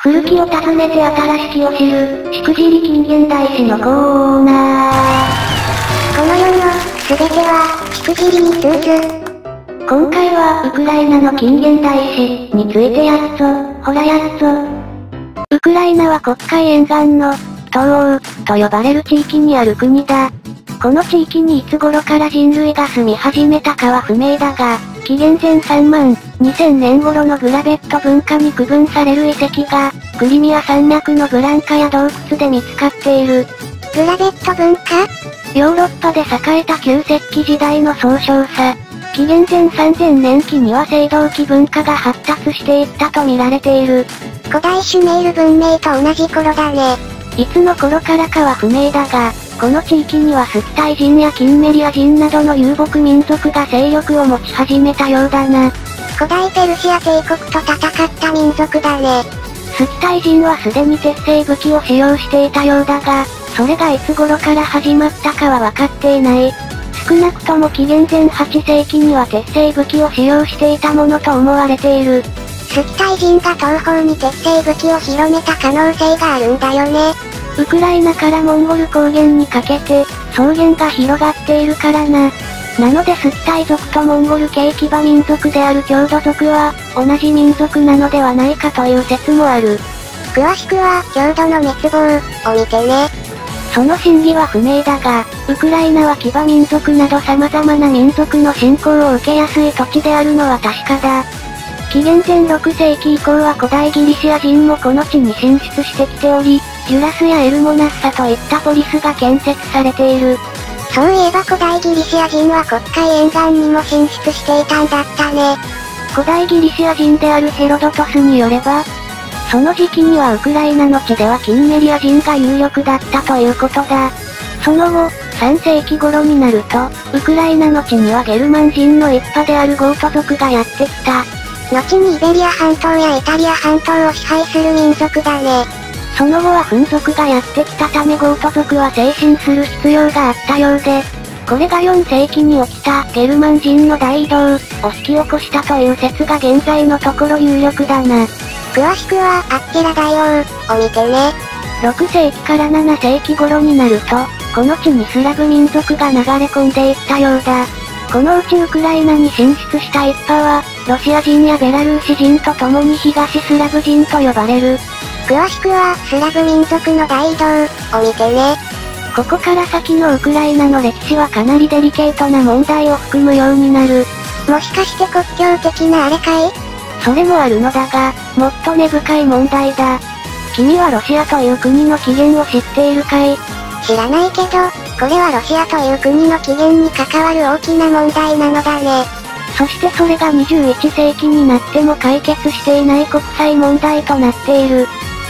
古きを訪ねて新しきを知る、しくじり近現代史のコーナー。この世の、すべては、しくじりに通ず。今回は、ウクライナの近現代史についてやっぞ、ほらやっぞ。ウクライナは黒海沿岸の、東欧、と呼ばれる地域にある国だ。この地域にいつ頃から人類が住み始めたかは不明だが、紀元前3万2000年頃のグラベット文化に区分される遺跡が、クリミア山脈のブランカや洞窟で見つかっている。グラベット文化ヨーロッパで栄えた旧石器時代の総称さ。紀元前3000年期には青銅器文化が発達していったと見られている。古代シュメール文明と同じ頃だね。いつの頃からかは不明だが、この地域にはスキタイ人やキンメリア人などの遊牧民族が勢力を持ち始めたようだな。古代ペルシア帝国と戦った民族だね。スキタイ人はすでに鉄製武器を使用していたようだが、それがいつ頃から始まったかは分かっていない。少なくとも紀元前8世紀には鉄製武器を使用していたものと思われている。スキタイ人が東方に鉄製武器を広めた可能性があるんだよね。ウクライナからモンゴル高原にかけて、草原が広がっているからな。なのでスキタイ族とモンゴル系騎馬民族である郷土族は、同じ民族なのではないかという説もある。詳しくは、郷土の滅亡、を見てね。その真偽は不明だが、ウクライナは騎馬民族など様々な民族の信仰を受けやすい土地であるのは確かだ。紀元前6世紀以降は古代ギリシア人もこの地に進出してきており、ジュラスやエルモナッサといったポリスが建設されている。そういえば古代ギリシア人は黒海沿岸にも進出していたんだったね。古代ギリシア人であるヘロドトスによれば、その時期にはウクライナの地ではキンメリア人が有力だったということだ。その後、3世紀頃になると、ウクライナの地にはゲルマン人の一派であるゴート族がやってきた。後にイベリア半島やイタリア半島を支配する民族だね。その後はフン族がやってきたためゴート族は精神する必要があったようで、これが4世紀に起きたゲルマン人の大移動を引き起こしたという説が現在のところ有力だな。詳しくは、アッケラ大王を見てね。6世紀から7世紀頃になると、この地にスラブ民族が流れ込んでいったようだ。このうちウクライナに進出した一派は、ロシア人やベラルーシ人と共に東スラブ人と呼ばれる。詳しくは、スラブ民族の大移動を見てね。ここから先のウクライナの歴史はかなりデリケートな問題を含むようになる。もしかして国境的なあれかい？それもあるのだが、もっと根深い問題だ。君はロシアという国の起源を知っているかい？知らないけど、これはロシアという国の起源に関わる大きな問題なのだね。そしてそれが21世紀になっても解決していない国際問題となっている。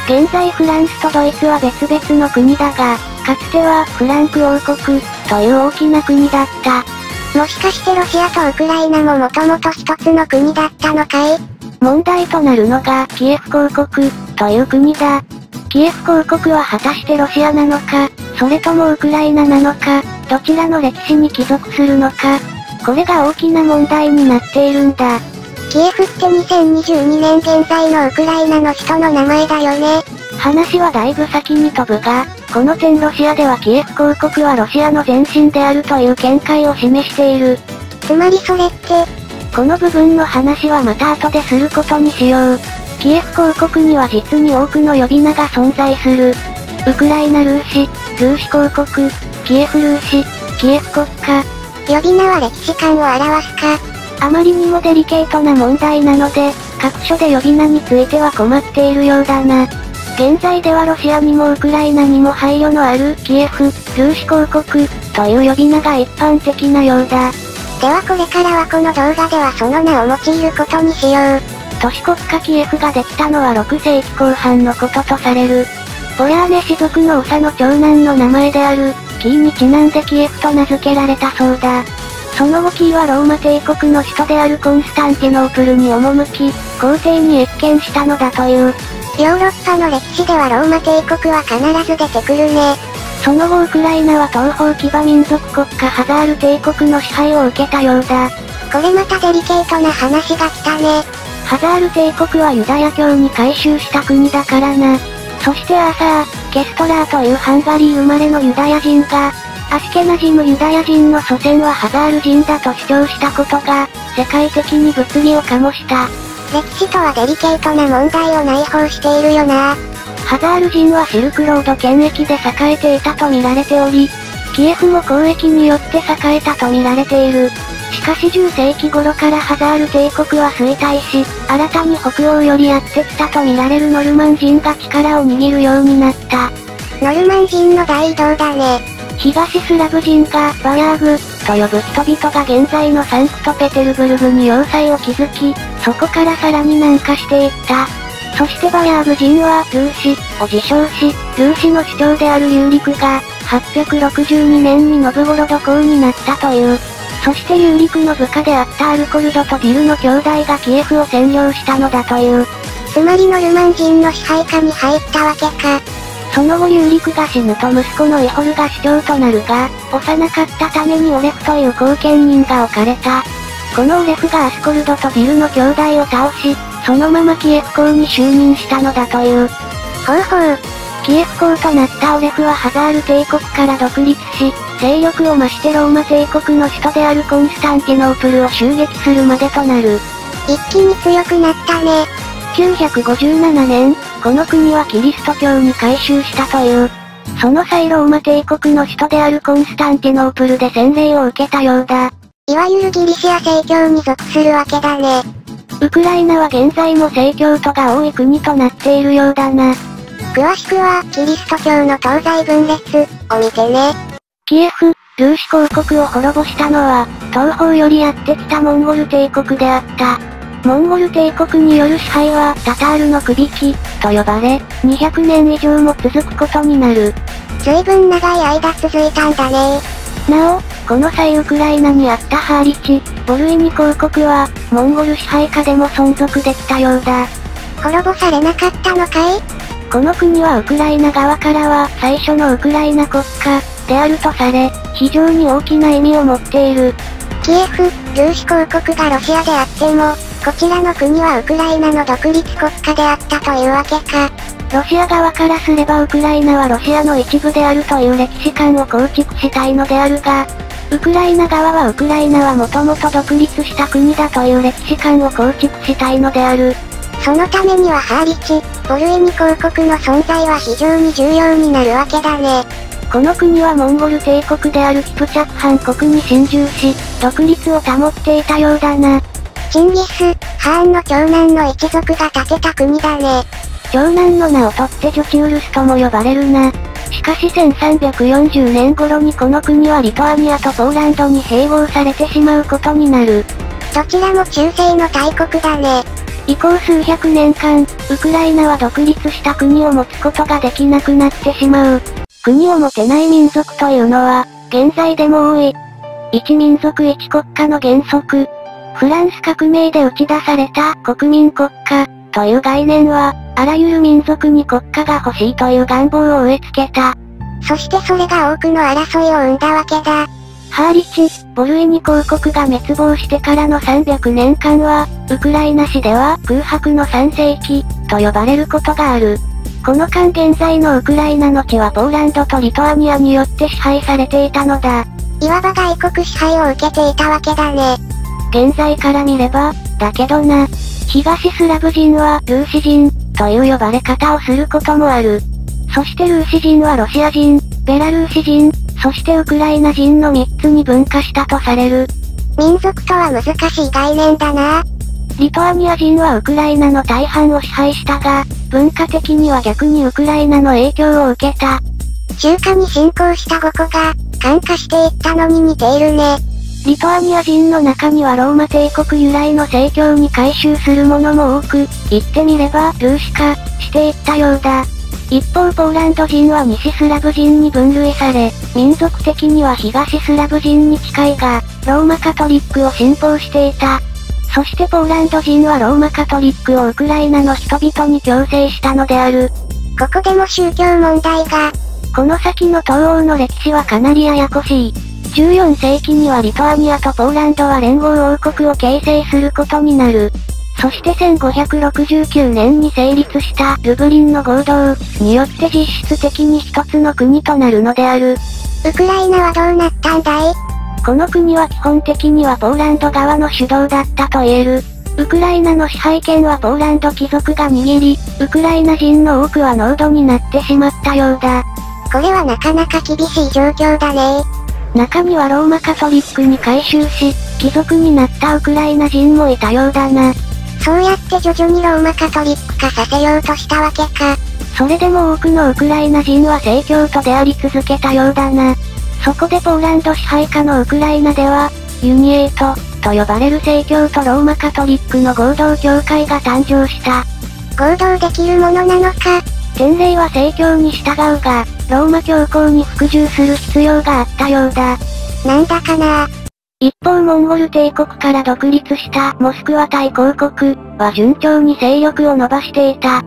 現在フランスとドイツは別々の国だが、かつてはフランク王国という大きな国だった。もしかしてロシアとウクライナももともと一つの国だったのかい？問題となるのがキエフ公国という国だ。キエフ公国は果たしてロシアなのか、それともウクライナなのか、どちらの歴史に帰属するのか。これが大きな問題になっているんだ。キエフって2022年現在のウクライナの首都の名前だよね。話はだいぶ先に飛ぶが、この点ロシアではキエフ公国はロシアの前身であるという見解を示している。つまりそれって、この部分の話はまた後ですることにしよう。キエフ公国には実に多くの呼び名が存在する。ウクライナルーシ、ルーシ公国、キエフルーシ、キエフ国家。呼び名は歴史観を表すか。あまりにもデリケートな問題なので、各所で呼び名については困っているようだな。現在ではロシアにもウクライナにも配慮のあるキエフ、ルーシ公国という呼び名が一般的なようだ。ではこれからはこの動画ではその名を用いることにしよう。都市国家キエフができたのは6世紀後半のこととされる。ポヤーネ氏族の長の長男の名前である、キーにちなんでキエフと名付けられたそうだ。その後キーはローマ帝国の首都であるコンスタンティノープルに赴き、皇帝に謁見したのだという。ヨーロッパの歴史ではローマ帝国は必ず出てくるね。その後ウクライナは東方騎馬民族国家ハザール帝国の支配を受けたようだ。これまたデリケートな話が来たね。ハザール帝国はユダヤ教に改宗した国だからな。そしてアーサー、ケストラーというハンガリー生まれのユダヤ人が、アスケナジムユダヤ人の祖先はハザール人だと主張したことが、世界的に物議を醸した。歴史とはデリケートな問題を内包しているよな。ハザール人はシルクロード権益で栄えていたと見られており、キエフも交易によって栄えたと見られている。しかし10世紀頃からハザール帝国は衰退し、新たに北欧よりやってきたと見られるノルマン人が力を握るようになった。ノルマン人の大移動だね。東スラブ人がバヤーグと呼ぶ人々が現在のサンクトペテルブルグに要塞を築き、そこからさらに南下していった。そしてバヤーグ人はルーシを自称し、ルーシの主張である有陸が862年にノブゴロド公になったという。そして有陸の部下であったアルコルドとディルの兄弟がキエフを占領したのだという。つまりノルマン人の支配下に入ったわけか。その後有陸が死ぬと息子のイホルが主張となるが、幼かったためにオレフという後見人が置かれた。このオレフがアスコルドとディルの兄弟を倒し、そのままキエフ公に就任したのだという。ほうほう。キエフ公となったオレフはハザール帝国から独立し、勢力を増してローマ帝国の首都であるコンスタンティノープルを襲撃するまでとなる。一気に強くなったね。957年、この国はキリスト教に改宗したという。その際ローマ帝国の首都であるコンスタンティノープルで洗礼を受けたようだ。いわゆるギリシア正教に属するわけだね。ウクライナは現在も正教徒が多い国となっているようだな。詳しくは、キリスト教の東西分裂を見てね。キエフ、ルーシ公国を滅ぼしたのは、東方よりやってきたモンゴル帝国であった。モンゴル帝国による支配は、タタールの首引き、と呼ばれ、200年以上も続くことになる。随分長い間続いたんだねなお、この際ウクライナにあったハーリチ、ボルイニ公国は、モンゴル支配下でも存続できたようだ。滅ぼされなかったのかい？この国はウクライナ側からは最初のウクライナ国家であるとされ、非常に大きな意味を持っている。キエフ、ルーシ公国がロシアであっても、こちらの国はウクライナの独立国家であったというわけか。ロシア側からすればウクライナはロシアの一部であるという歴史観を構築したいのであるが、ウクライナ側はウクライナはもともと独立した国だという歴史観を構築したいのである。そのためにはハーリチ、ボルエニ公国の存在は非常に重要になるわけだね。この国はモンゴル帝国であるキプチャクハン国に侵入し、独立を保っていたようだな。チンギス、ハーンの長男の一族が建てた国だね。長男の名を取ってジョチウルスとも呼ばれるな。しかし1340年頃にこの国はリトアニアとポーランドに併合されてしまうことになる。どちらも中世の大国だね。以降数百年間、ウクライナは独立した国を持つことができなくなってしまう。国を持てない民族というのは、現在でも多い。一民族一国家の原則。フランス革命で打ち出された国民国家という概念は、あらゆる民族に国家が欲しいという願望を植え付けた。そしてそれが多くの争いを生んだわけだ。ハーリチ、ボルエニ公国が滅亡してからの300年間は、ウクライナ史では空白の3世紀、と呼ばれることがある。この間現在のウクライナの地はポーランドとリトアニアによって支配されていたのだ。いわば外国支配を受けていたわけだね。現在から見れば、だけどな。東スラブ人はルーシ人、という呼ばれ方をすることもある。そしてルーシ人はロシア人、ベラルーシ人、そしてウクライナ人の3つに分化したとされる。民族とは難しい概念だな。リトアニア人はウクライナの大半を支配したが、文化的には逆にウクライナの影響を受けた。中華に侵攻した5個が、感化していったのに似ているね。リトアニア人の中にはローマ帝国由来の正教に改宗する者も多く、言ってみればルーシ化していったようだ。一方ポーランド人は西スラブ人に分類され、民族的には東スラブ人に近いが、ローマカトリックを信奉していた。そしてポーランド人はローマカトリックをウクライナの人々に強制したのである。ここでも宗教問題が。この先の東欧の歴史はかなりややこしい。14世紀にはリトアニアとポーランドは連合王国を形成することになる。そして1569年に成立したルブリンの合同によって実質的に一つの国となるのである。ウクライナはどうなったんだい？この国は基本的にはポーランド側の主導だったと言える。ウクライナの支配権はポーランド貴族が握り、ウクライナ人の多くはノードになってしまったようだ。これはなかなか厳しい状況だね中にはローマカトリックに改宗し、貴族になったウクライナ人もいたようだな。そうやって徐々にローマカトリック化させようとしたわけか。それでも多くのウクライナ人は正教徒であり続けたようだな。そこでポーランド支配下のウクライナでは、ユニエイト、と呼ばれる正教とローマカトリックの合同教会が誕生した。合同できるものなのか前例は正教に従うが、ローマ教皇に服従する必要があったようだ。なんだかな一方モンゴル帝国から独立したモスクワ大公国は順調に勢力を伸ばしていた。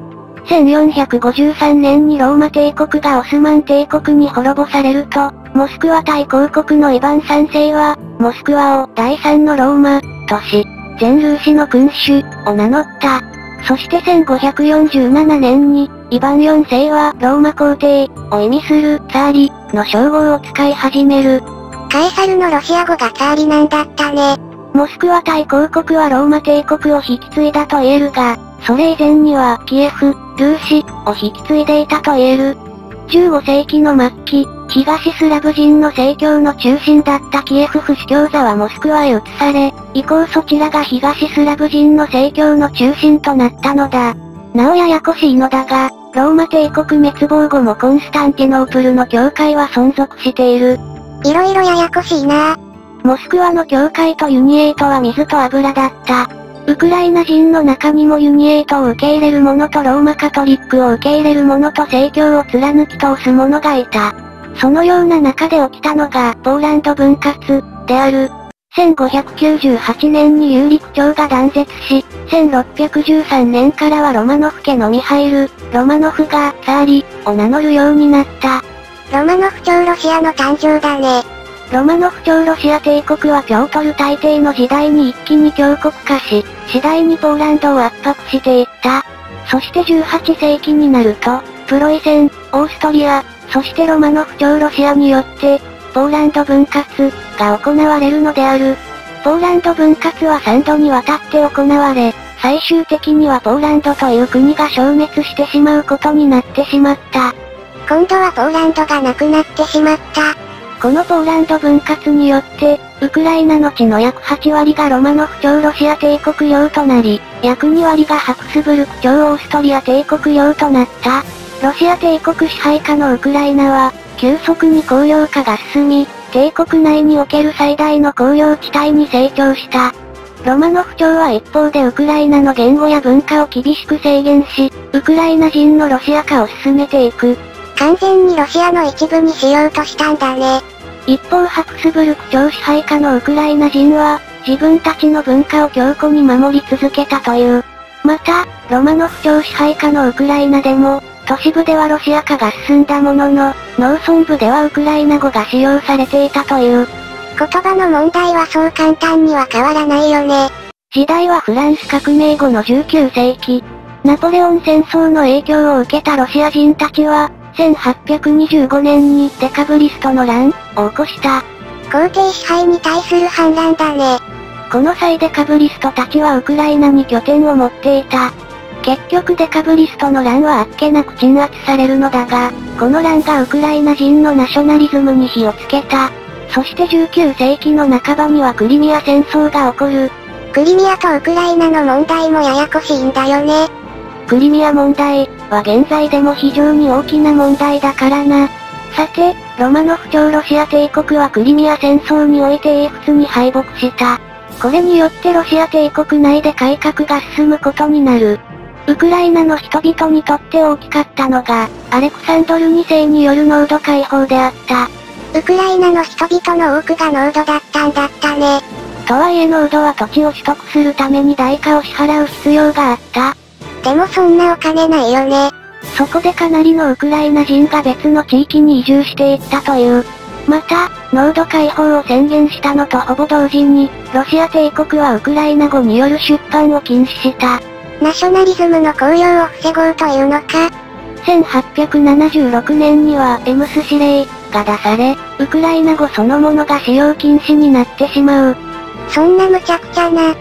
1453年にローマ帝国がオスマン帝国に滅ぼされると、モスクワ大公国のイヴァン三世は、モスクワを第三のローマ、都市、全ルーシの君主、を名乗った。そして1547年に、イヴァン四世はローマ皇帝、を意味する、ツァーリ、の称号を使い始める。カエサルのロシア語がツァーリなんだったね。モスクワ大公国はローマ帝国を引き継いだと言えるが、それ以前には、キエフ、ルーシ、を引き継いでいたと言える。15世紀の末期、東スラブ人の政教の中心だったキエフ府司教座はモスクワへ移され、以降そちらが東スラブ人の政教の中心となったのだ。なおややこしいのだが、ローマ帝国滅亡後もコンスタンティノープルの教会は存続している。いろいろややこしいなモスクワの教会とユニエイトは水と油だった。ウクライナ人の中にもユニエイトを受け入れる者とローマカトリックを受け入れる者と正教を貫き通す者がいた。そのような中で起きたのが、ポーランド分割、である。1598年に有陸朝が断絶し、1613年からはロマノフ家のミハイル、ロマノフが、サーリ、を名乗るようになった。ロマノフ朝ロシアの誕生だね。ロマノフ朝ロシア帝国はピョートル大帝の時代に一気に強国化し、次第にポーランドを圧迫していった。そして18世紀になると、プロイセン、オーストリア、そしてロマノフ朝ロシアによって、ポーランド分割が行われるのである。ポーランド分割は3度にわたって行われ、最終的にはポーランドという国が消滅してしまうことになってしまった。今度はポーランドがなくなってしまった。このポーランド分割によって、ウクライナの地の約8割がロマノフ朝ロシア帝国領となり、約2割がハクスブルク朝オーストリア帝国領となった。ロシア帝国支配下のウクライナは、急速に工業化が進み、帝国内における最大の工業地帯に成長した。ロマノフ朝は一方でウクライナの言語や文化を厳しく制限し、ウクライナ人のロシア化を進めていく。完全にロシアの一部にしようとしたんだね。一方ハクスブルク朝支配下のウクライナ人は、自分たちの文化を強固に守り続けたという。また、ロマノフ朝支配下のウクライナでも、都市部ではロシア化が進んだものの、農村部ではウクライナ語が使用されていたという。言葉の問題はそう簡単には変わらないよね。時代はフランス革命後の19世紀。ナポレオン戦争の影響を受けたロシア人たちは、1825年にデカブリストの乱を起こした。皇帝支配に対する反乱だね。この際デカブリストたちはウクライナに拠点を持っていた。結局デカブリストの乱はあっけなく鎮圧されるのだが、この乱がウクライナ人のナショナリズムに火をつけた。そして19世紀の半ばにはクリミア戦争が起こる。クリミアとウクライナの問題もややこしいんだよね。クリミア問題は現在でも非常に大きな問題だからな。さて、ロマノフ朝ロシア帝国はクリミア戦争において英仏に敗北した。これによってロシア帝国内で改革が進むことになる。ウクライナの人々にとって大きかったのが、アレクサンドル2世によるノード解放であった。ウクライナの人々の多くがノードだったんだったね。とはいえノードは土地を取得するために代価を支払う必要があった。でもそんなお金ないよね。そこでかなりのウクライナ人が別の地域に移住していったという。また、濃度解放を宣言したのとほぼ同時に、ロシア帝国はウクライナ語による出版を禁止した。ナショナリズムの高揚を防ごうというのか。1876年にはエムス指令が出され、ウクライナ語そのものが使用禁止になってしまう。そんな無茶苦茶な。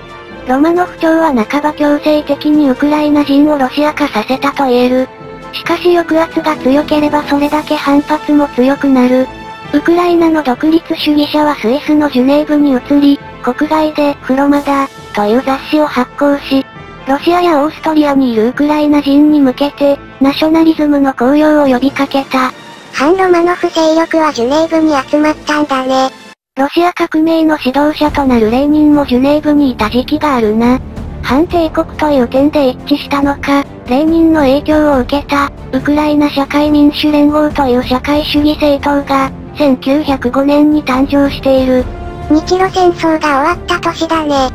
ロマノフ朝は半ば強制的にウクライナ人をロシア化させたと言える。しかし抑圧が強ければそれだけ反発も強くなる。ウクライナの独立主義者はスイスのジュネーブに移り、国外でフロマダという雑誌を発行し、ロシアやオーストリアにいるウクライナ人に向けて、ナショナリズムの高揚を呼びかけた。反ロマノフ勢力はジュネーブに集まったんだね。ロシア革命の指導者となるレーニンもジュネーブにいた時期があるな。反帝国という点で一致したのか、レーニンの影響を受けた、ウクライナ社会民主連合という社会主義政党が、1905年に誕生している。日露戦争が終わった年だね。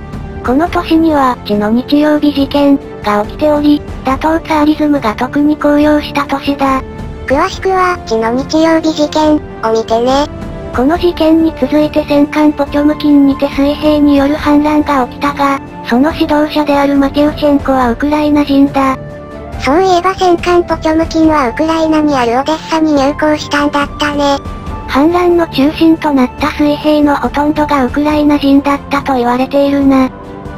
この年には、血の日曜日事件、が起きており、打倒ツァーリズムが特に高揚した年だ。詳しくは、血の日曜日事件、を見てね。この事件に続いて戦艦ポチョムキンにて水兵による反乱が起きたが、その指導者であるマテウチェンコはウクライナ人だ。そういえば戦艦ポチョムキンはウクライナにあるオデッサに入港したんだったね。反乱の中心となった水兵のほとんどがウクライナ人だったと言われているな。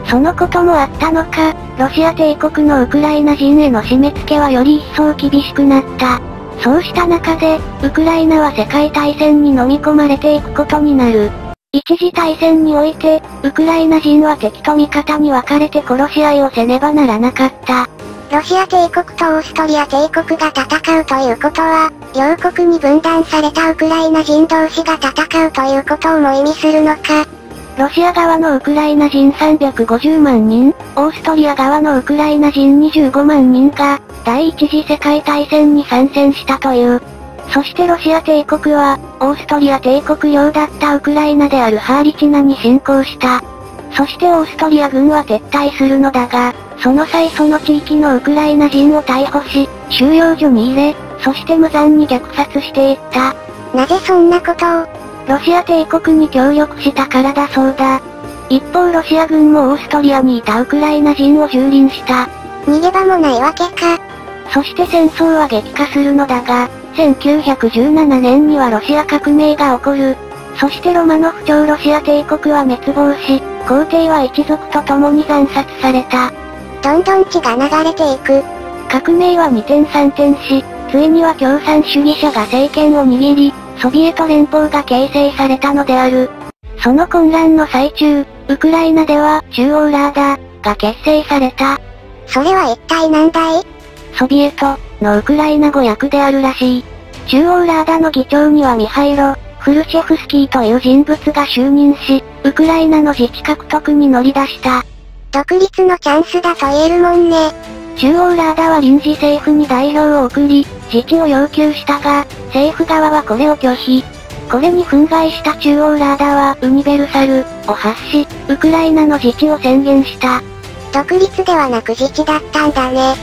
そのこともあったのか、ロシア帝国のウクライナ人への締め付けはより一層厳しくなった。そうした中で、ウクライナは世界大戦に飲み込まれていくことになる。一次大戦において、ウクライナ人は敵と味方に分かれて殺し合いをせねばならなかった。ロシア帝国とオーストリア帝国が戦うということは、両国に分断されたウクライナ人同士が戦うということをも意味するのか。ロシア側のウクライナ人350万人、オーストリア側のウクライナ人25万人が、第一次世界大戦に参戦したという。そしてロシア帝国は、オーストリア帝国領だったウクライナであるハーリチナに侵攻した。そしてオーストリア軍は撤退するのだが、その際その地域のウクライナ人を逮捕し、収容所に入れ、そして無残に虐殺していった。なぜそんなことを？ロシア帝国に協力したからだそうだ。一方ロシア軍もオーストリアにいたウクライナ人を蹂躙した。逃げ場もないわけか。そして戦争は激化するのだが、1917年にはロシア革命が起こる。そしてロマノフ朝ロシア帝国は滅亡し、皇帝は一族と共に惨殺された。どんどん血が流れていく。革命は二転三転し、ついには共産主義者が政権を握り、ソビエト連邦が形成されたのである。その混乱の最中、ウクライナでは中央ラーダが結成された。それは一体何だいソビエトのウクライナ語訳であるらしい。中央ラーダの議長にはミハイロ、フルシェフスキーという人物が就任し、ウクライナの自治獲得に乗り出した。独立のチャンスだと言えるもんね。中央ラーダは臨時政府に代表を送り、自治を要求したが、政府側はこれを拒否。これに憤慨した中央ラーダはウニベルサルを発し、ウクライナの自治を宣言した。独立ではなく自治だったんだね。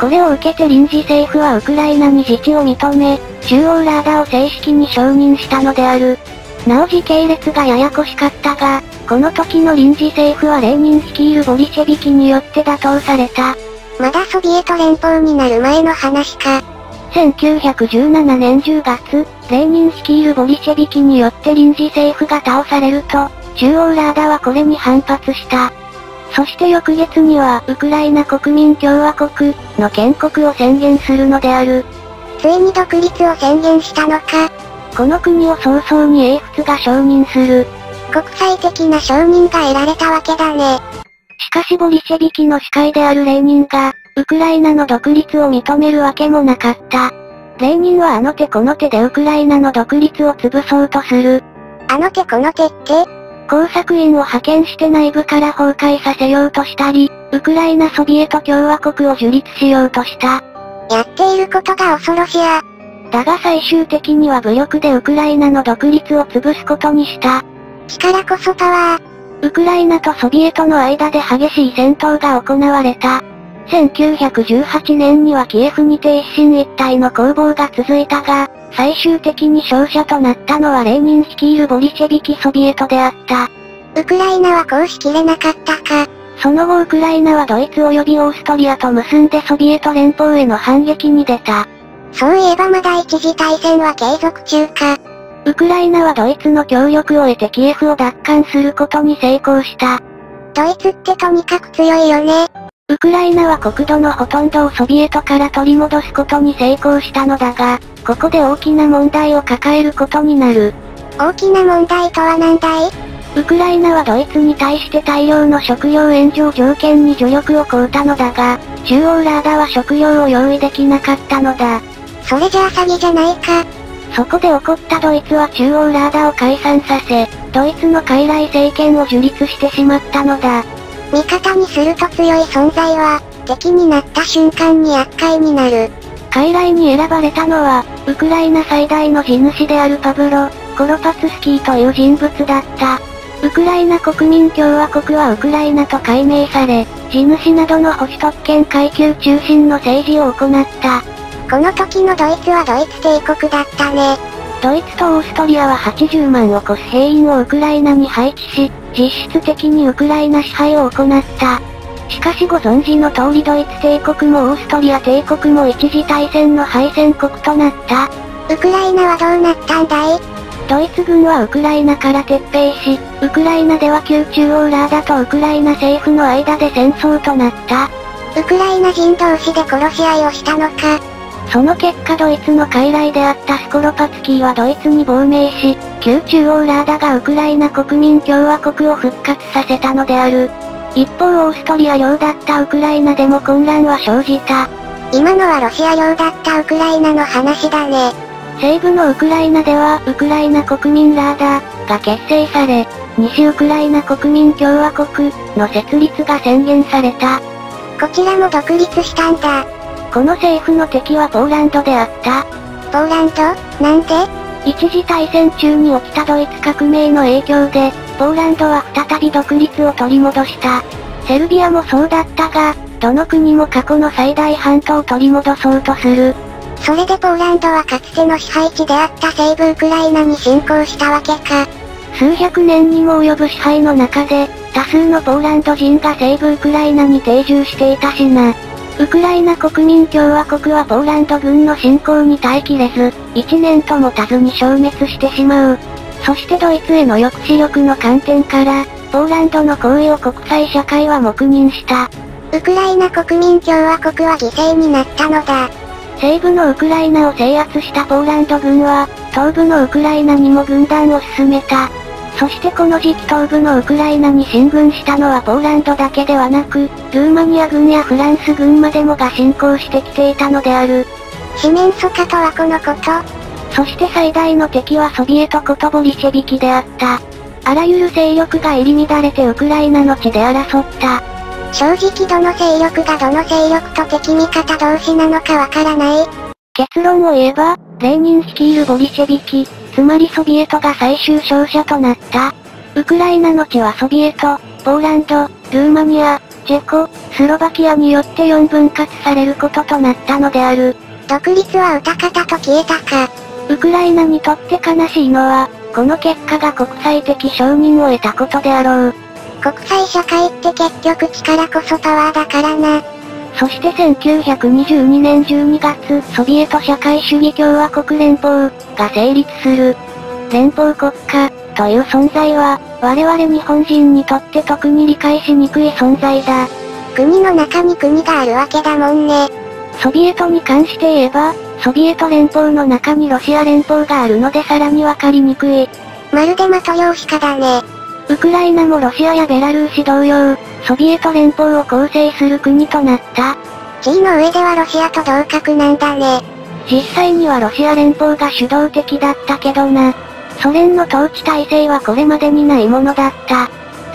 これを受けて臨時政府はウクライナに自治を認め、中央ラーダを正式に承認したのである。なお時系列がややこしかったが、この時の臨時政府はレーニン率いるボリシェビキによって打倒された。まだソビエト連邦になる前の話か。1917年10月、レーニン率いるボリシェビキによって臨時政府が倒されると、中央ラーダはこれに反発した。そして翌月には、ウクライナ国民共和国の建国を宣言するのである。ついに独立を宣言したのか。この国を早々に英仏が承認する。国際的な承認が得られたわけだね。しかしボリシェビキの司会であるレーニンが、ウクライナの独立を認めるわけもなかった。レーニンはあの手この手でウクライナの独立を潰そうとする。あの手この手って？工作員を派遣して内部から崩壊させようとしたり、ウクライナソビエト共和国を樹立しようとした。やっていることが恐ろしや。だが最終的には武力でウクライナの独立を潰すことにした。力こそパワー。ウクライナとソビエトの間で激しい戦闘が行われた。1918年にはキエフにて一進一退の攻防が続いたが、最終的に勝者となったのはレーニン率いるボリシェビキソビエトであった。ウクライナはこうしきれなかったか。その後ウクライナはドイツ及びオーストリアと結んでソビエト連邦への反撃に出た。そういえばまだ一次大戦は継続中か。ウクライナはドイツの協力を得てキエフを奪還することに成功した。ドイツってとにかく強いよね。ウクライナは国土のほとんどをソビエトから取り戻すことに成功したのだが、ここで大きな問題を抱えることになる。大きな問題とは何だい？ウクライナはドイツに対して大量の食料援助を条件に助力を請うたのだが、中央ラーダは食料を用意できなかったのだ。それじゃあ詐欺じゃないか。そこで起こったドイツは中央ラーダを解散させ、ドイツの傀儡政権を樹立してしまったのだ。味方にすると強い存在は、敵になった瞬間に厄介になる。傀儡に選ばれたのは、ウクライナ最大の地主であるパブロ・コロパツスキーという人物だった。ウクライナ国民共和国はウクライナと改名され、地主などの保守特権階級中心の政治を行った。この時のドイツはドイツ帝国だったね。ドイツとオーストリアは80万を超す兵員をウクライナに配置し、実質的にウクライナ支配を行った。しかしご存知の通りドイツ帝国もオーストリア帝国も一次大戦の敗戦国となった。ウクライナはどうなったんだい？ドイツ軍はウクライナから撤兵し、ウクライナでは旧中央ラーダとウクライナ政府の間で戦争となった。ウクライナ人同士で殺し合いをしたのか？その結果ドイツの傀儡であったスコロパツキーはドイツに亡命し、旧中央ラーダがウクライナ国民共和国を復活させたのである。一方オーストリア領だったウクライナでも混乱は生じた。今のはロシア領だったウクライナの話だね。西部のウクライナでは、ウクライナ国民ラーダーが結成され、西ウクライナ国民共和国の設立が宣言された。こちらも独立したんだ。この政府の敵はポーランドであった。ポーランド？なんで？一次大戦中に起きたドイツ革命の影響で、ポーランドは再び独立を取り戻した。セルビアもそうだったが、どの国も過去の最大半島を取り戻そうとする。それでポーランドはかつての支配地であった西部ウクライナに侵攻したわけか。数百年にも及ぶ支配の中で、多数のポーランド人が西部ウクライナに定住していたしな。ウクライナ国民共和国はポーランド軍の侵攻に耐えきれず、1年とも経ずに消滅してしまう。そしてドイツへの抑止力の観点から、ポーランドの行為を国際社会は黙認した。ウクライナ国民共和国は犠牲になったのだ。西部のウクライナを制圧したポーランド軍は、東部のウクライナにも軍団を進めた。そしてこの時期東部のウクライナに進軍したのはポーランドだけではなく、ルーマニア軍やフランス軍までもが侵攻してきていたのである。四面楚歌とはこのこと？そして最大の敵はソビエトことボリシェビキであった。あらゆる勢力が入り乱れてウクライナの地で争った。正直どの勢力がどの勢力と敵味方同士なのかわからない。結論を言えば、レーニン率いるボリシェビキ、つまりソビエトが最終勝者となった。ウクライナの地はソビエト、ポーランド、ルーマニア、チェコ、スロバキアによって4分割されることとなったのである。独立は歌方と消えたか。ウクライナにとって悲しいのは、この結果が国際的承認を得たことであろう。国際社会って結局力こそパワーだからな。そして1922年12月、ソビエト社会主義共和国連邦が成立する。連邦国家という存在は、我々日本人にとって特に理解しにくい存在だ。国の中に国があるわけだもんね。ソビエトに関して言えば、ソビエト連邦の中にロシア連邦があるのでさらにわかりにくい。まるでマトヨーシカだね。ウクライナもロシアやベラルーシ同様、ソビエト連邦を構成する国となった。地位の上ではロシアと同格なんだね。実際にはロシア連邦が主導的だったけどな。ソ連の統治体制はこれまでにないものだった。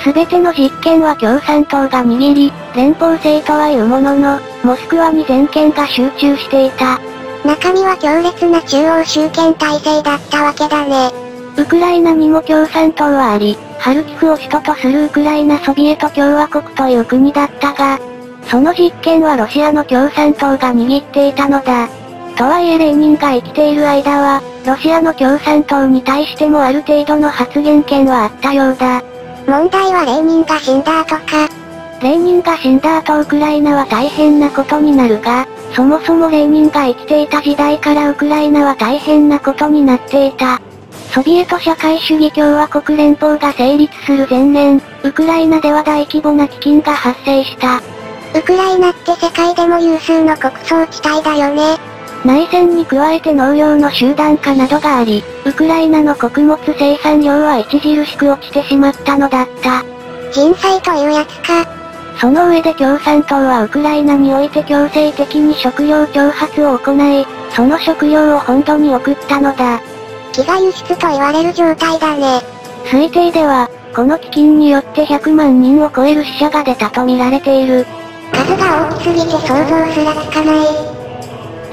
すべての実権は共産党が握り、連邦制とはいうものの、モスクワに全権が集中していた。中身は強烈な中央集権体制だったわけだね。ウクライナにも共産党はあり、ハルキフを首都とするウクライナソビエト共和国という国だったが、その実権はロシアの共産党が握っていたのだ。とはいえレーニンが生きている間は、ロシアの共産党に対してもある程度の発言権はあったようだ。問題はレーニンが死んだ後か。レーニンが死んだ後ウクライナは大変なことになるが、そもそもレーニンが生きていた時代からウクライナは大変なことになっていた。ソビエト社会主義共和国連邦が成立する前年、ウクライナでは大規模な飢饉が発生した。ウクライナって世界でも有数の穀倉地帯だよね。内戦に加えて農業の集団化などがあり、ウクライナの穀物生産量は著しく落ちてしまったのだった。人災というやつか。その上で共産党はウクライナにおいて強制的に食料挑発を行い、その食料を本土に送ったのだ。飢餓輸出と言われる状態だね。推定では、この飢饉によって100万人を超える死者が出たと見られている。数が大きすぎて想像すらつかない。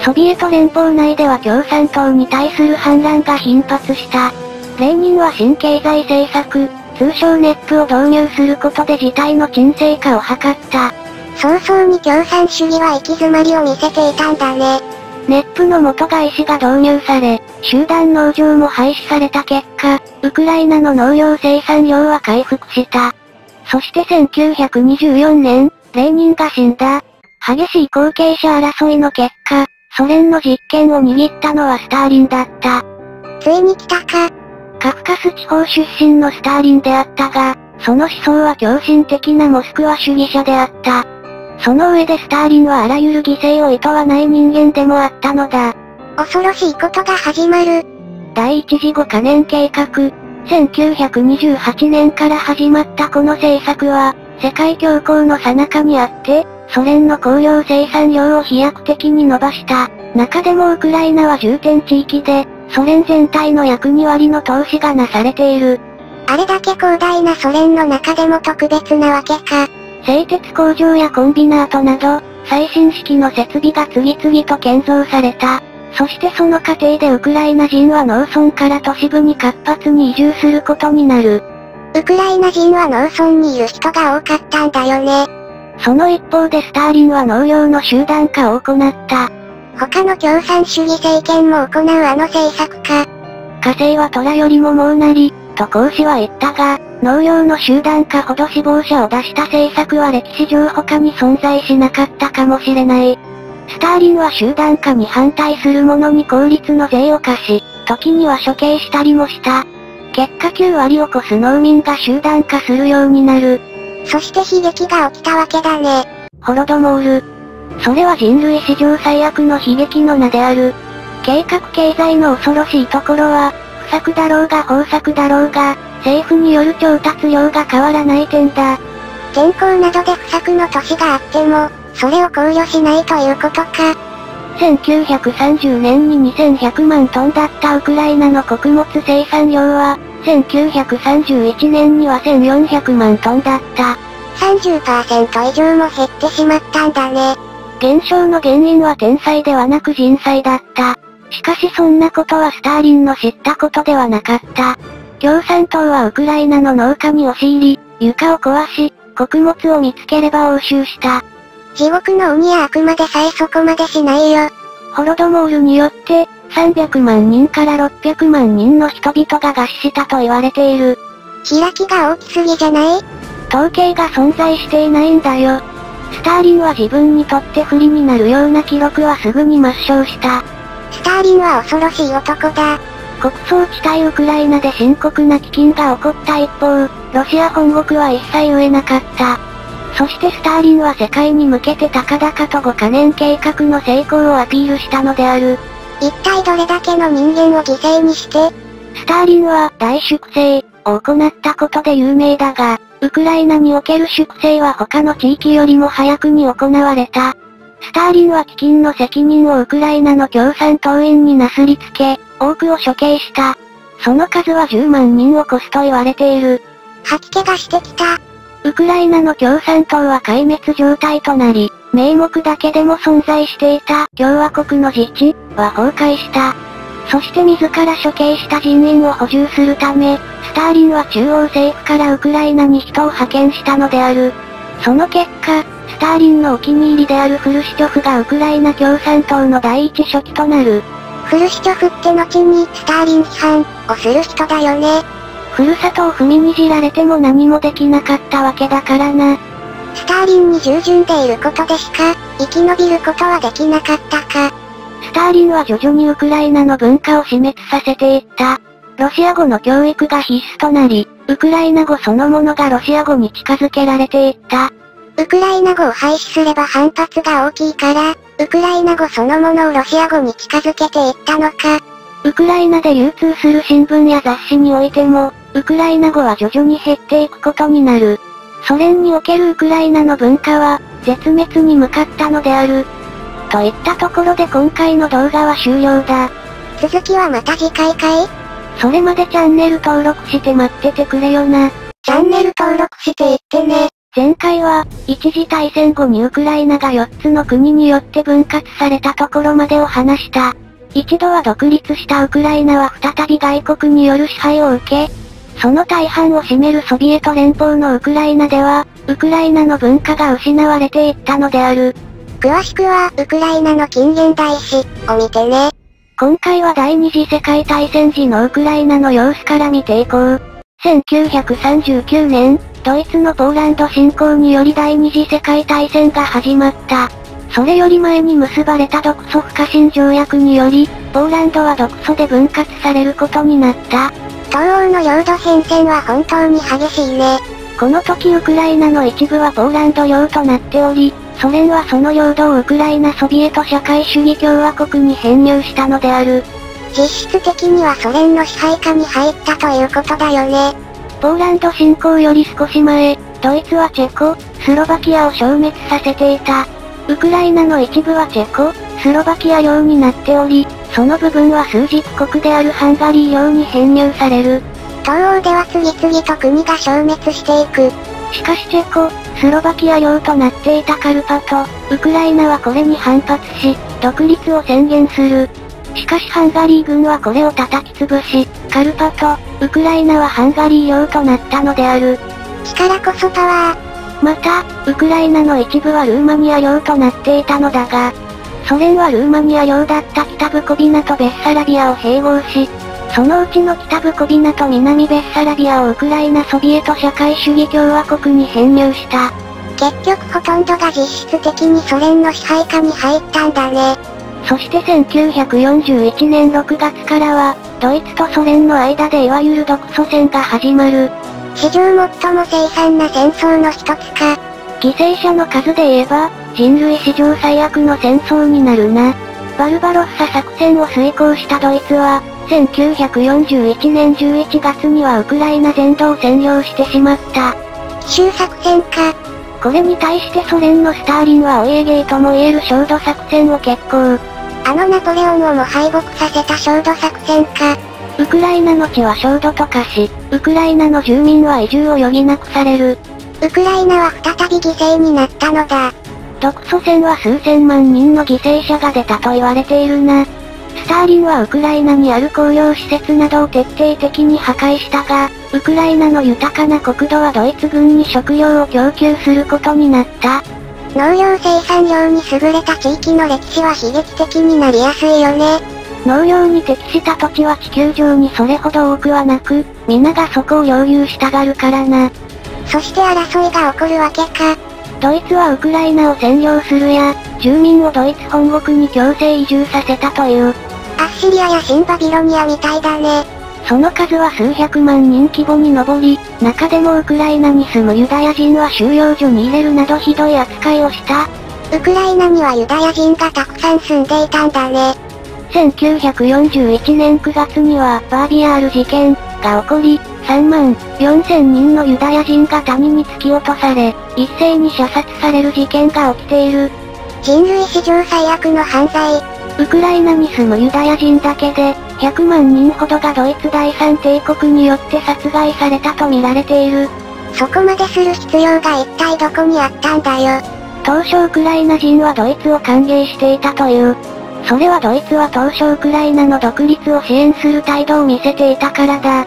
ソビエト連邦内では共産党に対する反乱が頻発した。レーニンは新経済政策、通称ネップを導入することで事態の沈静化を図った。早々に共産主義は行き詰まりを見せていたんだね。ネップの元外資が導入され、集団農場も廃止された結果、ウクライナの農業生産量は回復した。そして1924年、レーニンが死んだ。激しい後継者争いの結果、ソ連の実権を握ったのはスターリンだった。ついに来たか。カフカス地方出身のスターリンであったが、その思想は狂信的なモスクワ主義者であった。その上でスターリンはあらゆる犠牲を厭わない人間でもあったのだ。恐ろしいことが始まる。第一次五カ年計画、1928年から始まったこの政策は、世界恐慌の最中にあって、ソ連の工業生産量を飛躍的に伸ばした。中でもウクライナは重点地域で、ソ連全体の約2割の投資がなされている。あれだけ広大なソ連の中でも特別なわけか。製鉄工場やコンビナートなど、最新式の設備が次々と建造された。そしてその過程でウクライナ人は農村から都市部に活発に移住することになる。ウクライナ人は農村にいる人が多かったんだよね。その一方でスターリンは農業の集団化を行った。他の共産主義政権も行うあの政策か。火星は虎よりも猛なり、と講師は言ったが、農業の集団化ほど死亡者を出した政策は歴史上他に存在しなかったかもしれない。スターリンは集団化に反対する者に効率の税を課し、時には処刑したりもした。結果9割を超す農民が集団化するようになる。そして悲劇が起きたわけだね。ホロドモール。それは人類史上最悪の悲劇の名である。計画経済の恐ろしいところは、不作だろうが豊作だろうが、政府による調達量が変わらない点だ。天候などで不作の年があっても、それを考慮しないということか。1930年に2100万トンだったウクライナの穀物生産量は、1931年には1400万トンだった。30%以上も減ってしまったんだね。減少の原因は天災ではなく人災だった。しかしそんなことはスターリンの知ったことではなかった。共産党はウクライナの農家に押し入り、床を壊し、穀物を見つければ押収した。地獄の鬼や悪魔でさえそこまでしないよ。ホロドモールによって、300万人から600万人の人々が餓死したと言われている。開きが大きすぎじゃない？統計が存在していないんだよ。スターリンは自分にとって不利になるような記録はすぐに抹消した。スターリンは恐ろしい男だ。穀倉地帯ウクライナで深刻な飢饉が起こった一方、ロシア本国は一切言えなかった。そしてスターリンは世界に向けて高々と5カ年計画の成功をアピールしたのである。一体どれだけの人間を犠牲にして？スターリンは大粛清を行ったことで有名だが、ウクライナにおける粛清は他の地域よりも早くに行われた。スターリンは飢饉の責任をウクライナの共産党員になすりつけ、多くを処刑した。その数は10万人を超すと言われている。吐き気がしてきた。ウクライナの共産党は壊滅状態となり、名目だけでも存在していた共和国の自治は崩壊した。そして自ら処刑した人員を補充するため、スターリンは中央政府からウクライナに人を派遣したのである。その結果、ススターリンのお気に入りであるフルシチョフがウクライナ共産党の第一書記となる。フルシチョフって後にスターリン批判をする人だよね。ふるさとを踏みにじられても何もできなかったわけだからな。スターリンに従順でいることでしか、生き延びることはできなかったか？スターリンは徐々にウクライナの文化を死滅させていった。ロシア語の教育が必須となり、ウクライナ語そのものがロシア語に近づけられていった。ウクライナ語を廃止すれば反発が大きいから、ウクライナ語そのものをロシア語に近づけていったのか。ウクライナで流通する新聞や雑誌においても、ウクライナ語は徐々に減っていくことになる。ソ連におけるウクライナの文化は、絶滅に向かったのである。といったところで今回の動画は終了だ。続きはまた次回かいそれまでチャンネル登録して待っててくれよな。チャンネル登録していってね。前回は、一次大戦後にウクライナが4つの国によって分割されたところまでを話した。一度は独立したウクライナは再び外国による支配を受け、その大半を占めるソビエト連邦のウクライナでは、ウクライナの文化が失われていったのである。詳しくは、ウクライナの近現代史を見てね。今回は第二次世界大戦時のウクライナの様子から見ていこう。1939年、ドイツのポーランド侵攻により第二次世界大戦が始まった。それより前に結ばれた独ソ不可侵条約により、ポーランドは独ソで分割されることになった。東欧の領土変遷は本当に激しいね。この時ウクライナの一部はポーランド領となっており、ソ連はその領土をウクライナソビエト社会主義共和国に編入したのである。実質的にはソ連の支配下に入ったということだよね。ポーランド侵攻より少し前、ドイツはチェコ、スロバキアを消滅させていた。ウクライナの一部はチェコ、スロバキア領になっており、その部分は数日国であるハンガリー領に編入される。東欧では次々と国が消滅していく。しかしチェコ、スロバキア領となっていたカルパト、ウクライナはこれに反発し、独立を宣言する。しかしハンガリー軍はこれを叩き潰し、カルパト、ウクライナはハンガリー領となったのである。力こそパワー。また、ウクライナの一部はルーマニア領となっていたのだが、ソ連はルーマニア領だった北ブコビナとベッサラビアを併合し、そのうちの北ブコビナと南ベッサラビアをウクライナソビエト社会主義共和国に編入した。結局ほとんどが実質的にソ連の支配下に入ったんだね。そして1941年6月からは、ドイツとソ連の間でいわゆる独ソ戦が始まる。史上最も凄惨な戦争の一つか。犠牲者の数で言えば、人類史上最悪の戦争になるな。バルバロッサ作戦を遂行したドイツは、1941年11月にはウクライナ全土を占領してしまった。奇襲作戦か。これに対してソ連のスターリンはお家芸とも言える焦土作戦を決行。あのナポレオンをも敗北させた焦土作戦か。ウクライナの地は焦土と化し、ウクライナの住民は移住を余儀なくされる。ウクライナは再び犠牲になったのだ。独ソ戦は数千万人の犠牲者が出たと言われているな。スターリンはウクライナにある工業施設などを徹底的に破壊したが、ウクライナの豊かな国土はドイツ軍に食料を供給することになった。農業生産量に優れた地域の歴史は悲劇的になりやすいよね。農業に適した土地は地球上にそれほど多くはなく、皆がそこを領有したがるからな。そして争いが起こるわけか。ドイツはウクライナを占領するや、住民をドイツ本国に強制移住させたという。アッシリアや新バビロニアみたいだね。その数は数百万人規模に上り、中でもウクライナに住むユダヤ人は収容所に入れるなどひどい扱いをした。ウクライナにはユダヤ人がたくさん住んでいたんだね。1941年9月にはバービアール事件が起こり、3万4千人のユダヤ人が谷に突き落とされ、一斉に射殺される事件が起きている。人類史上最悪の犯罪。ウクライナに住むユダヤ人だけで、100万人ほどがドイツ第三帝国によって殺害されたと見られている。そこまでする必要が一体どこにあったんだよ。当初ウクライナ人はドイツを歓迎していたという。それはドイツは当初ウクライナの独立を支援する態度を見せていたからだ。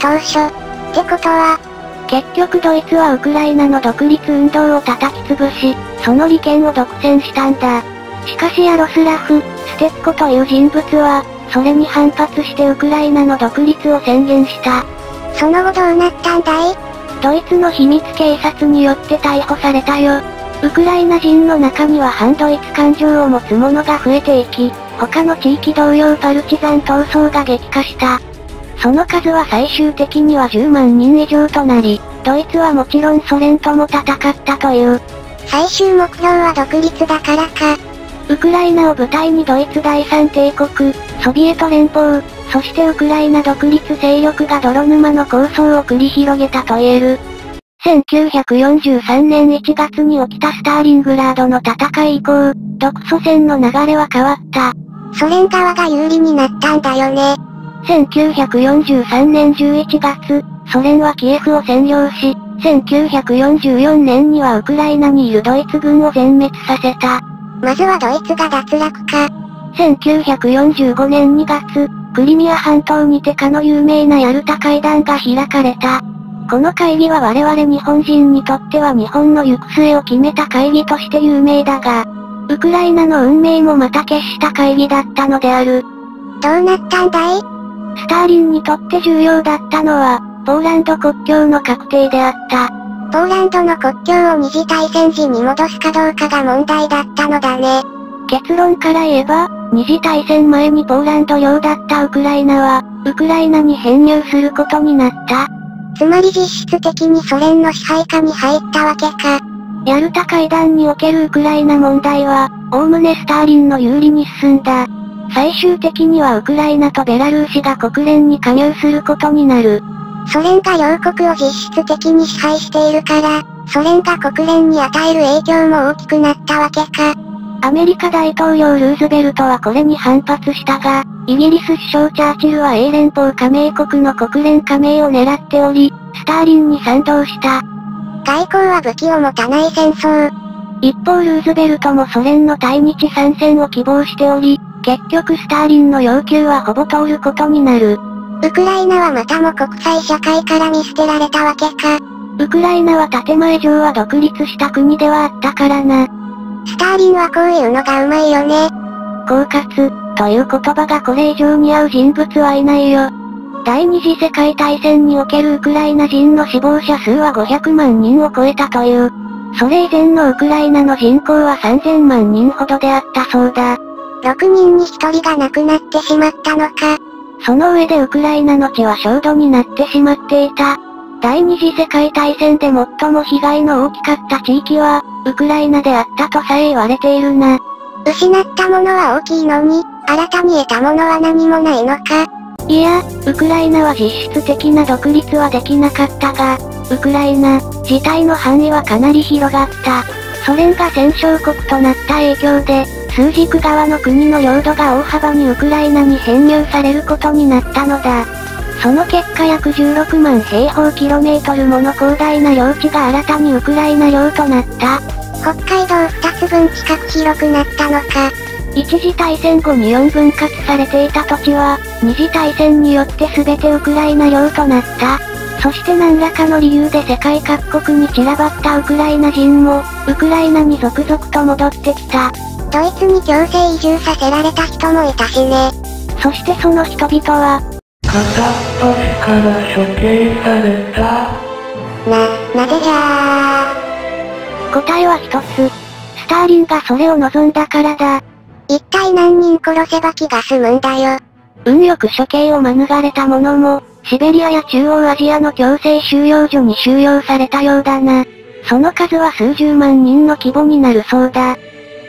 当初。ってことは、結局ドイツはウクライナの独立運動を叩き潰し、その利権を独占したんだ。しかしヤロスラフ、ステッコという人物は、それに反発してウクライナの独立を宣言した。その後どうなったんだい？ドイツの秘密警察によって逮捕されたよ。ウクライナ人の中には反ドイツ感情を持つ者が増えていき、他の地域同様パルチザン闘争が激化した。その数は最終的には10万人以上となり、ドイツはもちろんソ連とも戦ったという。最終目標は独立だからか。ウクライナを舞台にドイツ第三帝国、ソビエト連邦、そしてウクライナ独立勢力が泥沼の構想を繰り広げたと言える。1943年1月に起きたスターリングラードの戦い以降、独ソ戦の流れは変わった。ソ連側が有利になったんだよね。1943年11月、ソ連はキエフを占領し、1944年にはウクライナにいるドイツ軍を全滅させた。まずはドイツが脱落か。1945年2月、クリミア半島にてかの有名なヤルタ会談が開かれた。この会議は我々日本人にとっては日本の行く末を決めた会議として有名だが、ウクライナの運命もまた決した会議だったのである。どうなったんだい？スターリンにとって重要だったのは、ポーランド国境の確定であった。ポーランドの国境を二次大戦時に戻すかどうかが問題だったのだね。結論から言えば、二次大戦前にポーランド領だったウクライナは、ウクライナに編入することになった。つまり実質的にソ連の支配下に入ったわけか。ヤルタ会談におけるウクライナ問題は、おおむねスターリンの有利に進んだ。最終的にはウクライナとベラルーシが国連に加入することになる。ソ連が両国を実質的に支配しているから、ソ連が国連に与える影響も大きくなったわけか。アメリカ大統領ルーズベルトはこれに反発したが、イギリス首相チャーチルは英連邦加盟国の国連加盟を狙っており、スターリンに賛同した。外交は武器を持たない戦争。一方ルーズベルトもソ連の対日参戦を希望しており、結局スターリンの要求はほぼ通ることになる。ウクライナはまたも国際社会から見捨てられたわけか。ウクライナは建前上は独立した国ではあったからな。スターリンはこういうのがうまいよね。狡猾、という言葉がこれ以上に合う人物はいないよ。第二次世界大戦におけるウクライナ人の死亡者数は500万人を超えたという。それ以前のウクライナの人口は3000万人ほどであったそうだ。6人に1人が亡くなってしまったのか。その上でウクライナの地は焦土になってしまっていた。第二次世界大戦で最も被害の大きかった地域は、ウクライナであったとさえ言われているな。失ったものは大きいのに、新たに得たものは何もないのか。いや、ウクライナは実質的な独立はできなかったが、ウクライナ自体の範囲はかなり広がった。ソ連が戦勝国となった影響で、数軸側の国の領土が大幅にウクライナに編入されることになったのだ。その結果約16万平方キロメートルもの広大な領地が新たにウクライナ領となった。北海道2つ分近く広くなったのか。一次大戦後に4分割されていた土地は、二次大戦によって全てウクライナ領となった。そして何らかの理由で世界各国に散らばったウクライナ人も、ウクライナに続々と戻ってきた。ドイツに強制移住させられた人もいたしね。そしてその人々は、片っ端から処刑された。な、なぜじゃー。答えは一つ。スターリンがそれを望んだからだ。一体何人殺せば気が済むんだよ。運よく処刑を免れた者も、シベリアや中央アジアの強制収容所に収容されたようだな。その数は数十万人の規模になるそうだ。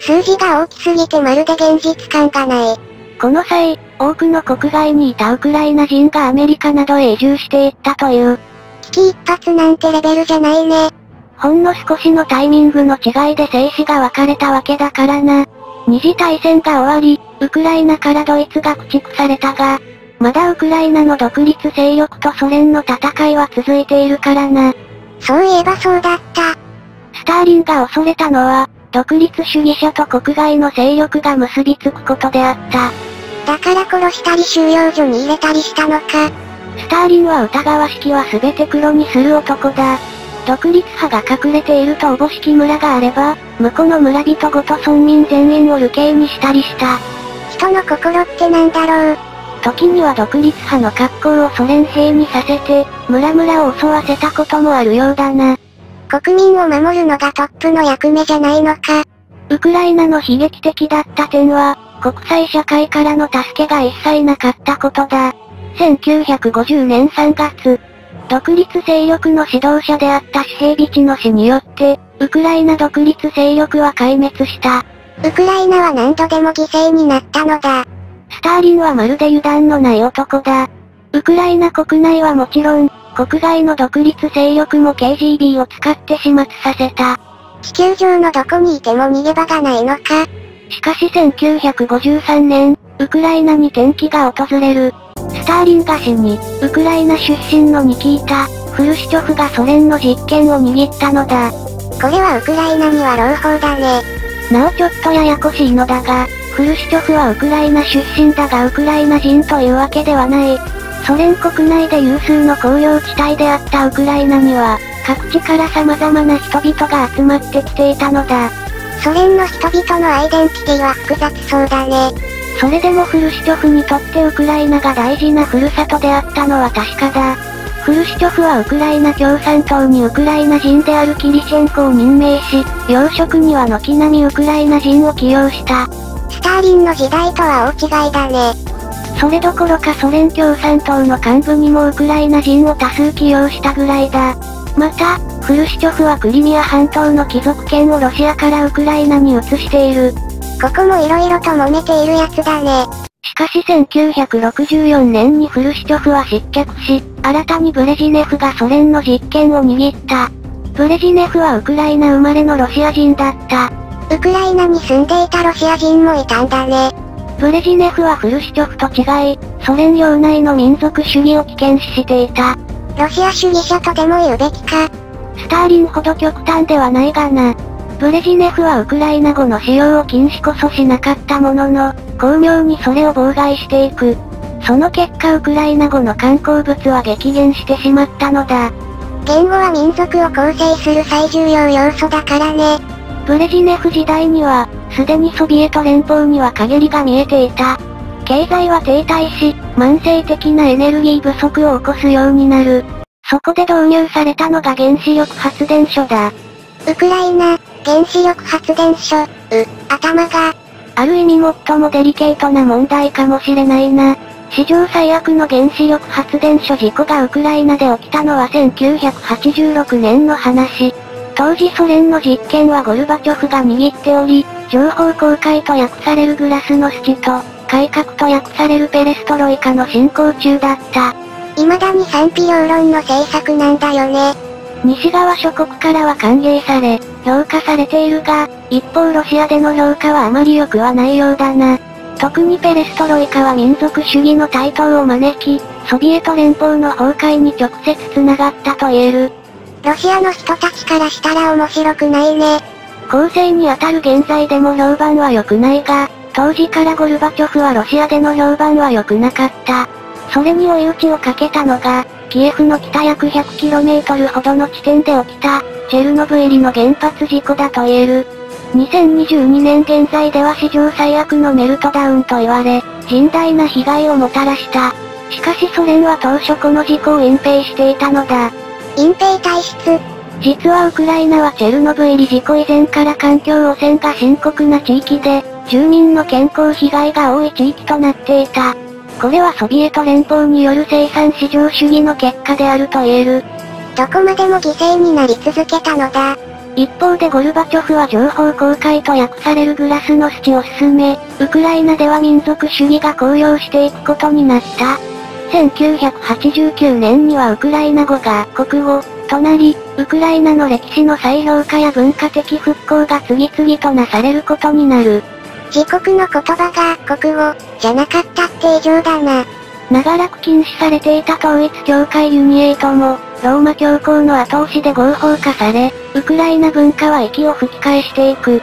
数字が大きすぎてまるで現実感がない。この際、多くの国外にいたウクライナ人がアメリカなどへ移住していったという。危機一髪なんてレベルじゃないね。ほんの少しのタイミングの違いで生死が分かれたわけだからな。二次大戦が終わり、ウクライナからドイツが駆逐されたが、まだウクライナの独立勢力とソ連の戦いは続いているからな。そういえばそうだった。スターリンが恐れたのは、独立主義者と国外の勢力が結びつくことであった。だから殺したり収容所に入れたりしたのか。スターリンは疑わしきは全て黒にする男だ。独立派が隠れているとおぼしき村があれば、向こうの村人ごと村民全員を流刑にしたりした。人の心ってなんだろう。時には独立派の格好をソ連兵にさせて、村々を襲わせたこともあるようだな。国民を守るのがトップの役目じゃないのか。ウクライナの悲劇的だった点は、国際社会からの助けが一切なかったことだ。1950年3月、独立勢力の指導者であった紙幣ビチの死によって、ウクライナ独立勢力は壊滅した。ウクライナは何度でも犠牲になったのだ。スターリンはまるで油断のない男だ。ウクライナ国内はもちろん、国外の独立勢力も KGB を使って始末させた。地球上のどこにいても逃げ場がないのか。しかし1953年、ウクライナに転機が訪れる。スターリンが死に、ウクライナ出身のニキータ、フルシチョフがソ連の実権を握ったのだ。これはウクライナには朗報だね。なおちょっとややこしいのだが、フルシチョフはウクライナ出身だがウクライナ人というわけではない。ソ連国内で有数の工業地帯であったウクライナには、各地から様々な人々が集まってきていたのだ。ソ連の人々のアイデンティティは複雑そうだね。それでもフルシチョフにとってウクライナが大事なふるさとであったのは確かだ。フルシチョフはウクライナ共産党にウクライナ人であるキリシェンコを任命し、養殖には軒並みウクライナ人を起用した。スターリンの時代とは大違いだね。それどころかソ連共産党の幹部にもウクライナ人を多数起用したぐらいだ。また、フルシチョフはクリミア半島の貴族権をロシアからウクライナに移している。ここも色々と揉めているやつだね。しかし1964年にフルシチョフは失脚し、新たにブレジネフがソ連の実権を握った。ブレジネフはウクライナ生まれのロシア人だった。ウクライナに住んでいたロシア人もいたんだね。ブレジネフはフルシチョフと違い、ソ連領内の民族主義を危険視していた。ロシア主義者とでも言うべきか。スターリンほど極端ではないがな。ブレジネフはウクライナ語の使用を禁止こそしなかったものの、巧妙にそれを妨害していく。その結果ウクライナ語の観光物は激減してしまったのだ。言語は民族を構成する最重要要素だからね。ブレジネフ時代には、すでにソビエト連邦には陰りが見えていた。経済は停滞し、慢性的なエネルギー不足を起こすようになる。そこで導入されたのが原子力発電所だ。ウクライナ、原子力発電所、う、頭が。ある意味最もデリケートな問題かもしれないな。史上最悪の原子力発電所事故がウクライナで起きたのは1986年の話。当時ソ連の実権はゴルバチョフが握っており、情報公開と訳されるグラスのスチと、改革と訳されるペレストロイカの進行中だった。未だに賛否両論の政策なんだよね。西側諸国からは歓迎され、評価されているが、一方ロシアでの評価はあまり良くはないようだな。特にペレストロイカは民族主義の台頭を招き、ソビエト連邦の崩壊に直接繋がったと言える。ロシアの人たちからしたら面白くないね。構成にあたる現在でも評判は良くないが、当時からゴルバチョフはロシアでの評判は良くなかった。それに追い打ちをかけたのが、キエフの北約 100km ほどの地点で起きた、チェルノブイリの原発事故だと言える。2022年現在では史上最悪のメルトダウンと言われ、甚大な被害をもたらした。しかしソ連は当初この事故を隠蔽していたのだ。隠蔽体質実はウクライナはチェルノブイリ事故以前から環境汚染が深刻な地域で、住民の健康被害が多い地域となっていた。これはソビエト連邦による生産市場主義の結果であると言える。どこまでも犠牲になり続けたのだ。一方でゴルバチョフは情報公開と訳されるグラスのスチを進め、ウクライナでは民族主義が高揚していくことになった。1989年にはウクライナ語が国語となり、ウクライナの歴史の再評価や文化的復興が次々となされることになる。自国の言葉が国語、じゃなかったって異常だな。長らく禁止されていた統一教会ユニエイトも、ローマ教皇の後押しで合法化され、ウクライナ文化は息を吹き返していく。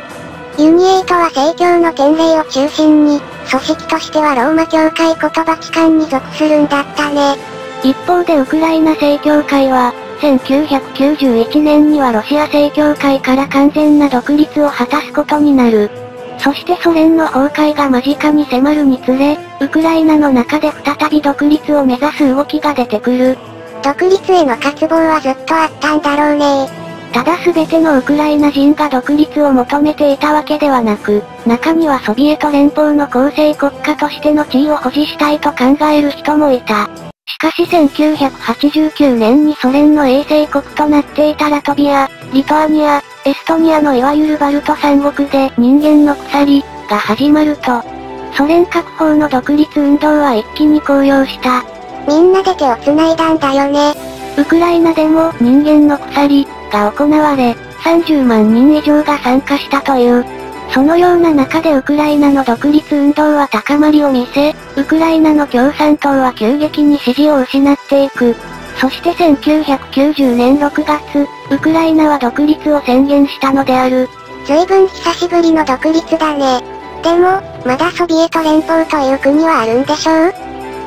ユニエイトは正教の典礼を中心に、組織としてはローマ教会言葉機関に属するんだったね。一方でウクライナ正教会は、1991年にはロシア正教会から完全な独立を果たすことになる。そしてソ連の崩壊が間近に迫るにつれ、ウクライナの中で再び独立を目指す動きが出てくる。独立への渇望はずっとあったんだろうねただ全てのウクライナ人が独立を求めていたわけではなく、中にはソビエト連邦の構成国家としての地位を保持したいと考える人もいた。しかし1989年にソ連の衛星国となっていたラトビア、リトアニア、エストニアのいわゆるバルト三国で人間の鎖が始まると、ソ連各方の独立運動は一気に高揚した。みんなで手を繋いだんだよね。ウクライナでも人間の鎖が行われ、30万人以上が参加したという。そのような中でウクライナの独立運動は高まりを見せ、ウクライナの共産党は急激に支持を失っていく。そして1990年6月、ウクライナは独立を宣言したのである。随分久しぶりの独立だね。でも、まだソビエト連邦という国はあるんでしょ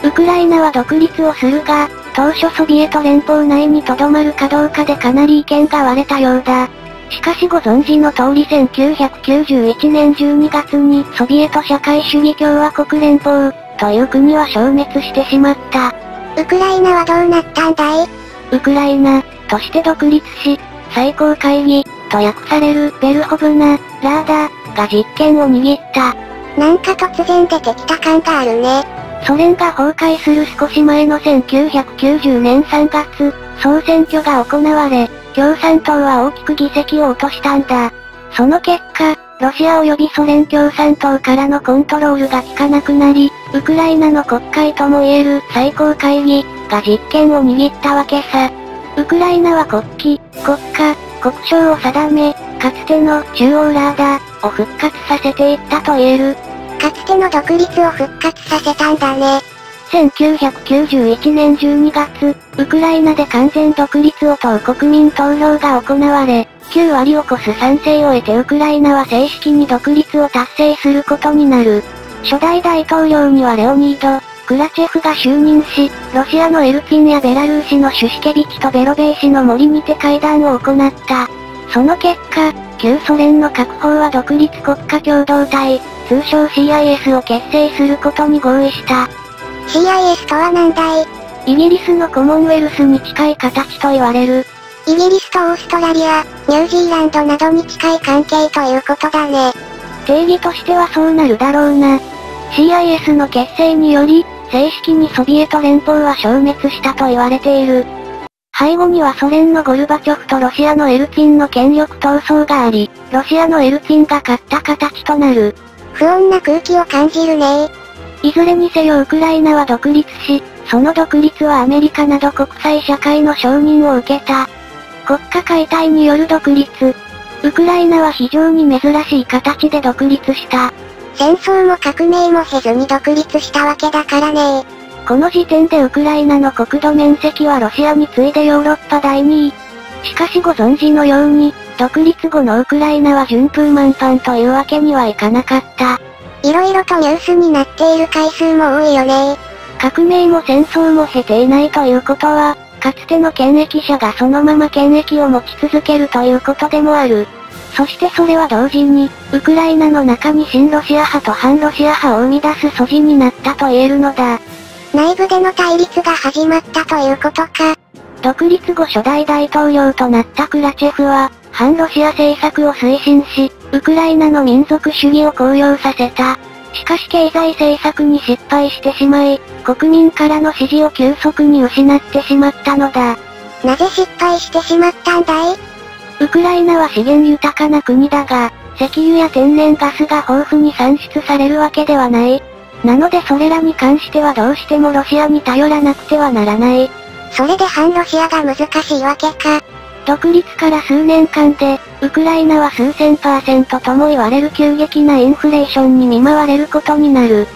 う？ウクライナは独立をするが、当初ソビエト連邦内に留まるかどうかでかなり意見が割れたようだ。しかしご存知の通り1991年12月にソビエト社会主義共和国連邦という国は消滅してしまった。ウクライナはどうなったんだい？ウクライナとして独立し、最高会議と訳されるベルホブナ、ラーダが実権を握った。なんか突然出てきた感があるね。ソ連が崩壊する少し前の1990年3月、総選挙が行われ、共産党は大きく議席を落としたんだ。その結果、ロシア及びソ連共産党からのコントロールが効かなくなり、ウクライナの国会とも言える最高会議が実権を握ったわけさ。ウクライナは国旗、国家、国章を定め、かつての中央ラーダーを復活させていったと言える。かつての独立を復活させたんだね。1991年12月、ウクライナで完全独立を問う国民投票が行われ、9割を超す賛成を得てウクライナは正式に独立を達成することになる。初代大統領にはレオニード、クラチェフが就任し、ロシアのエルツィンやベラルーシのシュシケビチとベロベーシの森にて会談を行った。その結果、旧ソ連の各方は独立国家共同体、通称 CIS を結成することに合意した。CIS とは何だい？イギリスのコモンウェルスに近い形と言われる。イギリスとオーストラリア、ニュージーランドなどに近い関係ということだね。定義としてはそうなるだろうな。CIS の結成により、正式にソビエト連邦は消滅したと言われている。背後にはソ連のゴルバチョフとロシアのエルツィンの権力闘争があり、ロシアのエルツィンが勝った形となる。不穏な空気を感じるねいずれにせよウクライナは独立し、その独立はアメリカなど国際社会の承認を受けた。国家解体による独立。ウクライナは非常に珍しい形で独立した。戦争も革命も経ずに独立したわけだからねこの時点でウクライナの国土面積はロシアに次いでヨーロッパ第2位。しかしご存知のように、独立後のウクライナは順風満帆というわけにはいかなかった。色々とニュースになっている回数も多いよね革命も戦争も経ていないということは、かつての権益者がそのまま権益を持ち続けるということでもある。そしてそれは同時に、ウクライナの中に新ロシア派と反ロシア派を生み出す素地になったと言えるのだ。内部での対立が始まったということか。独立後初代大統領となったクラチェフは、反ロシア政策を推進し、ウクライナの民族主義を高揚させた。しかし経済政策に失敗してしまい、国民からの支持を急速に失ってしまったのだ。なぜ失敗してしまったんだい？ウクライナは資源豊かな国だが、石油や天然ガスが豊富に産出されるわけではない。なのでそれらに関してはどうしてもロシアに頼らなくてはならない。それで反ロシアが難しいわけか。独立から数年間で、ウクライナは数千パーセントとも言われる急激なインフレーションに見舞われることになる。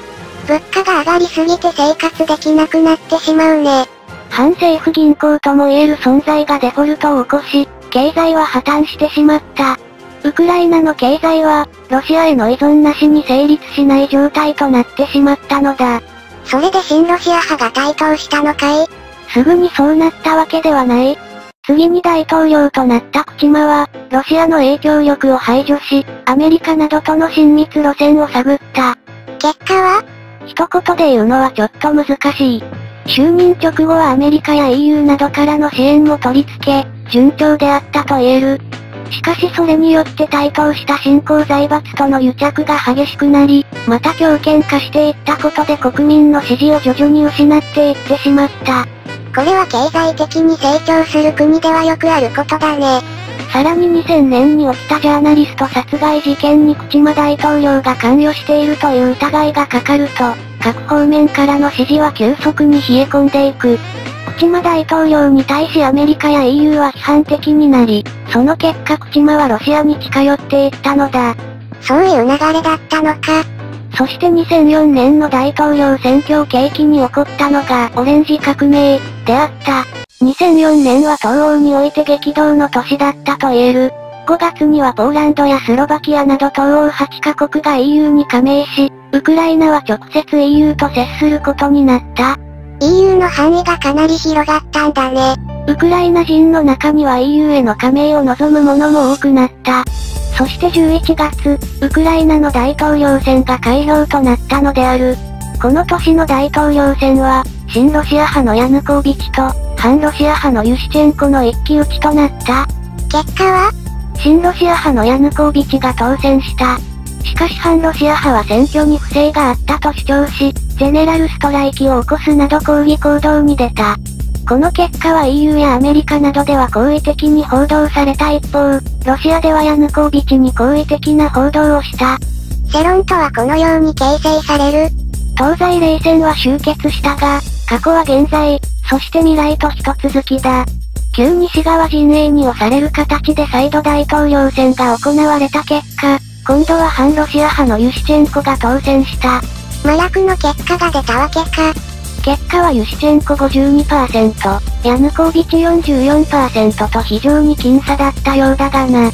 物価が上がりすぎて生活できなくなってしまうね。反政府銀行とも言える存在がデフォルトを起こし、経済は破綻してしまった。ウクライナの経済は、ロシアへの依存なしに成立しない状態となってしまったのだ。それで新ロシア派が台頭したのかい？すぐにそうなったわけではない。次に大統領となったクチマは、ロシアの影響力を排除し、アメリカなどとの親密路線を探った。結果は？一言で言うのはちょっと難しい。就任直後はアメリカや EU などからの支援も取り付け、順調であったと言える。しかしそれによって台頭した新興財閥との癒着が激しくなり、また強権化していったことで国民の支持を徐々に失っていってしまった。これは経済的に成長する国ではよくあることだね。さらに2000年に起きたジャーナリスト殺害事件に口間大統領が関与しているという疑いがかかると、各方面からの支持は急速に冷え込んでいく。口間大統領に対しアメリカや EU は批判的になり、その結果口間はロシアに近寄っていったのだ。そういう流れだったのか。そして2004年の大統領選挙を契機に起こったのがオレンジ革命であった。2004年は東欧において激動の年だったと言える。5月にはポーランドやスロバキアなど東欧8カ国が EU に加盟し、ウクライナは直接 EU と接することになった。EU の範囲がかなり広がったんだね。ウクライナ人の中には EU への加盟を望む者も多くなった。そして11月、ウクライナの大統領選が開票となったのである。この年の大統領選は、親ロシア派のヤヌコービチと、反ロシア派のユシチェンコの一騎打ちとなった。結果は？親ロシア派のヤヌコービチが当選した。しかし反ロシア派は選挙に不正があったと主張し、ジェネラルストライキを起こすなど抗議行動に出た。この結果は EU やアメリカなどでは好意的に報道された一方、ロシアではヤヌコービチに好意的な報道をした。世論とはこのように形成される。東西冷戦は終結したが、過去は現在、そして未来と一続きだ。旧西側陣営に押される形で再度大統領選が行われた結果、今度は反ロシア派のユシチェンコが当選した。麻薬の結果が出たわけか。結果はユシチェンコ52%、ヤヌコービチ44%と非常に僅差だったようだがな。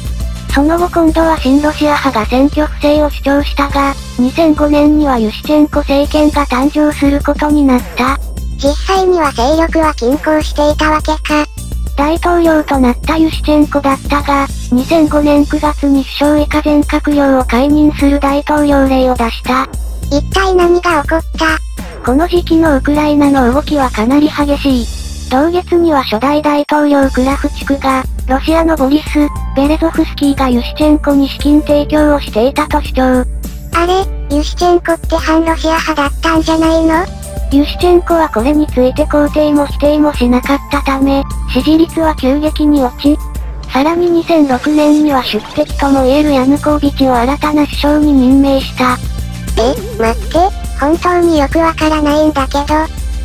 その後今度は親ロシア派が選挙不正を主張したが、2005年にはユシチェンコ政権が誕生することになった。実際には勢力は均衡していたわけか。大統領となったユシチェンコだったが、2005年9月に首相以下全閣僚を解任する大統領令を出した。一体何が起こった？この時期のウクライナの動きはかなり激しい。同月には初代大統領クラフチクが、ロシアのボリス・ベレゾフスキーがユシチェンコに資金提供をしていたと主張。あれ、ユシチェンコって反ロシア派だったんじゃないの？ユシチェンコはこれについて肯定も否定もしなかったため、支持率は急激に落ち、さらに2006年には出敵とも言えるヤヌコービチを新たな首相に任命した。え、待って、本当によくわからないんだけど。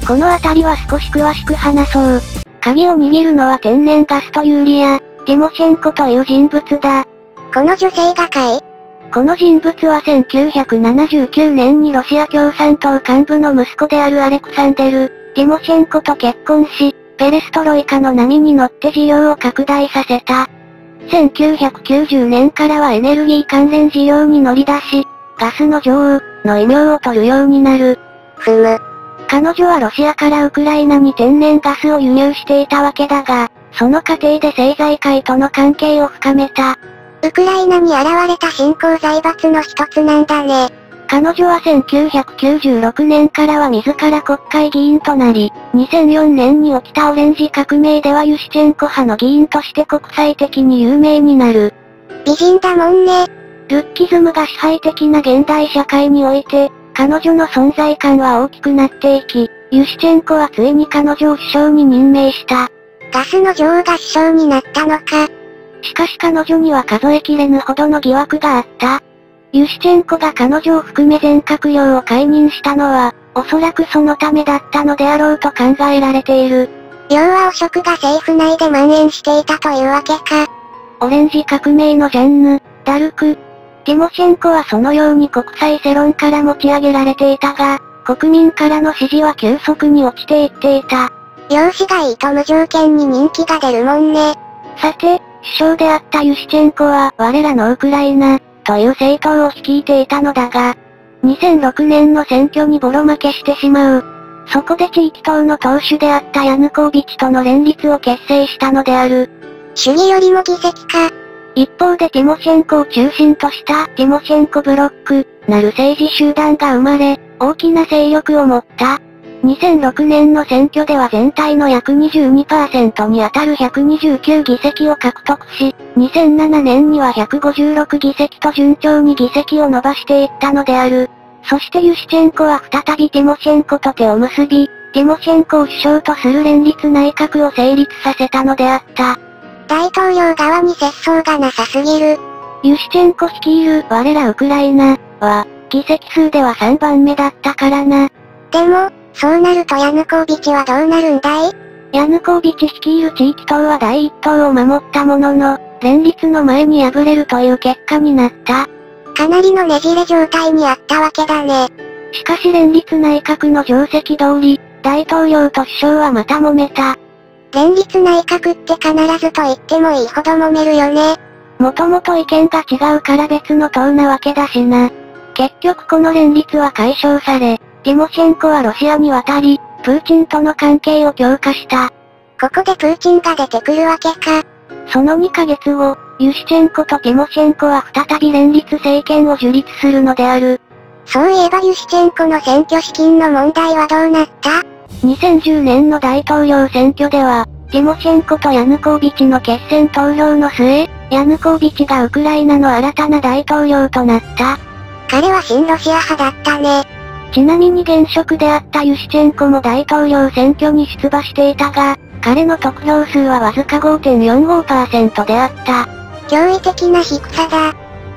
このあたりは少し詳しく話そう。鍵を握るのは天然ガスとユーリア、ティモシェンコという人物だ。この女性がかい？この人物は1979年にロシア共産党幹部の息子であるアレクサンデル、ティモシェンコと結婚し、ペレストロイカの波に乗って事業を拡大させた。1990年からはエネルギー関連事業に乗り出し、ガスの女王の異名を取るようになる。ふむ。彼女はロシアからウクライナに天然ガスを輸入していたわけだが、その過程で政財界との関係を深めた。ウクライナに現れた新興財閥の一つなんだね。彼女は1996年からは自ら国会議員となり、2004年に起きたオレンジ革命ではユシチェンコ派の議員として国際的に有名になる。美人だもんね。ルッキズムが支配的な現代社会において、彼女の存在感は大きくなっていき、ユシチェンコはついに彼女を首相に任命した。ガスの女王が首相になったのか。しかし彼女には数えきれぬほどの疑惑があった。ユシチェンコが彼女を含め全閣僚を解任したのは、おそらくそのためだったのであろうと考えられている。要は汚職が政府内で蔓延していたというわけか。オレンジ革命のジャンヌ、ダルク、ティモシェンコはそのように国際世論から持ち上げられていたが、国民からの支持は急速に落ちていっていた。容姿がいいと無条件に人気が出るもんね。さて、首相であったユシチェンコは我らのウクライナ、という政党を率いていたのだが、2006年の選挙にボロ負けしてしまう。そこで地域党の党首であったヤヌコービチとの連立を結成したのである。主義よりも議席か。一方でティモシェンコを中心としたティモシェンコブロック、なる政治集団が生まれ、大きな勢力を持った。2006年の選挙では全体の約22%に当たる129議席を獲得し、2007年には156議席と順調に議席を伸ばしていったのである。そしてユシチェンコは再びティモシェンコと手を結び、ティモシェンコを首相とする連立内閣を成立させたのであった。大統領側に節操がなさすぎる。ユシチェンコ率いる我らウクライナは、議席数では3番目だったからな。でも、そうなるとヤヌコービチはどうなるんだい？ヤヌコービチ率いる地域党は第一党を守ったものの、連立の前に敗れるという結果になった。かなりのねじれ状態にあったわけだね。しかし連立内閣の定石通り、大統領と首相はまた揉めた。連立内閣って必ずと言ってもいいほど揉めるよね。もともと意見が違うから別の党なわけだしな。結局この連立は解消され、ティモシェンコはロシアに渡り、プーチンとの関係を強化した。ここでプーチンが出てくるわけか。その2ヶ月後、ユシチェンコとティモシェンコは再び連立政権を樹立するのである。そういえばユシチェンコの選挙資金の問題はどうなった ?2010 年の大統領選挙では、ティモシェンコとヤヌコービチの決選投票の末、ヤヌコービチがウクライナの新たな大統領となった。彼は親ロシア派だったね。ちなみに現職であったユシチェンコも大統領選挙に出馬していたが、彼の得票数はわずか5.45%であった。驚異的な低さだ。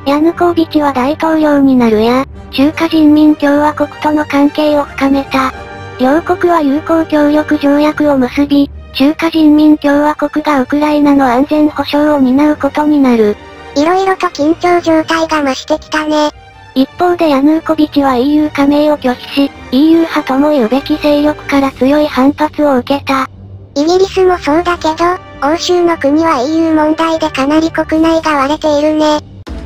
ヤヌコービチは大統領になるや、中華人民共和国との関係を深めた。両国は友好協力条約を結び、中華人民共和国がウクライナの安全保障を担うことになる。色々と緊張状態が増してきたね。一方でヤヌーコビチは EU 加盟を拒否し、EU 派とも言うべき勢力から強い反発を受けた。イギリスもそうだけど、欧州の国は EU 問題でかなり国内が割れているね。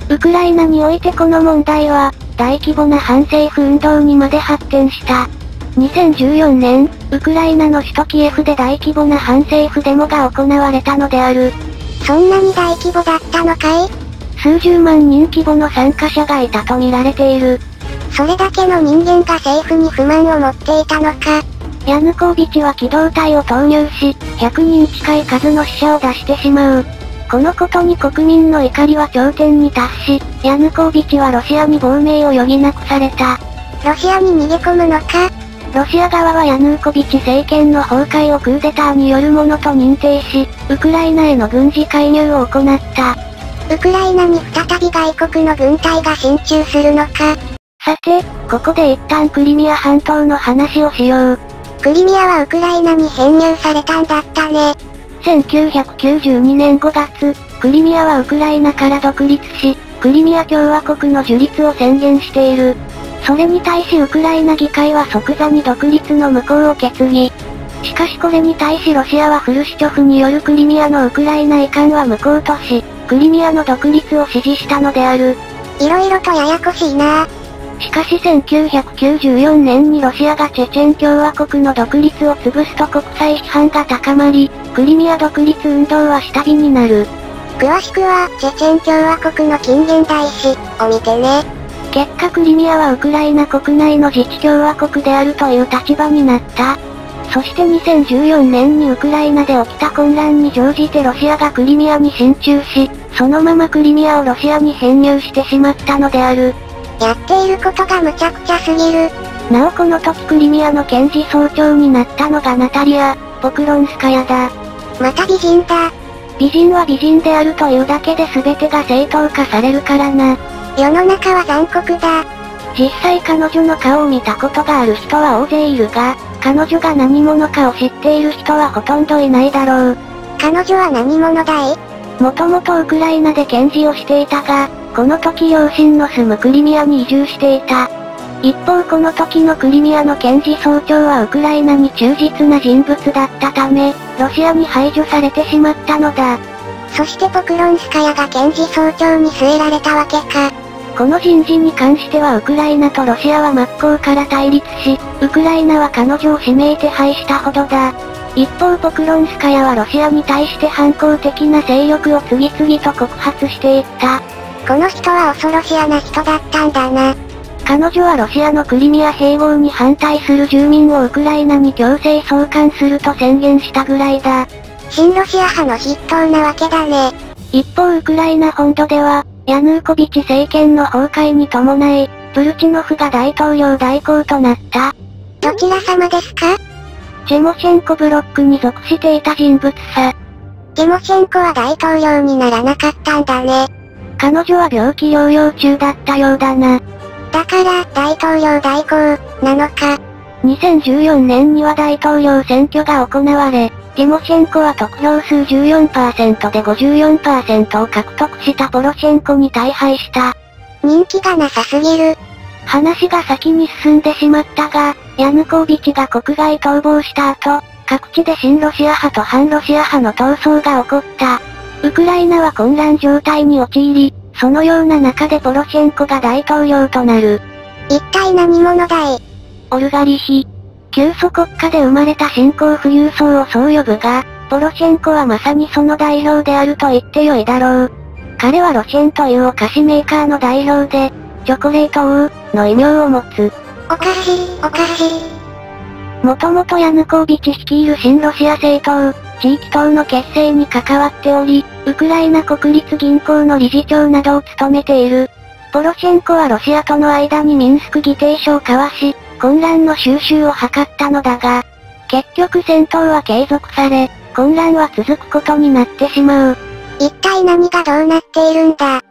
ウクライナにおいてこの問題は、大規模な反政府運動にまで発展した。2014年、ウクライナの首都キエフで大規模な反政府デモが行われたのである。そんなに大規模だったのかい？数十万人規模の参加者がいたと見られている。それだけの人間が政府に不満を持っていたのか。ヤヌコービチは機動隊を投入し、100人近い数の死者を出してしまう。このことに国民の怒りは頂点に達し、ヤヌコービチはロシアに亡命を余儀なくされた。ロシアに逃げ込むのかロシア側はヤヌーコビチ政権の崩壊をクーデターによるものと認定し、ウクライナへの軍事介入を行った。ウクライナに再び外国の軍隊が進駐するのか。さて、ここで一旦クリミア半島の話をしよう。クリミアはウクライナに編入されたんだったね。1992年5月、クリミアはウクライナから独立し、クリミア共和国の樹立を宣言している。それに対しウクライナ議会は即座に独立の無効を決議。しかしこれに対しロシアはフルシチョフによるクリミアのウクライナ移管は無効とし、クリミアの独立を支持したのである。色々とややこしいなしかし1994年にロシアがチェチェン共和国の独立を潰すと国際批判が高まり、クリミア独立運動は下火になる。詳しくは、チェチェン共和国の近現代史を見てね。結果クリミアはウクライナ国内の自治共和国であるという立場になった。そして2014年にウクライナで起きた混乱に乗じてロシアがクリミアに進駐し、そのままクリミアをロシアに編入してしまったのである。やっていることが無茶苦茶すぎる。なおこの時クリミアの検事総長になったのがナタリア・ポクロンスカヤだ。また美人だ。美人は美人であるというだけで全てが正当化されるからな。世の中は残酷だ。実際彼女の顔を見たことがある人は大勢いるが、彼女が何者かを知っている人はほとんどいないだろう。彼女は何者だい？もともとウクライナで検事をしていたが、この時両親の住むクリミアに移住していた。一方この時のクリミアの検事総長はウクライナに忠実な人物だったため、ロシアに排除されてしまったのだ。そしてポクロンスカヤが検事総長に据えられたわけか。この人事に関してはウクライナとロシアは真っ向から対立し、ウクライナは彼女を指名手配したほどだ。一方ポクロンスカヤはロシアに対して反抗的な勢力を次々と告発していった。この人は恐ろしやな人だったんだな。彼女はロシアのクリミア併合に反対する住民をウクライナに強制送還すると宣言したぐらいだ。親ロシア派の筆頭なわけだね。一方ウクライナ本土では、ヤヌーコビチ政権の崩壊に伴い、プルチノフが大統領代行となった。どちら様ですか？チェモシェンコブロックに属していた人物さ。チェモシェンコは大統領にならなかったんだね。彼女は病気療養中だったようだな。だから、大統領代行、なのか？2014年には大統領選挙が行われ、ティモシェンコは得票数14%で54%を獲得したポロシェンコに大敗した。人気がなさすぎる。話が先に進んでしまったが、ヤヌコービチが国外逃亡した後、各地で親ロシア派と反ロシア派の闘争が起こった。ウクライナは混乱状態に陥り、そのような中でポロシェンコが大統領となる。一体何者だい？オルガリヒ。旧祖国家で生まれた新興富裕層をそう呼ぶが、ポロシェンコはまさにその代表であると言ってよいだろう。彼はロシェンというお菓子メーカーの代表で、チョコレート王の異名を持つ。お菓子、お菓子。もともとヤヌコービチ率いる新ロシア政党、地域党の結成に関わっており、ウクライナ国立銀行の理事長などを務めている。ポロシェンコはロシアとの間にミンスク議定書を交わし、混乱の収拾を図ったのだが、結局戦闘は継続され、混乱は続くことになってしまう。一体何がどうなっているんだ？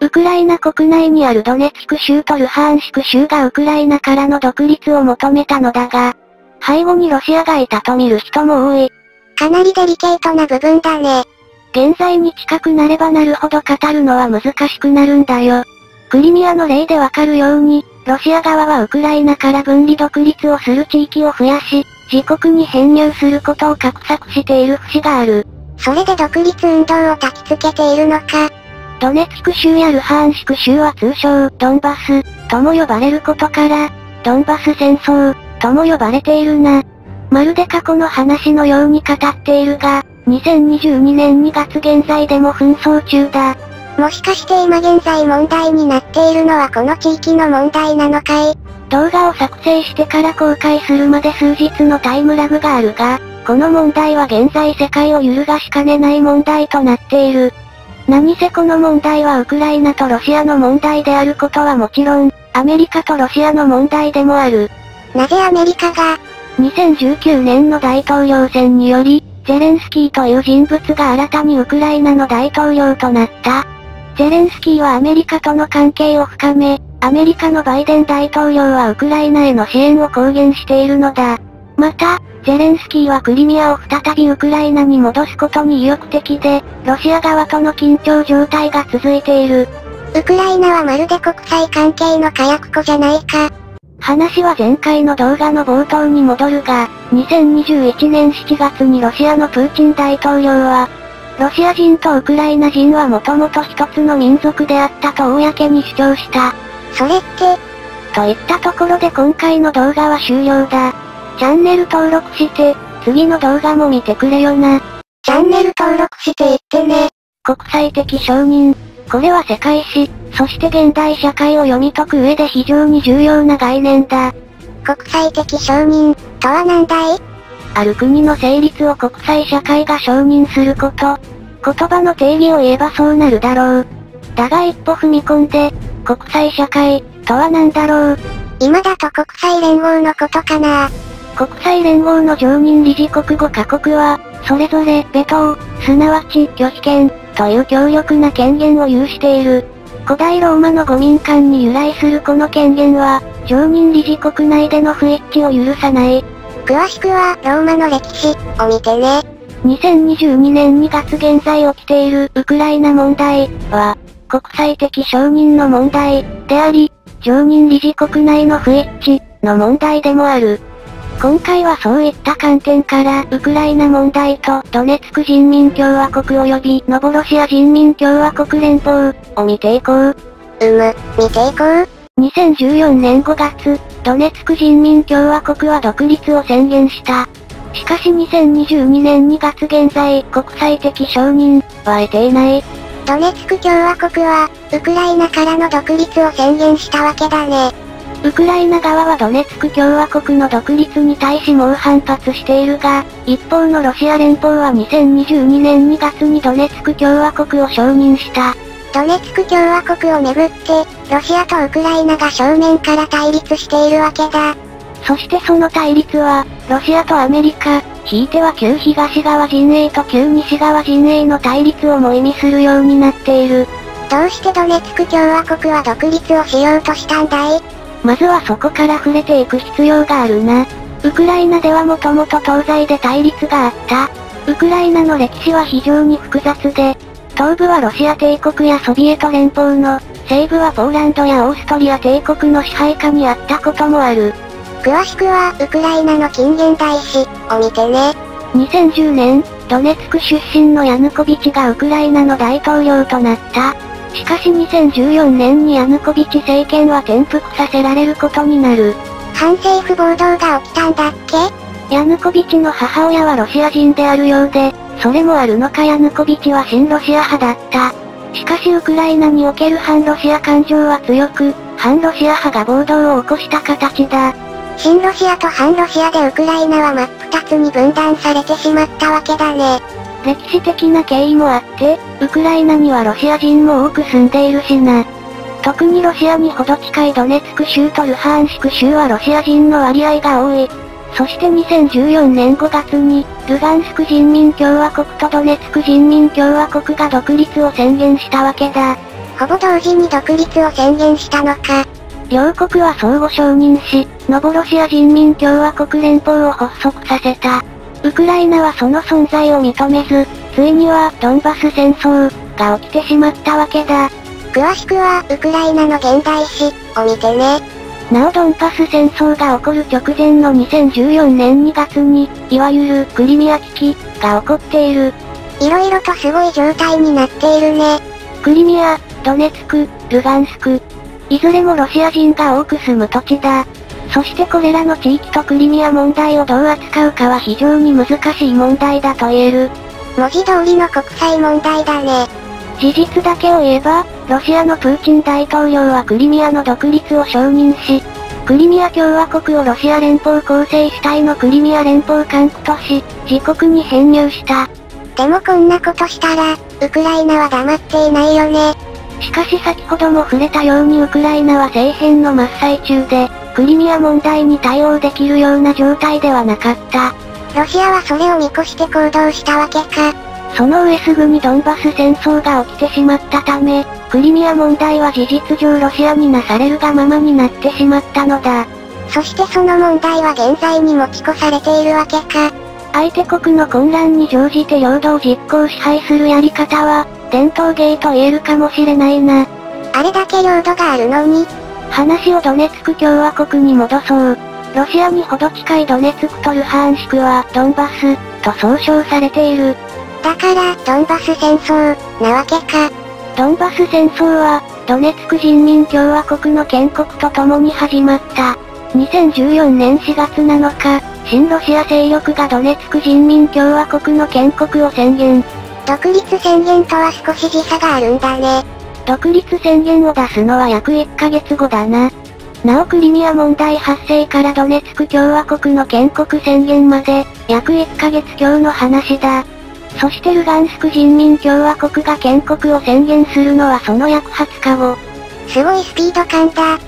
ウクライナ国内にあるドネツク州とルハンシク州がウクライナからの独立を求めたのだが、背後にロシアがいたと見る人も多い。かなりデリケートな部分だね。現在に近くなればなるほど語るのは難しくなるんだよ。クリミアの例でわかるように、ロシア側はウクライナから分離独立をする地域を増やし、自国に編入することを画策している節がある。それで独立運動を焚きつけているのか。ドネツク州やルハンシク州は通称、ドンバス、とも呼ばれることから、ドンバス戦争、とも呼ばれているな。まるで過去の話のように語っているが、2022年2月現在でも紛争中だ。もしかして今現在問題になっているのはこの地域の問題なのかい？動画を作成してから公開するまで数日のタイムラグがあるが、この問題は現在世界を揺るがしかねない問題となっている。何せこの問題はウクライナとロシアの問題であることはもちろん、アメリカとロシアの問題でもある。なぜアメリカが、2019年の大統領選により、ゼレンスキーという人物が新たにウクライナの大統領となった。ゼレンスキーはアメリカとの関係を深め、アメリカのバイデン大統領はウクライナへの支援を公言しているのだ。また、ゼレンスキーはクリミアを再びウクライナに戻すことに意欲的で、ロシア側との緊張状態が続いている。ウクライナはまるで国際関係の火薬庫じゃないか。話は前回の動画の冒頭に戻るが、2021年7月にロシアのプーチン大統領は、ロシア人とウクライナ人はもともと一つの民族であったと公に主張した。それって、といったところで今回の動画は終了だ。チャンネル登録して、次の動画も見てくれよな。チャンネル登録していってね。国際的承認。これは世界史、そして現代社会を読み解く上で非常に重要な概念だ。国際的承認、とは何だい？ある国の成立を国際社会が承認すること。言葉の定義を言えばそうなるだろう。だが一歩踏み込んで、国際社会、とは何だろう。今だと国際連合のことかな国際連合の常任理事国5カ国は、それぞれ、ベトすなわち拒否権、という強力な権限を有している。古代ローマの五民間に由来するこの権限は、常任理事国内での不一致を許さない。詳しくは、ローマの歴史、を見てね。2022年2月現在起きているウクライナ問題は、国際的承認の問題であり、常任理事国内の不一致の問題でもある。今回はそういった観点から、ウクライナ問題とドネツク人民共和国及びノボロシア人民共和国連邦を見ていこう。うむ、見ていこう。2014年5月、ドネツク人民共和国は独立を宣言した。しかし2022年2月現在、国際的承認は得ていない。ドネツク共和国は、ウクライナからの独立を宣言したわけだね。ウクライナ側はドネツク共和国の独立に対し猛反発しているが、一方のロシア連邦は2022年2月にドネツク共和国を承認した。ドネツク共和国をめぐって、ロシアとウクライナが正面から対立しているわけだ。そしてその対立は、ロシアとアメリカ、ひいては旧東側陣営と旧西側陣営の対立をも意味するようになっている。どうしてドネツク共和国は独立をしようとしたんだい？まずはそこから触れていく必要があるな。ウクライナではもともと東西で対立があった。ウクライナの歴史は非常に複雑で、東部はロシア帝国やソビエト連邦の、西部はポーランドやオーストリア帝国の支配下にあったこともある。詳しくは、ウクライナの近現代史を見てね。2010年、ドネツク出身のヤヌコビチがウクライナの大統領となった。しかし2014年にヤヌコビチ政権は転覆させられることになる。反政府暴動が起きたんだっけ？ヤヌコビチの母親はロシア人であるようで、それもあるのか？ヤヌコビチは親ロシア派だった。しかしウクライナにおける反ロシア感情は強く、反ロシア派が暴動を起こした形だ。親ロシアと反ロシアでウクライナは真っ二つに分断されてしまったわけだね。歴史的な経緯もあって、ウクライナにはロシア人も多く住んでいるしな。特にロシアにほど近いドネツク州とルハンシク州はロシア人の割合が多い。そして2014年5月に、ルガンスク人民共和国とドネツク人民共和国が独立を宣言したわけだ。ほぼ同時に独立を宣言したのか。両国は相互承認し、ノボロシア人民共和国連邦を発足させた。ウクライナはその存在を認めず、ついにはドンバス戦争が起きてしまったわけだ。詳しくは、ウクライナの現代史を見てね。なおドンバス戦争が起こる直前の2014年2月に、いわゆるクリミア危機が起こっている。色々とすごい状態になっているね。クリミア、ドネツク、ルガンスク。いずれもロシア人が多く住む土地だ。そしてこれらの地域とクリミア問題をどう扱うかは非常に難しい問題だと言える。文字通りの国際問題だね。事実だけを言えば、ロシアのプーチン大統領はクリミアの独立を承認し、クリミア共和国をロシア連邦構成主体のクリミア連邦管区とし、自国に編入した。でもこんなことしたら、ウクライナは黙っていないよね。しかし先ほども触れたようにウクライナは政変の真っ最中で、クリミア問題に対応できるような状態ではなかった。ロシアはそれを見越して行動したわけか。その上すぐにドンバス戦争が起きてしまったため、クリミア問題は事実上ロシアになされるがままになってしまったのだ。そしてその問題は現在に持ち越されているわけか。相手国の混乱に乗じて領土を実行支配するやり方は、伝統芸と言えるかもしれないな。あれだけ領土があるのに、話をドネツク共和国に戻そう。ロシアにほど近いドネツクとルハンシクはドンバスと総称されている。だから、ドンバス戦争、なわけか。ドンバス戦争は、ドネツク人民共和国の建国とともに始まった。2014年4月7日、新ロシア勢力がドネツク人民共和国の建国を宣言。独立宣言とは少し時差があるんだね。独立宣言を出すのは約1ヶ月後だな。なおクリミア問題発生からドネツク共和国の建国宣言まで、約1ヶ月強の話だ。そしてルガンスク人民共和国が建国を宣言するのはその約20日後。すごいスピード感だ。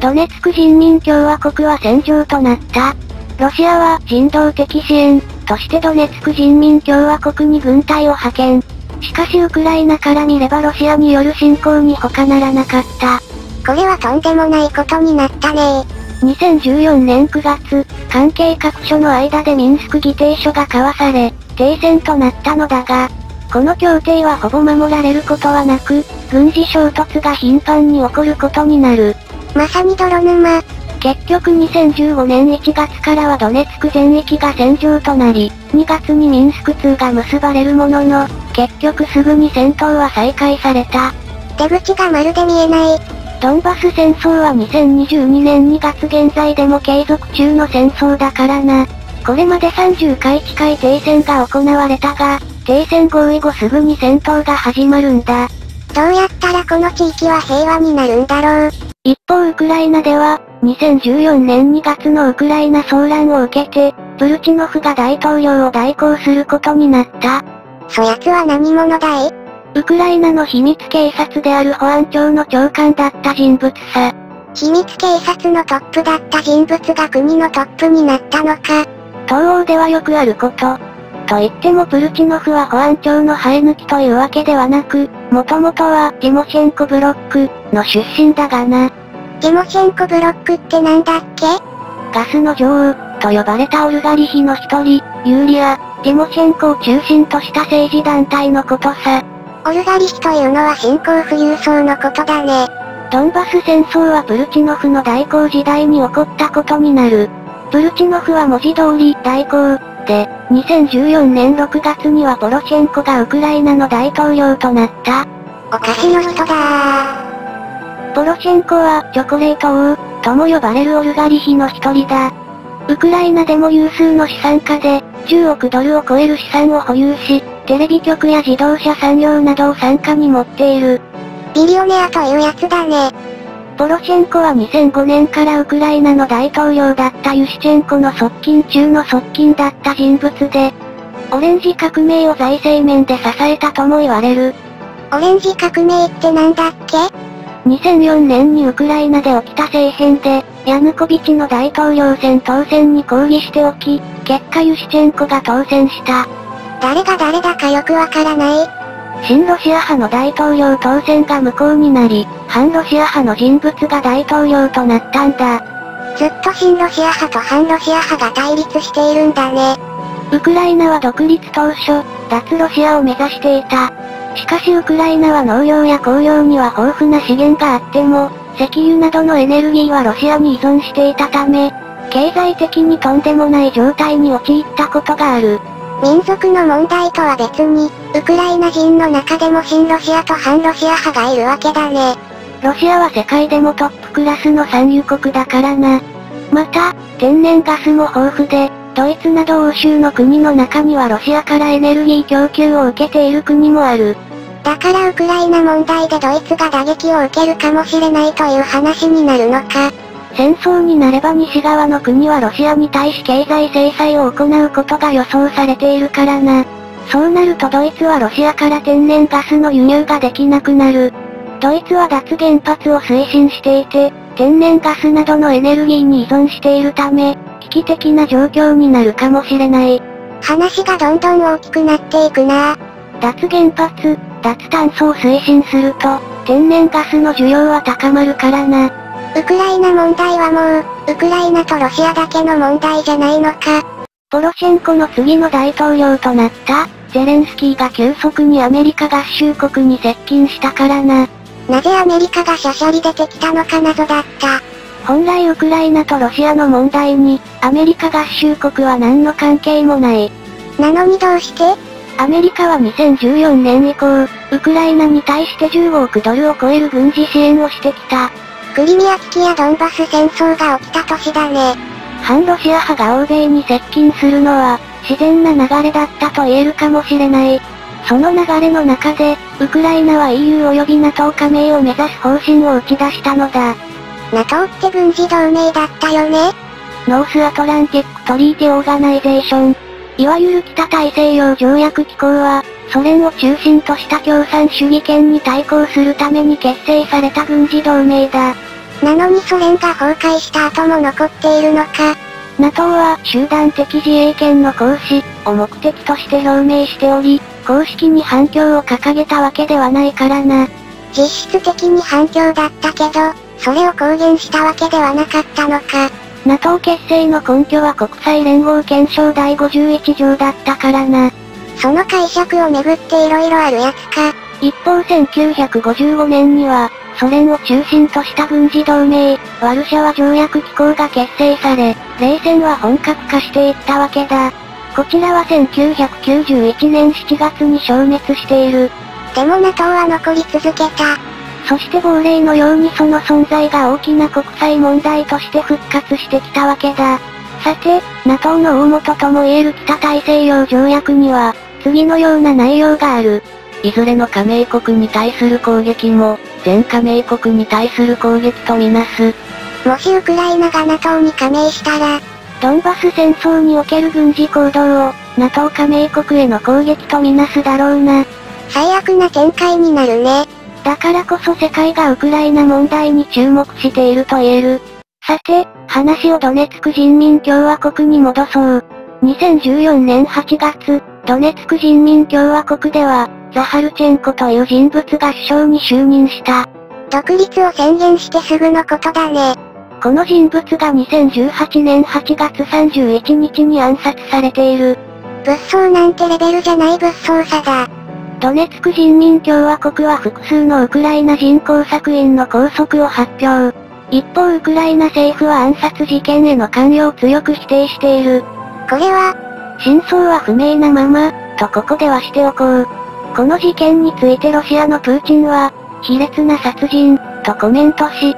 ドネツク人民共和国は戦場となった。ロシアは人道的支援としてドネツク人民共和国に軍隊を派遣。しかしウクライナから見ればロシアによる侵攻に他ならなかった。これはとんでもないことになったね2014年9月、関係各所の間でミンスク議定書が交わされ、停戦となったのだが、この協定はほぼ守られることはなく、軍事衝突が頻繁に起こることになる。まさに泥沼。結局2015年1月からはドネツク全域が戦場となり、2月にミンスク2が結ばれるものの、結局すぐに戦闘は再開された。出口がまるで見えない。ドンバス戦争は2022年2月現在でも継続中の戦争だからな。これまで30回近い停戦が行われたが、停戦合意後すぐに戦闘が始まるんだ。どうやったらこの地域は平和になるんだろう。一方ウクライナでは、2014年2月のウクライナ騒乱を受けて、プルチノフが大統領を代行することになった。そやつは何者だい？ウクライナの秘密警察である保安庁の長官だった人物さ。秘密警察のトップだった人物が国のトップになったのか。東欧ではよくあること。と言ってもプルチノフは保安庁の生え抜きというわけではなく、もともとはティモシェンコブロックの出身だがな。ティモシェンコブロックってなんだっけ？ガスの女王、と呼ばれたオルガリヒの一人、ユーリア、ティモシェンコを中心とした政治団体のことさ。オルガリヒというのは新興富裕層のことだね。ドンバス戦争はプルチノフの代行時代に起こったことになる。プルチノフは文字通り代行、で、2014年6月にはポロシェンコがウクライナの大統領となった。お菓子の人だー。ポロシェンコは、チョコレート王、とも呼ばれるオルガリヒの一人だ。ウクライナでも有数の資産家で、10億ドルを超える資産を保有し、テレビ局や自動車産業などを傘下に持っている。ビリオネアというやつだね。ポロシェンコは2005年からウクライナの大統領だったユシチェンコの側近中の側近だった人物で、オレンジ革命を財政面で支えたとも言われる。オレンジ革命ってなんだっけ ?2004 年にウクライナで起きた政変で、ヤヌコビチの大統領選当選に抗議しておき、結果ユシチェンコが当選した。誰が誰だかよくわからない。親ロシア派の大統領当選が無効になり、反ロシア派の人物が大統領となったんだ。ずっと親ロシア派と反ロシア派が対立しているんだね。ウクライナは独立当初、脱ロシアを目指していた。しかしウクライナは農業や工業には豊富な資源があっても、石油などのエネルギーはロシアに依存していたため、経済的にとんでもない状態に陥ったことがある。民族の問題とは別に、ウクライナ人の中でも親ロシアと反ロシア派がいるわけだね。ロシアは世界でもトップクラスの産油国だからな。また、天然ガスも豊富で、ドイツなど欧州の国の中にはロシアからエネルギー供給を受けている国もある。だからウクライナ問題でドイツが打撃を受けるかもしれないという話になるのか。戦争になれば西側の国はロシアに対し経済制裁を行うことが予想されているからな。そうなるとドイツはロシアから天然ガスの輸入ができなくなる。ドイツは脱原発を推進していて、天然ガスなどのエネルギーに依存しているため、危機的な状況になるかもしれない。話がどんどん大きくなっていくな脱原発、脱炭素を推進すると、天然ガスの需要は高まるからな。ウクライナ問題はもう、ウクライナとロシアだけの問題じゃないのか。ポロシェンコの次の大統領となった、ゼレンスキーが急速にアメリカ合衆国に接近したからな。なぜアメリカがシャシャリ出てきたのか謎だった。本来ウクライナとロシアの問題に、アメリカ合衆国は何の関係もない。なのにどうして？アメリカは2014年以降、ウクライナに対して10億ドルを超える軍事支援をしてきた。クリミア危機やドンバス戦争が起きた年だね。反ロシア派が欧米に接近するのは、自然な流れだったと言えるかもしれない。その流れの中で、ウクライナは EU 及び NATO 加盟を目指す方針を打ち出したのだ。NATO って軍事同盟だったよね North Atlantic Treaty Organization。いわゆる北大西洋条約機構は、ソ連を中心とした共産主義権に対抗するために結成された軍事同盟だ。なのにソ連が崩壊した後も残っているのか。NATO は集団的自衛権の行使を目的として表明しており、公式に反響を掲げたわけではないからな。実質的に反響だったけど、それを公言したわけではなかったのか。NATO 結成の根拠は国際連合憲章第51条だったからな。その解釈をめぐって色々あるやつか。一方1955年には、ソ連を中心とした軍事同盟、ワルシャワ条約機構が結成され、冷戦は本格化していったわけだ。こちらは1991年7月に消滅している。でも NATO は残り続けた。そして亡霊のようにその存在が大きな国際問題として復活してきたわけだ。さて、NATO の大元とも言える北大西洋条約には、次のような内容がある。いずれの加盟国に対する攻撃も、全加盟国に対する攻撃とみなす。もしウクライナが NATO に加盟したら、ドンバス戦争における軍事行動を、NATO 加盟国への攻撃とみなすだろうな。最悪な展開になるね。だからこそ世界がウクライナ問題に注目していると言える。さて、話をドネツク人民共和国に戻そう。2014年8月、ドネツク人民共和国では、ザハルチェンコという人物が首相に就任した。独立を宣言してすぐのことだね。この人物が2018年8月31日に暗殺されている。物騒なんてレベルじゃない物騒さだ。ドネツク人民共和国は複数のウクライナ人工作員の拘束を発表。一方ウクライナ政府は暗殺事件への関与を強く否定している。これは、真相は不明なまま、とここではしておこう。この事件についてロシアのプーチンは、卑劣な殺人、とコメントし、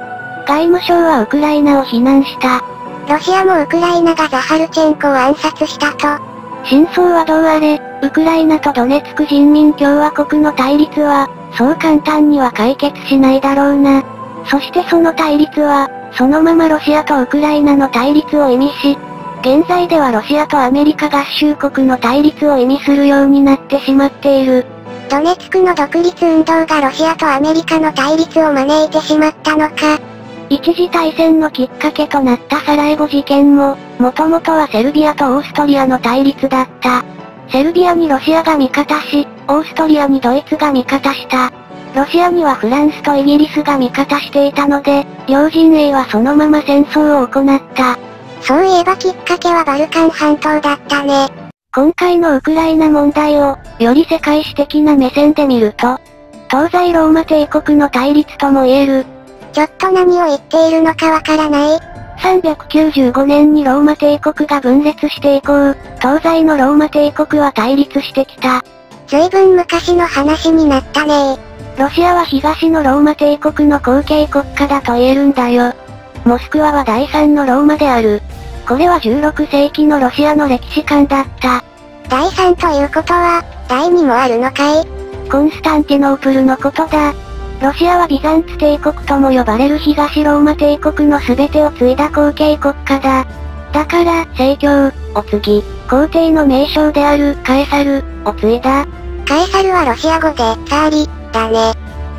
外務省はウクライナを非難した。ロシアもウクライナがザハルチェンコを暗殺したと。真相はどうあれ、ウクライナとドネツク人民共和国の対立は、そう簡単には解決しないだろうな。そしてその対立は、そのままロシアとウクライナの対立を意味し、現在ではロシアとアメリカ合衆国の対立を意味するようになってしまっている。ドネツクの独立運動がロシアとアメリカの対立を招いてしまったのか。一次大戦のきっかけとなったサラエボ事件も、もともとはセルビアとオーストリアの対立だった。セルビアにロシアが味方し、オーストリアにドイツが味方した。ロシアにはフランスとイギリスが味方していたので、両陣営はそのまま戦争を行った。そういえばきっかけはバルカン半島だったね。今回のウクライナ問題を、より世界史的な目線で見ると、東西ローマ帝国の対立とも言える。ちょっと何を言っているのかわからない。395年にローマ帝国が分裂して以降、東西のローマ帝国は対立してきた。随分昔の話になったねロシアは東のローマ帝国の後継国家だと言えるんだよ。モスクワは第3のローマである。これは16世紀のロシアの歴史観だった。第3ということは、第2もあるのかい？コンスタンティノープルのことだ。ロシアはビザンツ帝国とも呼ばれる東ローマ帝国の全てを継いだ後継国家だ。だから、正教、お次、皇帝の名称であるカエサル、を継いだ。カエサルはロシア語で、サーリ、だね。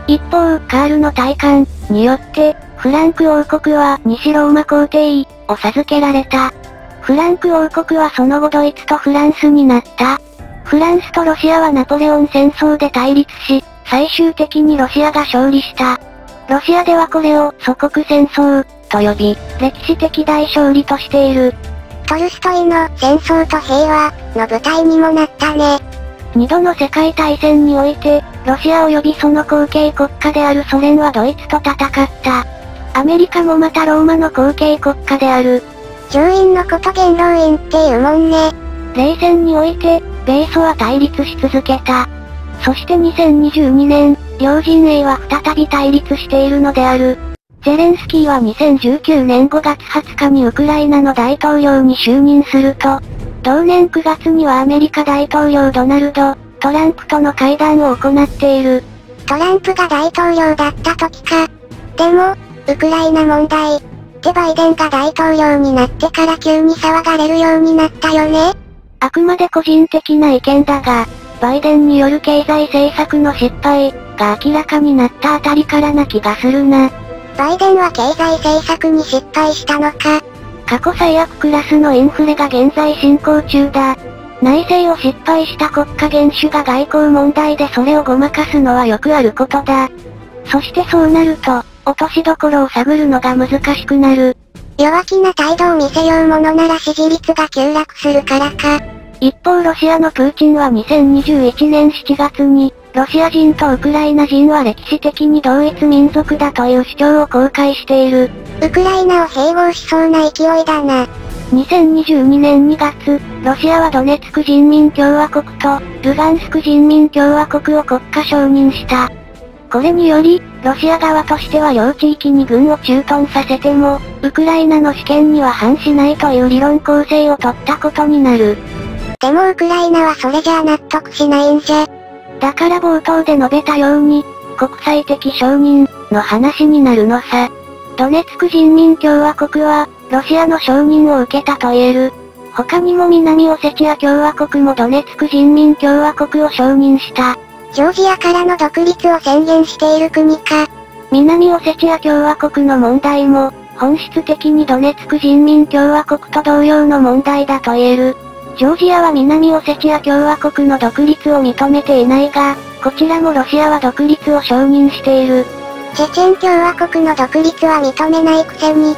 一方、カールの体感、によって、フランク王国は西ローマ皇帝、を授けられた。フランク王国はその後ドイツとフランスになった。フランスとロシアはナポレオン戦争で対立し、最終的にロシアが勝利した。ロシアではこれを祖国戦争と呼び、歴史的大勝利としている。トルストイの戦争と平和の舞台にもなったね。二度の世界大戦において、ロシア及びその後継国家であるソ連はドイツと戦った。アメリカもまたローマの後継国家である。上院のこと元老院っていうもんね。冷戦において、米ソは対立し続けた。そして2022年、両陣営は再び対立しているのである。ゼレンスキーは2019年5月20日にウクライナの大統領に就任すると、同年9月にはアメリカ大統領ドナルド、トランプとの会談を行っている。トランプが大統領だった時か。でも、ウクライナ問題、ってバイデンが大統領になってから急に騒がれるようになったよね。あくまで個人的な意見だが、バイデンによる経済政策の失敗、が明らかになったあたりからな気がするな。バイデンは経済政策に失敗したのか。過去最悪クラスのインフレが現在進行中だ。内政を失敗した国家元首が外交問題でそれをごまかすのはよくあることだ。そしてそうなると、落としどころを探るのが難しくなる。弱気な態度を見せようものなら支持率が急落するからか。一方ロシアのプーチンは2021年7月に、ロシア人とウクライナ人は歴史的に同一民族だという主張を公開している。ウクライナを併合しそうな勢いだな。2022年2月、ロシアはドネツク人民共和国と、ルガンスク人民共和国を国家承認した。これにより、ロシア側としては両地域に軍を駐屯させても、ウクライナの主権には反しないという理論構成を取ったことになる。でもウクライナはそれじゃあ納得しないんじゃ。だから冒頭で述べたように、国際的承認の話になるのさ。ドネツク人民共和国は、ロシアの承認を受けたと言える。他にも南オセチア共和国もドネツク人民共和国を承認した。ジョージアからの独立を宣言している国か。南オセチア共和国の問題も、本質的にドネツク人民共和国と同様の問題だと言える。ジョージアは南オセチア共和国の独立を認めていないが、こちらもロシアは独立を承認している。チェチェン共和国の独立は認めないくせに。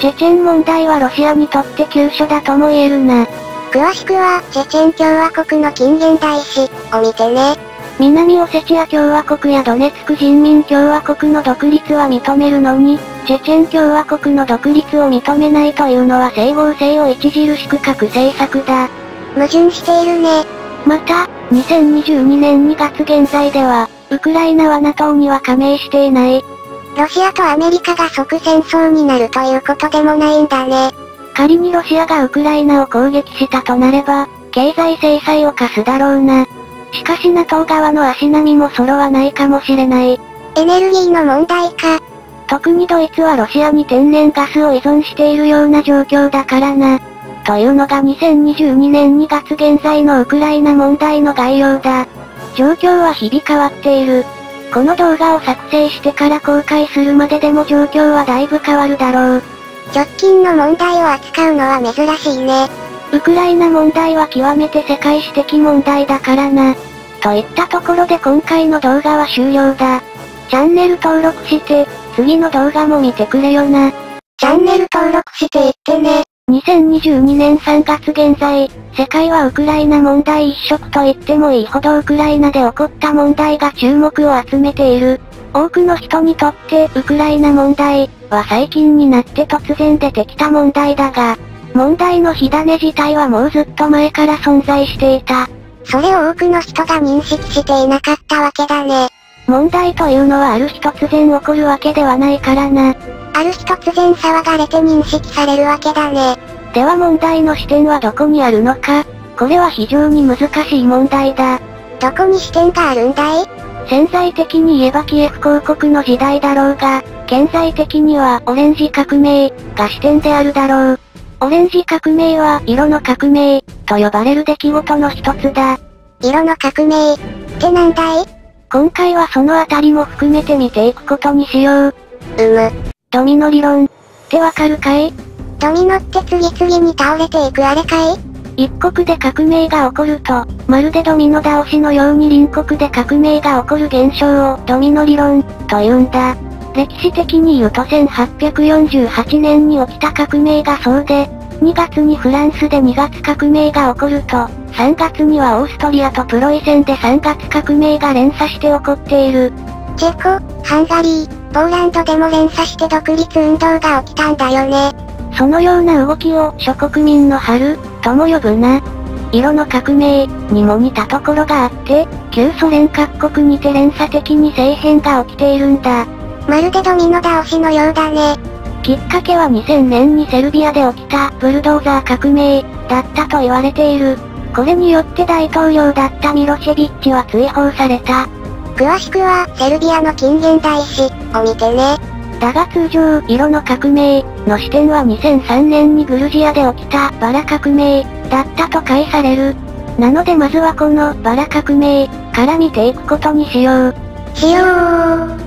チェチェン問題はロシアにとって急所だとも言えるな。詳しくは、チェチェン共和国の近現代史を見てね。南オセチア共和国やドネツク人民共和国の独立は認めるのに、チェチェン共和国の独立を認めないというのは整合性を著しく欠く政策だ。矛盾しているね。また、2022年2月現在では、ウクライナは NATO には加盟していない。ロシアとアメリカが即戦争になるということでもないんだね。仮にロシアがウクライナを攻撃したとなれば、経済制裁を課すだろうな。しかし NATO 側の足並みも揃わないかもしれない。エネルギーの問題か。特にドイツはロシアに天然ガスを依存しているような状況だからな。というのが2022年2月現在のウクライナ問題の概要だ。状況は日々変わっている。この動画を作成してから公開するまででも状況はだいぶ変わるだろう。直近の問題を扱うのは珍しいね。ウクライナ問題は極めて世界史的問題だからな。といったところで今回の動画は終了だ。チャンネル登録して、次の動画も見てくれよな。チャンネル登録していってね。2022年3月現在、世界はウクライナ問題一色と言ってもいいほどウクライナで起こった問題が注目を集めている。多くの人にとって、ウクライナ問題は最近になって突然出てきた問題だが、問題の火種自体はもうずっと前から存在していた。それを多くの人が認識していなかったわけだね。問題というのはある日突然起こるわけではないからな。ある日突然騒がれて認識されるわけだね。では問題の視点はどこにあるのかこれは非常に難しい問題だ。どこに視点があるんだい？潜在的に言えばキエフ広告の時代だろうが、顕在的にはオレンジ革命が視点であるだろう。オレンジ革命は色の革命と呼ばれる出来事の一つだ。色の革命ってなんだい？今回はそのあたりも含めて見ていくことにしよう。うむ。ドミノ理論ってわかるかい？ドミノって次々に倒れていくあれかい？一国で革命が起こると、まるでドミノ倒しのように隣国で革命が起こる現象をドミノ理論と言うんだ。歴史的に言うと1848年に起きた革命がそうで、2月にフランスで2月革命が起こると、3月にはオーストリアとプロイセンで3月革命が連鎖して起こっている。チェコ、ハンガリー、ポーランドでも連鎖して独立運動が起きたんだよね。そのような動きを諸国民の春、とも呼ぶな。色の革命にも似たところがあって、旧ソ連各国にて連鎖的に政変が起きているんだ。まるでドミノ倒しのようだね。きっかけは2000年にセルビアで起きたブルドーザー革命だったと言われている。これによって大統領だったミロシェビッチは追放された。詳しくは、セルビアの近現代史を見てね。だが通常、色の革命の視点は2003年にグルジアで起きたバラ革命だったと解される。なのでまずはこのバラ革命から見ていくことにしよう。しよう。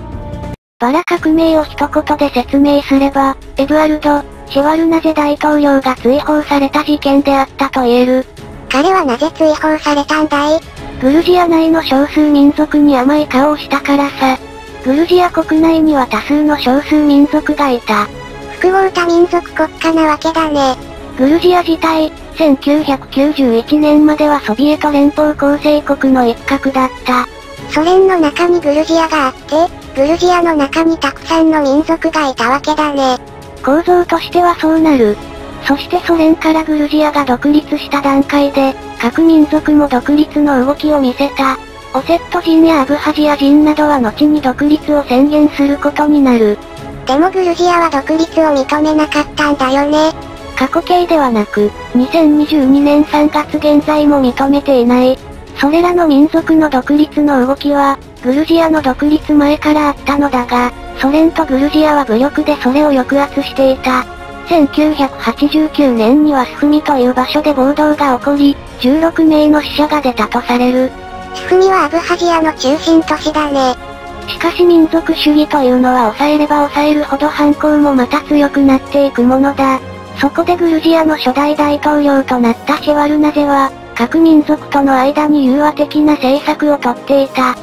バラ革命を一言で説明すれば、エブアルド、シュワルナゼ大統領が追放された事件であったと言える。彼はなぜ追放されたんだい？グルジア内の少数民族に甘い顔をしたからさ。グルジア国内には多数の少数民族がいた。複合多民族国家なわけだね。グルジア自体、1991年まではソビエト連邦構成国の一角だった。ソ連の中にグルジアがあって、グルジアの中にたくさんの民族がいたわけだね。構造としてはそうなる。そしてソ連からグルジアが独立した段階で、各民族も独立の動きを見せた。オセット人やアブハジア人などは後に独立を宣言することになる。でもグルジアは独立を認めなかったんだよね。過去形ではなく、2022年3月現在も認めていない。それらの民族の独立の動きは、グルジアの独立前からあったのだが、ソ連とグルジアは武力でそれを抑圧していた。1989年にはスフミという場所で暴動が起こり、16名の死者が出たとされる。スフミはアブハジアの中心都市だね。しかし民族主義というのは抑えれば抑えるほど反抗もまた強くなっていくものだ。そこでグルジアの初代大統領となったシェワルナゼは、各民族との間に融和的な政策をとっていた。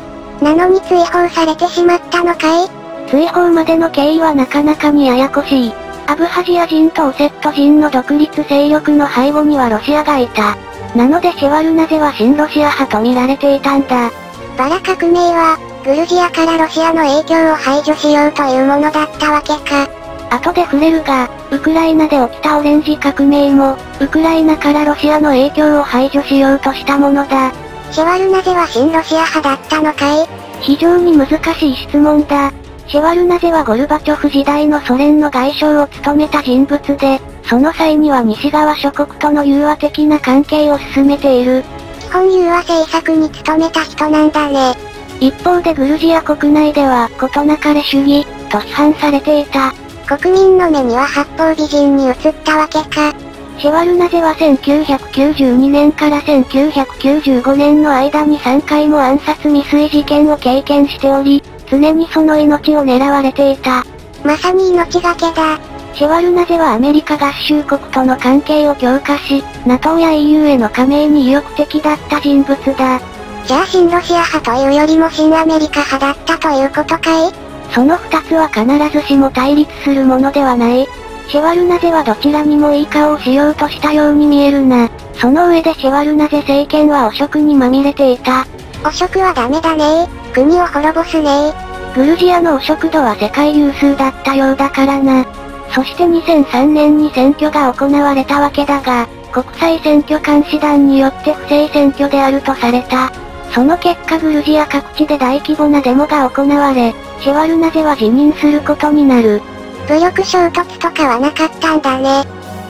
なのに追放されてしまったのかい？追放までの経緯はなかなかにややこしい。アブハジア人とオセット人の独立勢力の背後にはロシアがいた。なのでシェワルナゼは親ロシア派と見られていたんだ。バラ革命は、グルジアからロシアの影響を排除しようというものだったわけか。後で触れるが、ウクライナで起きたオレンジ革命も、ウクライナからロシアの影響を排除しようとしたものだ。シェワルナゼは親ロシア派だったのかい？非常に難しい質問だ。シェワルナゼはゴルバチョフ時代のソ連の外相を務めた人物で、その際には西側諸国との融和的な関係を進めている。基本融和政策に努めた人なんだね。一方でグルジア国内では、事なかれ主義、と批判されていた。国民の目には八方美人に映ったわけか。シェワルナゼは1992年から1995年の間に3回も暗殺未遂事件を経験しており、常にその命を狙われていた。まさに命がけだ。シェワルナゼはアメリカ合衆国との関係を強化し、NATO や EU への加盟に意欲的だった人物だ。じゃあ親ロシア派というよりも親アメリカ派だったということかい？その二つは必ずしも対立するものではない。シェワルナゼはどちらにもいい顔をしようとしたように見えるな。その上でシェワルナゼ政権は汚職にまみれていた。汚職はダメだね国を滅ぼすねグルジアの汚職度は世界有数だったようだからな。そして2003年に選挙が行われたわけだが、国際選挙監視団によって不正選挙であるとされた。その結果グルジア各地で大規模なデモが行われ、シェワルナゼは辞任することになる。武力衝突とかはなかったんだね。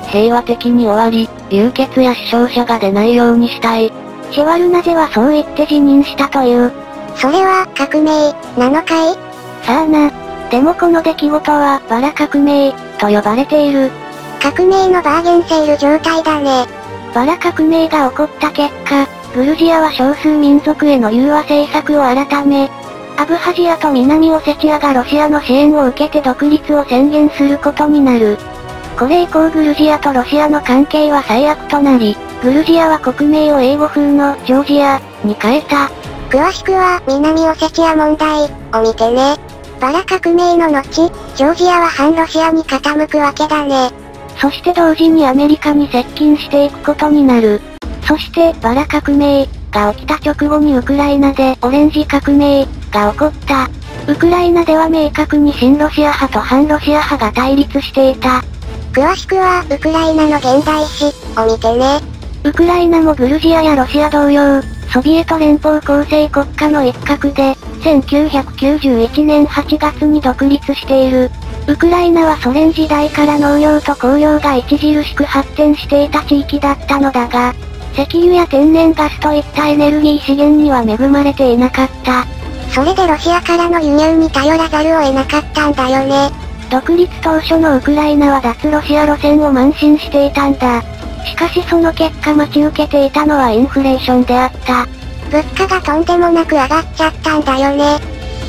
平和的に終わり、流血や死傷者が出ないようにしたい。シェワルナゼはそう言って辞任したという。それは、革命、なのかい？さあな。でもこの出来事は、バラ革命、と呼ばれている。革命のバーゲンセール状態だね。バラ革命が起こった結果、グルジアは少数民族への融和政策を改め、アブハジアと南オセチアがロシアの支援を受けて独立を宣言することになる。これ以降グルジアとロシアの関係は最悪となり、グルジアは国名を英語風のジョージアに変えた。詳しくは南オセチア問題を見てね。バラ革命の後、ジョージアは反ロシアに傾くわけだね。そして同時にアメリカに接近していくことになる。そして、バラ革命が起きた直後にウクライナでオレンジ革命が起こった。ウクライナでは明確に親ロシア派と反ロシア派が対立していた。詳しくは、ウクライナの現代史を見てね。ウクライナもグルジアやロシア同様、ソビエト連邦構成国家の一角で、1991年8月に独立している。ウクライナはソ連時代から農業と工業が著しく発展していた地域だったのだが、石油や天然ガスといったエネルギー資源には恵まれていなかった。それでロシアからの輸入に頼らざるを得なかったんだよね。独立当初のウクライナは脱ロシア路線を慢心していたんだ。しかしその結果待ち受けていたのはインフレーションであった。物価がとんでもなく上がっちゃったんだよね。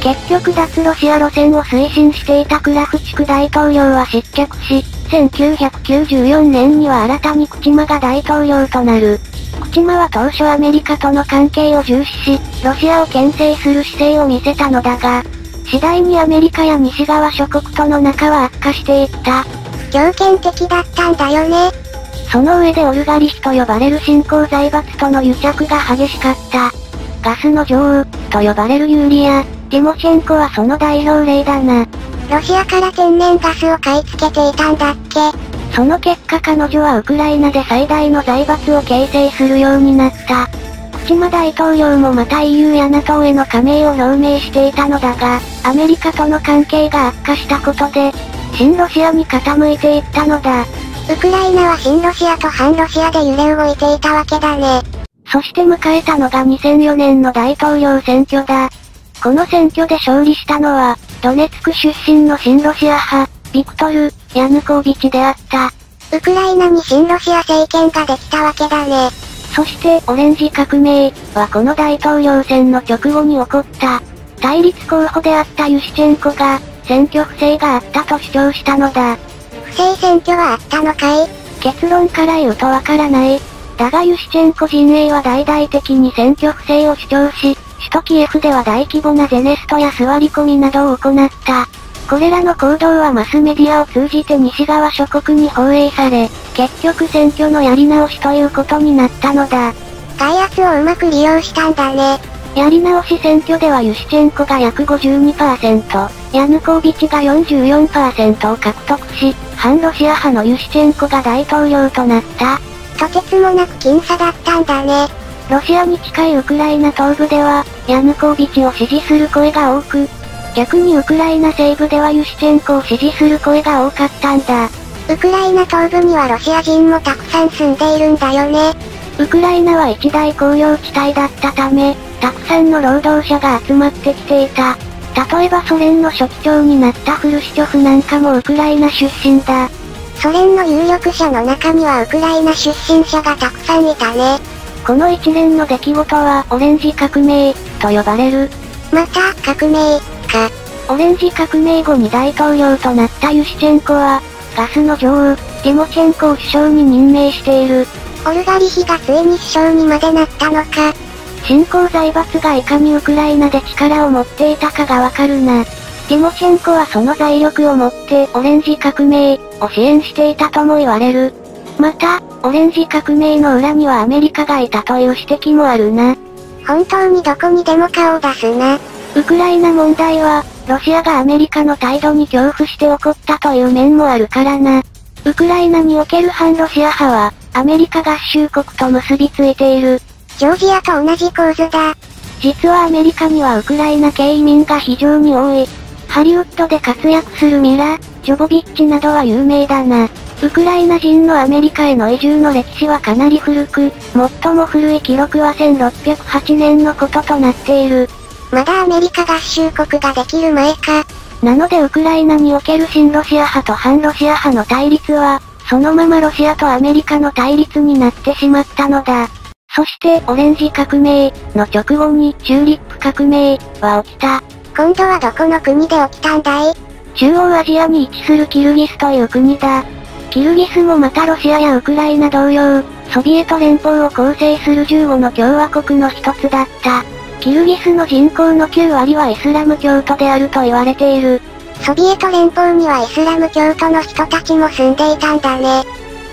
結局脱ロシア路線を推進していたクラフチク大統領は失脚し、1994年には新たにクチマが大統領となる。クチマは当初アメリカとの関係を重視し、ロシアを牽制する姿勢を見せたのだが、次第にアメリカや西側諸国との仲は悪化していった。条件的だったんだよね。その上でオルガリヒと呼ばれる新興財閥との癒着が激しかった。ガスの女王、と呼ばれるユーリア、ティモシェンコはその代表例だな。ロシアから天然ガスを買い付けていたんだっけその結果彼女はウクライナで最大の財閥を形成するようになった。クチマ大統領もまた EU や NATO への加盟を表明していたのだが、アメリカとの関係が悪化したことで、新ロシアに傾いていったのだ。ウクライナは新ロシアと反ロシアで揺れ動いていたわけだね。そして迎えたのが2004年の大統領選挙だ。この選挙で勝利したのは、ドネツク出身の新ロシア派、ビクトル・ヤヌコービチであった。ウクライナに新ロシア政権ができたわけだね。そして、オレンジ革命はこの大統領選の直後に起こった。対立候補であったユシチェンコが、選挙不正があったと主張したのだ。不正選挙はあったのかい？結論から言うとわからない。だがユシチェンコ陣営は大々的に選挙不正を主張し、首都キエフでは大規模なゼネストや座り込みなどを行った。これらの行動はマスメディアを通じて西側諸国に放映され、結局選挙のやり直しということになったのだ。外圧をうまく利用したんだね。やり直し選挙ではユシチェンコが約52%、ヤヌコービチが44%を獲得し、反ロシア派のユシチェンコが大統領となった。とてつもなく僅差だったんだね。ロシアに近いウクライナ東部では、ヤヌコービチを支持する声が多く、逆にウクライナ西部ではユシチェンコを支持する声が多かったんだ。ウクライナ東部にはロシア人もたくさん住んでいるんだよね。ウクライナは一大工業地帯だったため、たくさんの労働者が集まってきていた。例えばソ連の書記長になったフルシチョフなんかもウクライナ出身だ。ソ連の有力者の中にはウクライナ出身者がたくさんいたね。この一連の出来事はオレンジ革命と呼ばれる。また革命か。オレンジ革命後に大統領となったユシチェンコは、ガスの女王、ティモチェンコを首相に任命している。オルガリヒがついに首相にまでなったのか。新興財閥がいかにウクライナで力を持っていたかがわかるな。ティモチェンコはその財力を持ってオレンジ革命を支援していたとも言われる。また、オレンジ革命の裏にはアメリカがいたという指摘もあるな。本当にどこにでも顔を出すな。ウクライナ問題は、ロシアがアメリカの態度に恐怖して起こったという面もあるからな。ウクライナにおける反ロシア派は、アメリカ合衆国と結びついている。ジョージアと同じ構図だ。実はアメリカにはウクライナ系移民が非常に多い。ハリウッドで活躍するミラ、ジョボビッチなどは有名だな。ウクライナ人のアメリカへの移住の歴史はかなり古く、最も古い記録は1608年のこととなっている。まだアメリカ合衆国ができる前か。なのでウクライナにおける新ロシア派と反ロシア派の対立は、そのままロシアとアメリカの対立になってしまったのだ。そして、オレンジ革命の直後にチューリップ革命は起きた。今度はどこの国で起きたんだい？中央アジアに位置するキルギスという国だ。キルギスもまたロシアやウクライナ同様、ソビエト連邦を構成する15の共和国の一つだった。キルギスの人口の9割はイスラム教徒であると言われている。ソビエト連邦にはイスラム教徒の人たちも住んでいたんだね。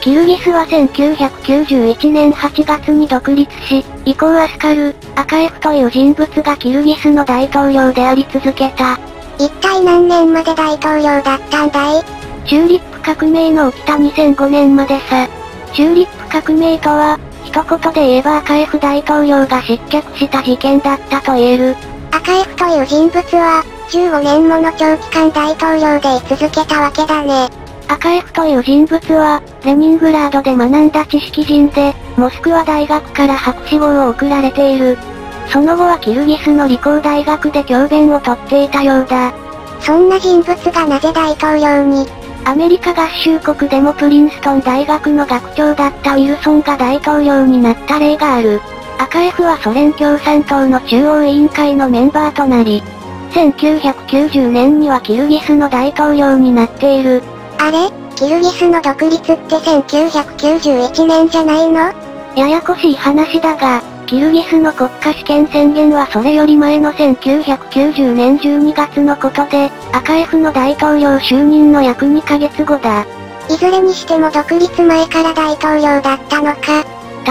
キルギスは1991年8月に独立し、以降アスカル、アカエフという人物がキルギスの大統領であり続けた。一体何年まで大統領だったんだい？チューリップ革命の起きた2005年までさ。チューリップ革命とは、一言で言えば赤 F 大統領が失脚した事件だったと言える。赤 F という人物は、15年もの長期間大統領で居続けたわけだね。赤 F という人物は、レニングラードで学んだ知識人で、モスクワ大学から博士号を送られている。その後はキルギスの理工大学で教鞭をとっていたようだ。そんな人物がなぜ大統領に？アメリカ合衆国でもプリンストン大学の学長だったウィルソンが大統領になった例がある。赤 F はソ連共産党の中央委員会のメンバーとなり、1990年にはキルギスの大統領になっている。あれ？キルギスの独立って1991年じゃないの？ややこしい話だが、キルギスの国家試験宣言はそれより前の1990年12月のことで、赤 F の大統領就任の約2ヶ月後だ。いずれにしても独立前から大統領だったのか。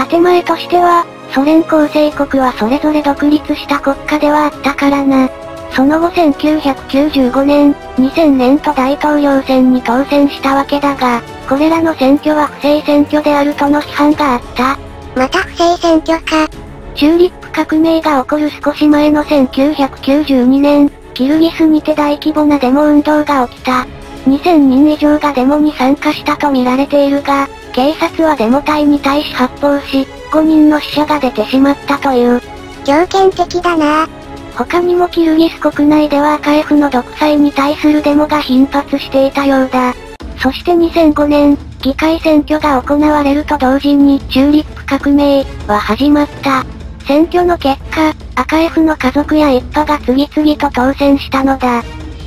建前としては、ソ連構成国はそれぞれ独立した国家ではあったからな。その後1995年、2000年と大統領選に当選したわけだが、これらの選挙は不正選挙であるとの批判があった。また不正選挙か。チューリップ革命が起こる少し前の1992年、キルギスにて大規模なデモ運動が起きた。2000人以上がデモに参加したと見られているが、警察はデモ隊に対し発砲し、5人の死者が出てしまったという。強権的だな他にもキルギス国内では赤 F の独裁に対するデモが頻発していたようだ。そして2005年、議会選挙が行われると同時にチューリップ革命は始まった。選挙の結果、赤 F の家族や一派が次々と当選したのだ。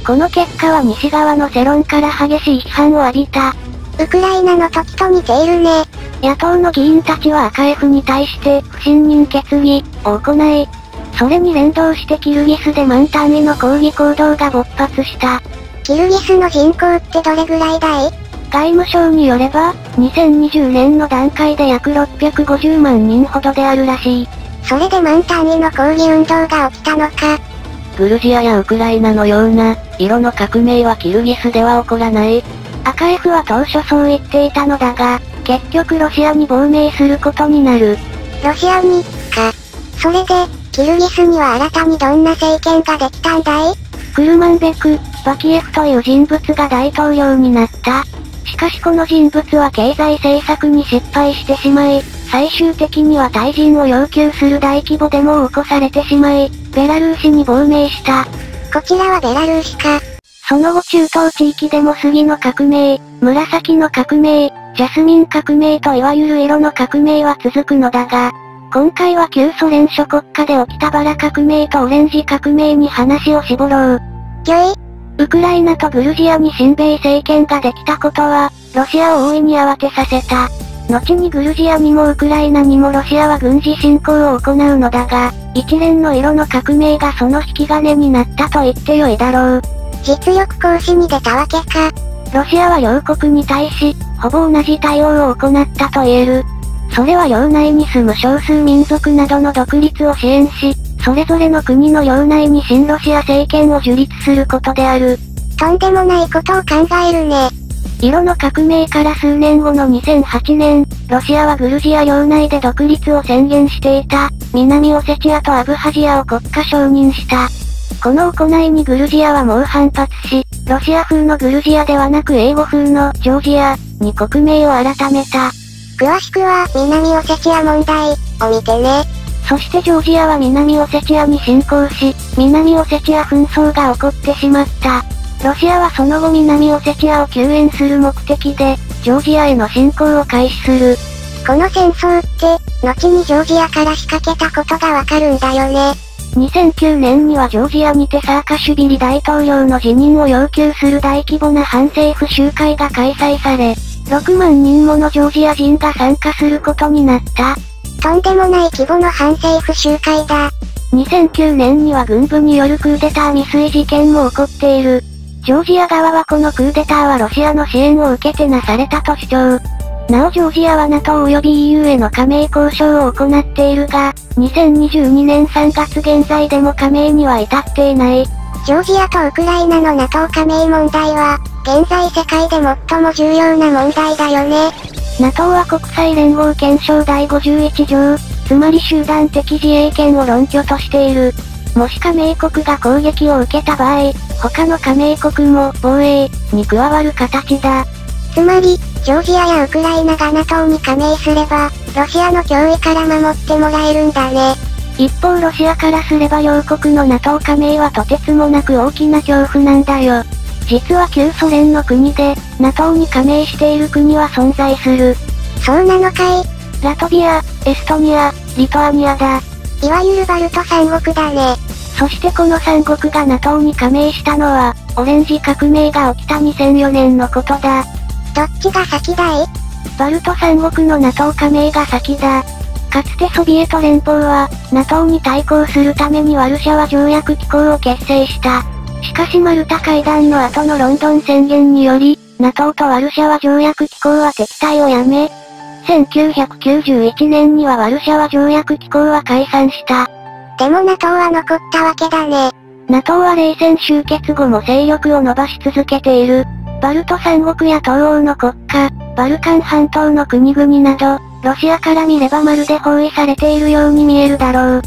この結果は西側の世論から激しい批判を浴びた。ウクライナの時と似ているね。野党の議員たちは赤 F に対して不信任決議を行い、それに連動してキルギスで満単位の抗議行動が勃発した。キルギスの人口ってどれぐらいだい？外務省によれば、2020年の段階で約650万人ほどであるらしい。それで満単位の抗議運動が起きたのか。グルジアやウクライナのような、色の革命はキルギスでは起こらない。赤 F は当初そう言っていたのだが、結局ロシアに亡命することになる。ロシアに、か。それで、キルギスには新たにどんな政権ができたんだい？クルマンベク、バキエフという人物が大統領になった。しかしこの人物は経済政策に失敗してしまい、最終的には退陣を要求する大規模デモを起こされてしまい、ベラルーシに亡命した。こちらはベラルーシか。その後中東地域でも杉の革命、紫の革命、ジャスミン革命といわゆる色の革命は続くのだが、今回は旧ソ連諸国家で起きたバラ革命とオレンジ革命に話を絞ろう。ぎょいウクライナとグルジアに親米政権ができたことは、ロシアを大いに慌てさせた。後にグルジアにもウクライナにもロシアは軍事侵攻を行うのだが、一連の色の革命がその引き金になったと言ってよいだろう。実力行使に出たわけか。ロシアは両国に対し、ほぼ同じ対応を行ったと言える。それは領内に住む少数民族などの独立を支援し、それぞれの国の領内に新ロシア政権を樹立することである。とんでもないことを考えるね。色の革命から数年後の2008年、ロシアはグルジア領内で独立を宣言していた、南オセチアとアブハジアを国家承認した。この行いにグルジアは猛反発し、ロシア風のグルジアではなく英語風のジョージアに国名を改めた。詳しくは南オセチア問題を見てね。そしてジョージアは南オセチアに侵攻し、南オセチア紛争が起こってしまった。ロシアはその後南オセチアを救援する目的で、ジョージアへの侵攻を開始する。この戦争って、後にジョージアから仕掛けたことがわかるんだよね。2009年にはジョージアにてサーカシュビリ大統領の辞任を要求する大規模な反政府集会が開催され、6万人ものジョージア人が参加することになった。とんでもない規模の反政府集会だ。2009年には軍部によるクーデター未遂事件も起こっている。ジョージア側はこのクーデターはロシアの支援を受けてなされたと主張。なおジョージアは NATO 及び EU への加盟交渉を行っているが、2022年3月現在でも加盟には至っていない。ジョージアとウクライナの NATO 加盟問題は、現在世界で最も重要な問題だよね。NATO は国際連合憲章第51条、つまり集団的自衛権を論拠としている。もし加盟国が攻撃を受けた場合、他の加盟国も防衛に加わる形だ。つまり、ジョージアやウクライナが NATO に加盟すれば、ロシアの脅威から守ってもらえるんだね。一方ロシアからすれば両国の NATO 加盟はとてつもなく大きな恐怖なんだよ。実は旧ソ連の国で、NATO に加盟している国は存在する。そうなのかい？ラトビア、エストニア、リトアニアだ。いわゆるバルト三国だね。そしてこの三国が NATO に加盟したのは、オレンジ革命が起きた2004年のことだ。どっちが先だい？バルト三国の NATO 加盟が先だ。かつてソビエト連邦は、NATO に対抗するためにワルシャワ条約機構を結成した。しかしマルタ会談の後のロンドン宣言により、NATO とワルシャワ条約機構は敵対をやめ、1991年にはワルシャワ条約機構は解散した。でも NATO は残ったわけだね。NATO は冷戦終結後も勢力を伸ばし続けている。バルト三国や東欧の国家、バルカン半島の国々など、ロシアから見ればまるで包囲されているように見えるだろう。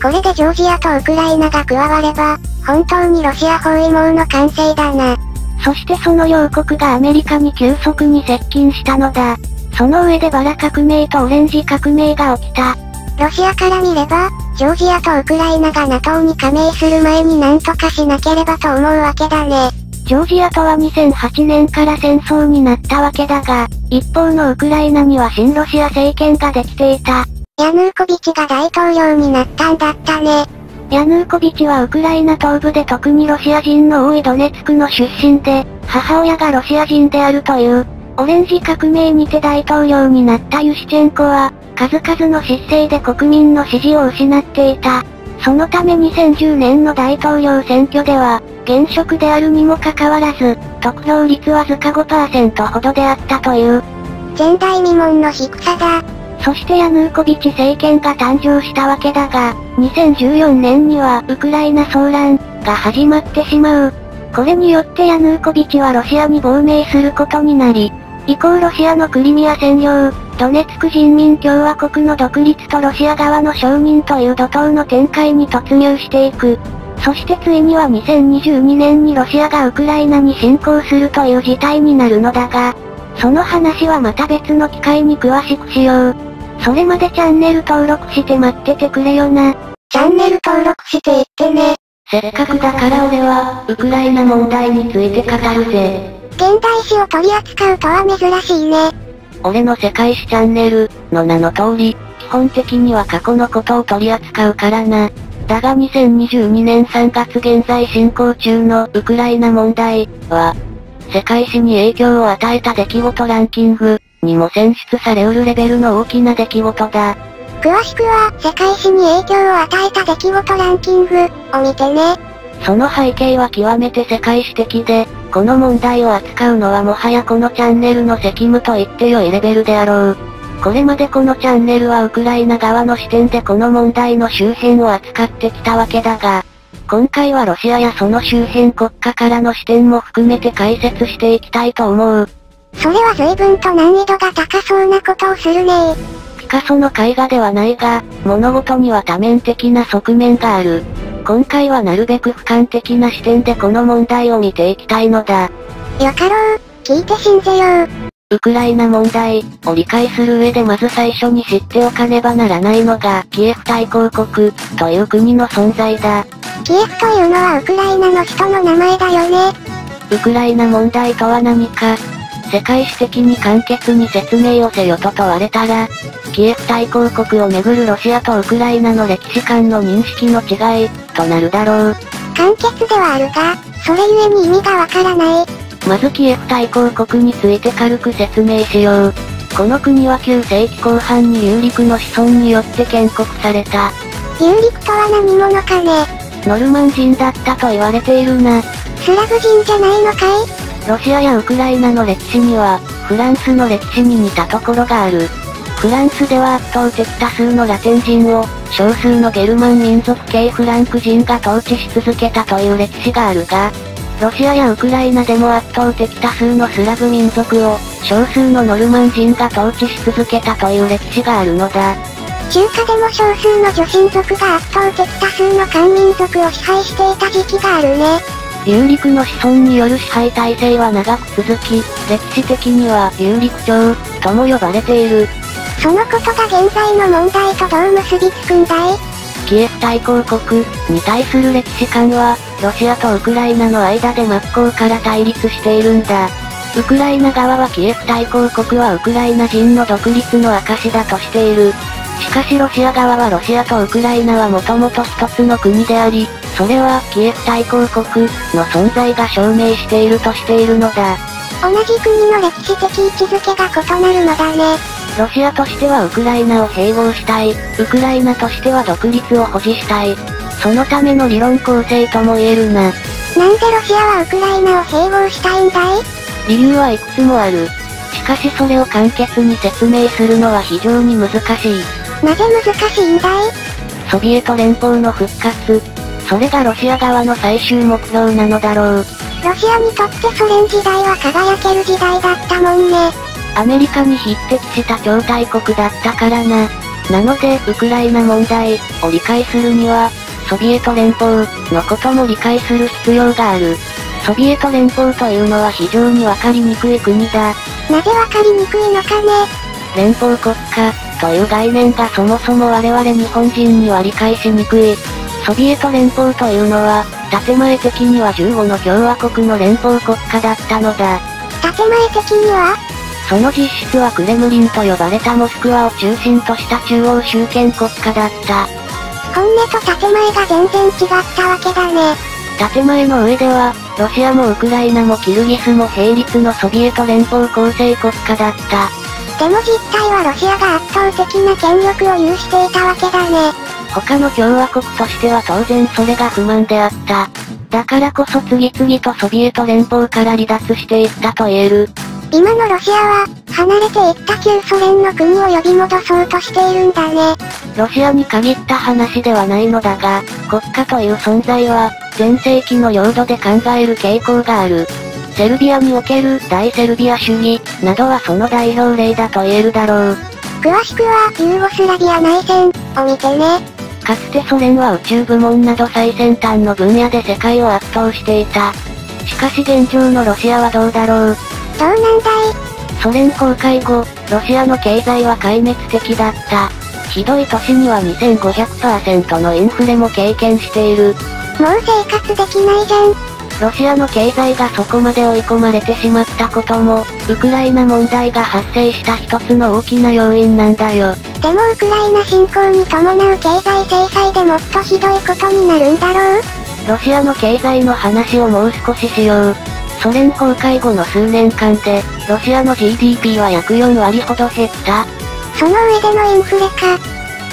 これでジョージアとウクライナが加われば、本当にロシア包囲網の完成だな。そしてその両国がアメリカに急速に接近したのだ。その上でバラ革命とオレンジ革命が起きた。ロシアから見れば、ジョージアとウクライナが NATO に加盟する前に何とかしなければと思うわけだね。ジョージアとは2008年から戦争になったわけだが、一方のウクライナには新ロシア政権ができていた。ヤヌーコビチが大統領になったんだったね。ヤヌーコビチはウクライナ東部で特にロシア人の多いドネツクの出身で、母親がロシア人であるという。オレンジ革命にて大統領になったユシチェンコは、数々の失勢で国民の支持を失っていた。そのため2010年の大統領選挙では、現職であるにもかかわらず、得票率わずか5%ほどであったという。前代未聞の低さだ。そしてヤヌーコビチ政権が誕生したわけだが、2014年にはウクライナ騒乱が始まってしまう。これによってヤヌーコビチはロシアに亡命することになり、以降ロシアのクリミア占領、ドネツク人民共和国の独立とロシア側の承認という怒涛の展開に突入していく。そしてついには2022年にロシアがウクライナに侵攻するという事態になるのだが、その話はまた別の機会に詳しくしよう。それまでチャンネル登録して待っててくれよな。チャンネル登録していってね。せっかくだから俺は、ウクライナ問題について語るぜ。現代史を取り扱うとは珍しいね。俺の世界史チャンネル、の名の通り、基本的には過去のことを取り扱うからな。だが2022年3月現在進行中のウクライナ問題は、世界史に影響を与えた出来事ランキングにも選出されうるレベルの大きな出来事だ。詳しくは、世界史に影響を与えた出来事ランキングを見てね。その背景は極めて世界史的で、この問題を扱うのはもはやこのチャンネルの責務と言って良いレベルであろう。これまでこのチャンネルはウクライナ側の視点でこの問題の周辺を扱ってきたわけだが、今回はロシアやその周辺国家からの視点も含めて解説していきたいと思う。それは随分と難易度が高そうなことをするねピカソの絵画ではないが、物事には多面的な側面がある。今回はなるべく俯瞰的な視点でこの問題を見ていきたいのだ。よかろう、聞いて信ぜよう。ウクライナ問題を理解する上でまず最初に知っておかねばならないのが、キエフ大公国という国の存在だ。キエフというのはウクライナの首都の名前だよね。ウクライナ問題とは何か、世界史的に簡潔に説明をせよと問われたら、キエフ大公国をめぐるロシアとウクライナの歴史観の認識の違い、となるだろう。簡潔ではあるが、それゆえに意味がわからない。まずキエフ大公国について軽く説明しよう。この国は9世紀後半に有陸の子孫によって建国された。有陸とは何者かね。ノルマン人だったと言われているな。スラブ人じゃないのかい？ロシアやウクライナの歴史には、フランスの歴史に似たところがある。フランスでは圧倒的多数のラテン人を、少数のゲルマン民族系フランク人が統治し続けたという歴史があるが、ロシアやウクライナでも圧倒的多数のスラブ民族を、少数のノルマン人が統治し続けたという歴史があるのだ。中華でも少数の女神族が圧倒的多数の漢民族を支配していた時期があるね。有陸の子孫による支配体制は長く続き、歴史的には有陸朝とも呼ばれている。そのことが現在の問題とどう結びつくんだい？キエフ大公国に対する歴史観は、ロシアとウクライナの間で真っ向から対立しているんだ。ウクライナ側はキエフ大公国はウクライナ人の独立の証だとしている。しかしロシア側はロシアとウクライナはもともと一つの国であり、それはキエフ大公国の存在が証明しているとしているのだ。同じ国の歴史的位置づけが異なるのだね。ロシアとしてはウクライナを併合したい、ウクライナとしては独立を保持したい。そのための理論構成とも言えるな。なんでロシアはウクライナを併合したいんだい？理由はいくつもある。しかしそれを簡潔に説明するのは非常に難しい。なぜ難しいんだいソビエト連邦の復活。それがロシア側の最終目標なのだろう。ロシアにとってソ連時代は輝ける時代だったもんね。アメリカに匹敵した超大国だったからな。なので、ウクライナ問題を理解するには、ソビエト連邦のことも理解する必要がある。ソビエト連邦というのは非常にわかりにくい国だ。なぜわかりにくいのかね連邦国家という概念がそもそも我々日本人には理解しにくい。ソビエト連邦というのは、建前的には15の共和国の連邦国家だったのだ。建前的には？その実質はクレムリンと呼ばれたモスクワを中心とした中央集権国家だった。本音と建前が全然違ったわけだね。建前の上では、ロシアもウクライナもキルギスも並立のソビエト連邦構成国家だった。でも実態はロシアが圧倒的な権力を有していたわけだね。他の共和国としては当然それが不満であった。だからこそ次々とソビエト連邦から離脱していったと言える。今のロシアは、離れていった旧ソ連の国を呼び戻そうとしているんだね。ロシアに限った話ではないのだが、国家という存在は、全盛期の領土で考える傾向がある。セルビアにおける大セルビア主義、などはその代表例だと言えるだろう。詳しくは、ユーゴスラビア内戦、を見てね。かつてソ連は宇宙部門など最先端の分野で世界を圧倒していた。しかし現状のロシアはどうだろう？どうなんだい？ソ連崩壊後、ロシアの経済は壊滅的だった。ひどい年には2500%のインフレも経験している。もう生活できないじゃん。ロシアの経済がそこまで追い込まれてしまったことも、ウクライナ問題が発生した一つの大きな要因なんだよ。でもウクライナ侵攻に伴う経済制裁でもっとひどいことになるんだろう？ロシアの経済の話をもう少ししよう。ソ連崩壊後の数年間で、ロシアの GDP は約4割ほど減った。その上でのインフレか。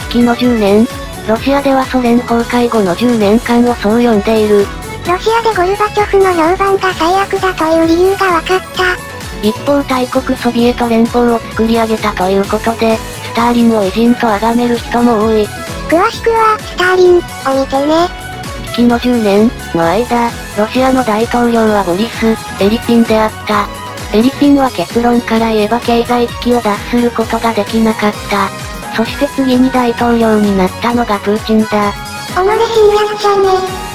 月の10年、ロシアではソ連崩壊後の10年間をそう呼んでいる。ロシアでゴルバチョフの評判が最悪だという理由が分かった。一方大国ソビエト連邦を作り上げたということで、スターリンを偉人と崇める人も多い。詳しくは、スターリン、を見てね。月の10年の間、ロシアの大統領はボリス・エリピンであった。エリピンは結論から言えば経済危機を脱することができなかった。そして次に大統領になったのがプーチンだ。おのれ侵略者ね。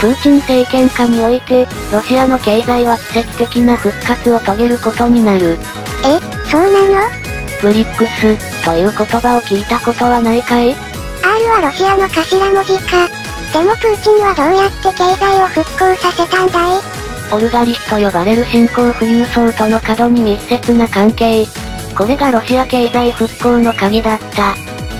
プーチン政権下において、ロシアの経済は奇跡的な復活を遂げることになる。え、そうなの？ブリックス、という言葉を聞いたことはないかい ?R はロシアの頭文字か。でもプーチンはどうやって経済を復興させたんだい？オルガリスと呼ばれる新興富裕層との過度に密接な関係。これがロシア経済復興の鍵だった。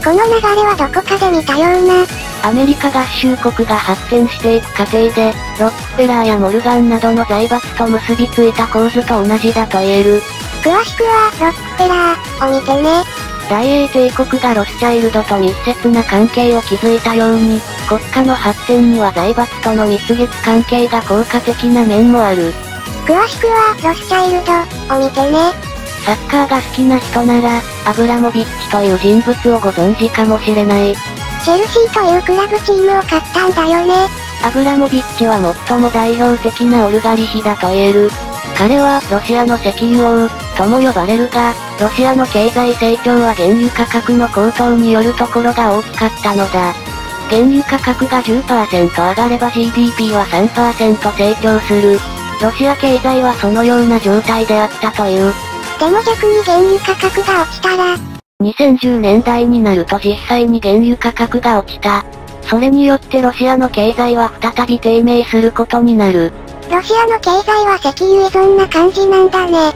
この流れはどこかで見たような。アメリカ合衆国が発展していく過程で、ロックフェラーやモルガンなどの財閥と結びついた構図と同じだと言える。詳しくは、ロックフェラー、を見てね。大英帝国がロスチャイルドと密接な関係を築いたように、国家の発展には財閥との蜜月関係が効果的な面もある。詳しくは、ロスチャイルド、を見てね。サッカーが好きな人なら、アブラモビッチという人物をご存知かもしれない。チェルシーというクラブチームを買ったんだよね。アブラモビッチは最も代表的なオルガリヒだと言える。彼はロシアの石油王、とも呼ばれるが、ロシアの経済成長は原油価格の高騰によるところが大きかったのだ。原油価格が10%上がれば GDP は3%成長する。ロシア経済はそのような状態であったという。でも逆に原油価格が落ちたら、2010年代になると実際に原油価格が落ちた。それによってロシアの経済は再び低迷することになる。ロシアの経済は石油依存な感じなんだね。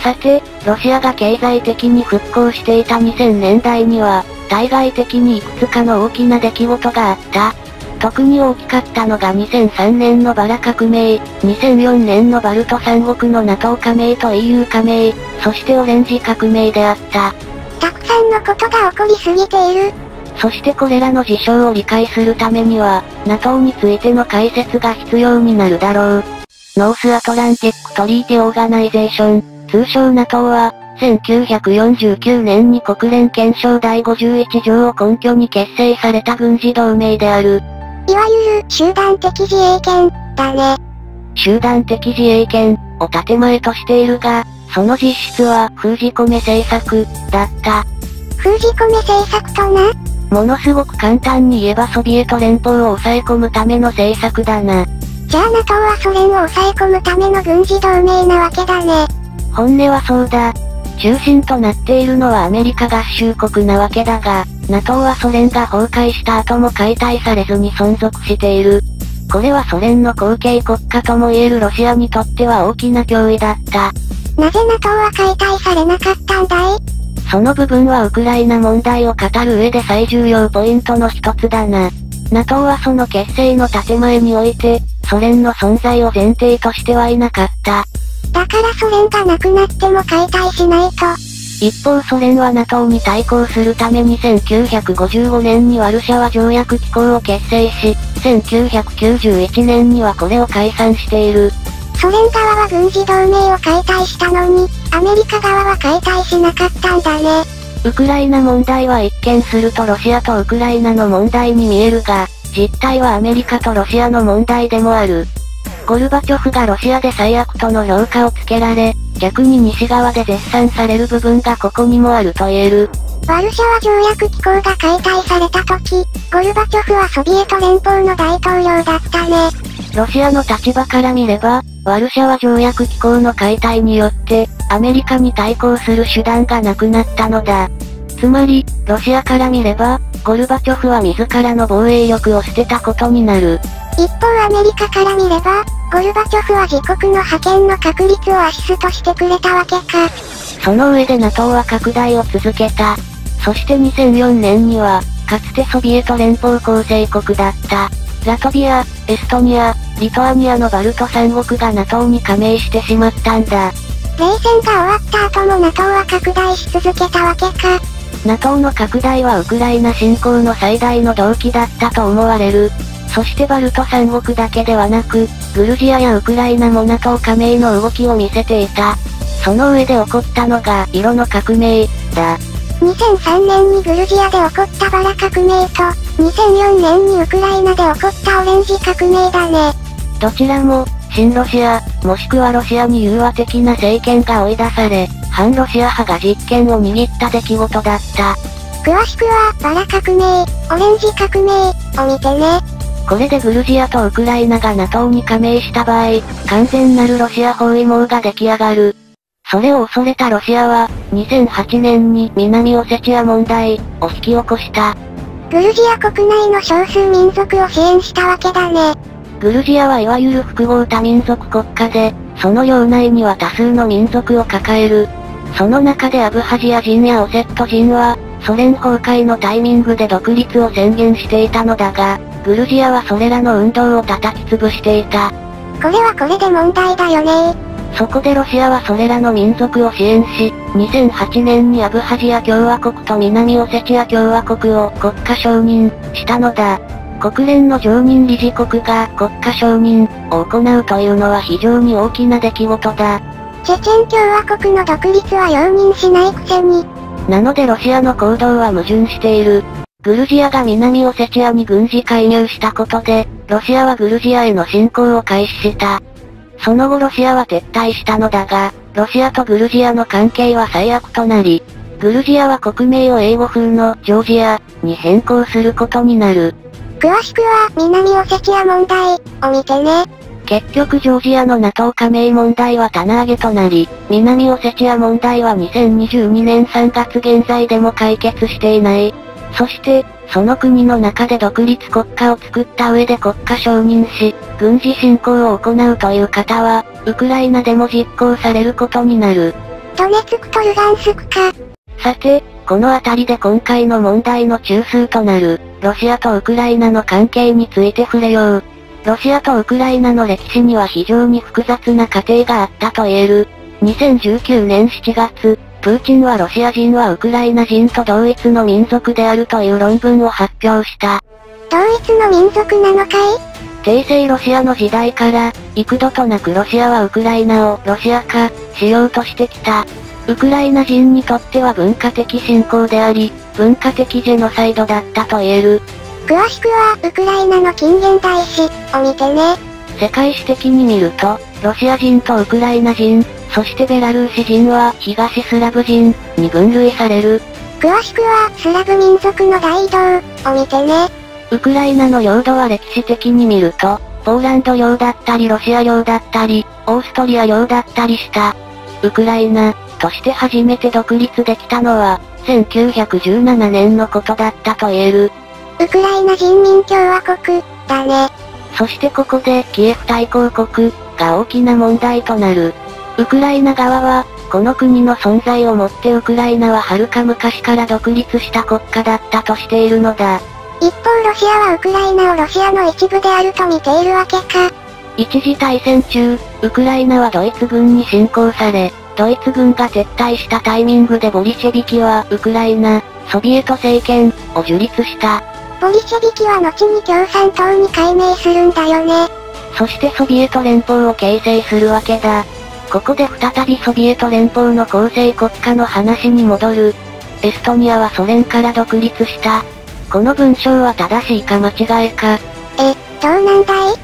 さて、ロシアが経済的に復興していた2000年代には、対外的にいくつかの大きな出来事があった。特に大きかったのが2003年のバラ革命、2004年のバルト三国の NATO 加盟と EU 加盟、そしてオレンジ革命であった。たくさんのことが起こりすぎている。そしてこれらの事象を理解するためには、NATO についての解説が必要になるだろう。 North Atlantic Treaty Organization、通称 NATO は、1949年に国連憲章第51条を根拠に結成された軍事同盟である。いわゆる、集団的自衛権、だね。集団的自衛権、を建前としているが、その実質は封じ込め政策だった。封じ込め政策となものすごく簡単に言えばソビエト連邦を抑え込むための政策だな。じゃあ NATO はソ連を抑え込むための軍事同盟なわけだね。本音はそうだ。中心となっているのはアメリカ合衆国なわけだが、NATO はソ連が崩壊した後も解体されずに存続している。これはソ連の後継国家とも言えるロシアにとっては大きな脅威だった。なぜ NATO は解体されなかったんだい？その部分はウクライナ問題を語る上で最重要ポイントの一つだな。NATO はその結成の建前において、ソ連の存在を前提としてはいなかった。だからソ連がなくなっても解体しないと。一方ソ連は NATO に対抗するために1955年にワルシャワ条約機構を結成し、1991年にはこれを解散している。ソ連側は軍事同盟を解体したのに、アメリカ側は解体しなかったんだね。ウクライナ問題は一見するとロシアとウクライナの問題に見えるが、実態はアメリカとロシアの問題でもある。ゴルバチョフがロシアで最悪との評価をつけられ、逆に西側で絶賛される部分がここにもあると言える。ワルシャワ条約機構が解体された時、ゴルバチョフはソビエト連邦の大統領だったね。ロシアの立場から見れば、ワルシャワ条約機構の解体によって、アメリカに対抗する手段がなくなったのだ。つまり、ロシアから見れば、ゴルバチョフは自らの防衛力を捨てたことになる。一方アメリカから見れば、ゴルバチョフは自国の覇権の確立をアシストしてくれたわけか。その上で NATO は拡大を続けた。そして2004年には、かつてソビエト連邦構成国だった。ラトビア、エストニア、リトアニアのバルト三国が NATO に加盟してしまったんだ。冷戦が終わった後も NATO は拡大し続けたわけか。NATO の拡大はウクライナ侵攻の最大の動機だったと思われる。そしてバルト三国だけではなく、グルジアやウクライナも NATO 加盟の動きを見せていた。その上で起こったのが、色の革命、だ。2003年にグルジアで起こったバラ革命と、2004年にウクライナで起こったオレンジ革命だね。どちらも、新ロシア、もしくはロシアに融和的な政権が追い出され、反ロシア派が実権を握った出来事だった。詳しくは、バラ革命、オレンジ革命、を見てね。これでグルジアとウクライナが NATO に加盟した場合、完全なるロシア包囲網が出来上がる。それを恐れたロシアは、2008年に南オセチア問題を引き起こした。グルジア国内の少数民族を支援したわけだね。グルジアはいわゆる複合多民族国家で、その領内には多数の民族を抱える。その中でアブハジア人やオセット人は、ソ連崩壊のタイミングで独立を宣言していたのだが、グルジアはそれらの運動を叩き潰していた。これはこれで問題だよねそこでロシアはそれらの民族を支援し、2008年にアブハジア共和国と南オセチア共和国を国家承認したのだ。国連の常任理事国が国家承認を行うというのは非常に大きな出来事だ。チェチェン共和国の独立は容認しないくせに。なのでロシアの行動は矛盾している。グルジアが南オセチアに軍事介入したことで、ロシアはグルジアへの侵攻を開始した。その後ロシアは撤退したのだが、ロシアとグルジアの関係は最悪となり、グルジアは国名を英語風のジョージアに変更することになる。詳しくは南オセチア問題を見てね。結局ジョージアの NATO 加盟問題は棚上げとなり、南オセチア問題は2022年3月現在でも解決していない。そして、その国の中で独立国家を作った上で国家承認し、軍事侵攻を行うという方は、ウクライナでも実行されることになる。ドネツクとルガンスクか。さて、この辺りで今回の問題の中枢となる、ロシアとウクライナの関係について触れよう。ロシアとウクライナの歴史には非常に複雑な過程があったと言える。2019年7月、プーチンはロシア人はウクライナ人と同一の民族であるという論文を発表した。同一の民族なのかい？帝政ロシアの時代から、幾度となくロシアはウクライナをロシア化しようとしてきた。ウクライナ人にとっては文化的侵攻であり、文化的ジェノサイドだったと言える。詳しくは、ウクライナの近現代史を見てね。世界史的に見ると、ロシア人とウクライナ人、そしてベラルーシ人は東スラブ人に分類される。詳しくは、スラブ民族の大移動を見てね。ウクライナの領土は歴史的に見ると、ポーランド領だったりロシア領だったり、オーストリア領だったりした。ウクライナ、として初めて独立できたのは、1917年のことだったと言える。ウクライナ人民共和国、だね。そしてここで、キエフ対抗国、が大きな問題となる。ウクライナ側は、この国の存在をもってウクライナは遥か昔から独立した国家だったとしているのだ。一方ロシアはウクライナをロシアの一部であると見ているわけか。一次大戦中、ウクライナはドイツ軍に侵攻され、ドイツ軍が撤退したタイミングでボリシェビキはウクライナ、ソビエト政権を樹立した。ボリシェビキは後に共産党に改名するんだよね。そしてソビエト連邦を形成するわけだ。ここで再びソビエト連邦の構成国家の話に戻る。エストニアはソ連から独立した。この文章は正しいか間違いか。え、どうなんだい？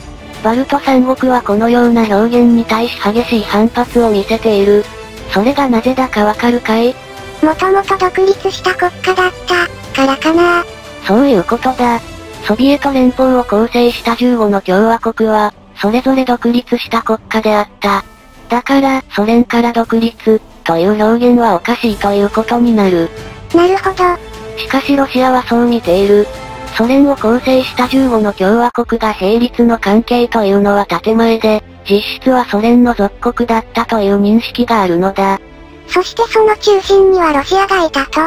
バルト三国はこのような表現に対し激しい反発を見せている。それがなぜだかわかるかい？もともと独立した国家だった、からかな？そういうことだ。ソビエト連邦を構成した15の共和国は、それぞれ独立した国家であった。だから、ソ連から独立、という表現はおかしいということになる。なるほど。しかしロシアはそう見ている。ソ連を構成した15の共和国が並立の関係というのは建前で、実質はソ連の属国だったという認識があるのだ。そしてその中心にはロシアがいたと。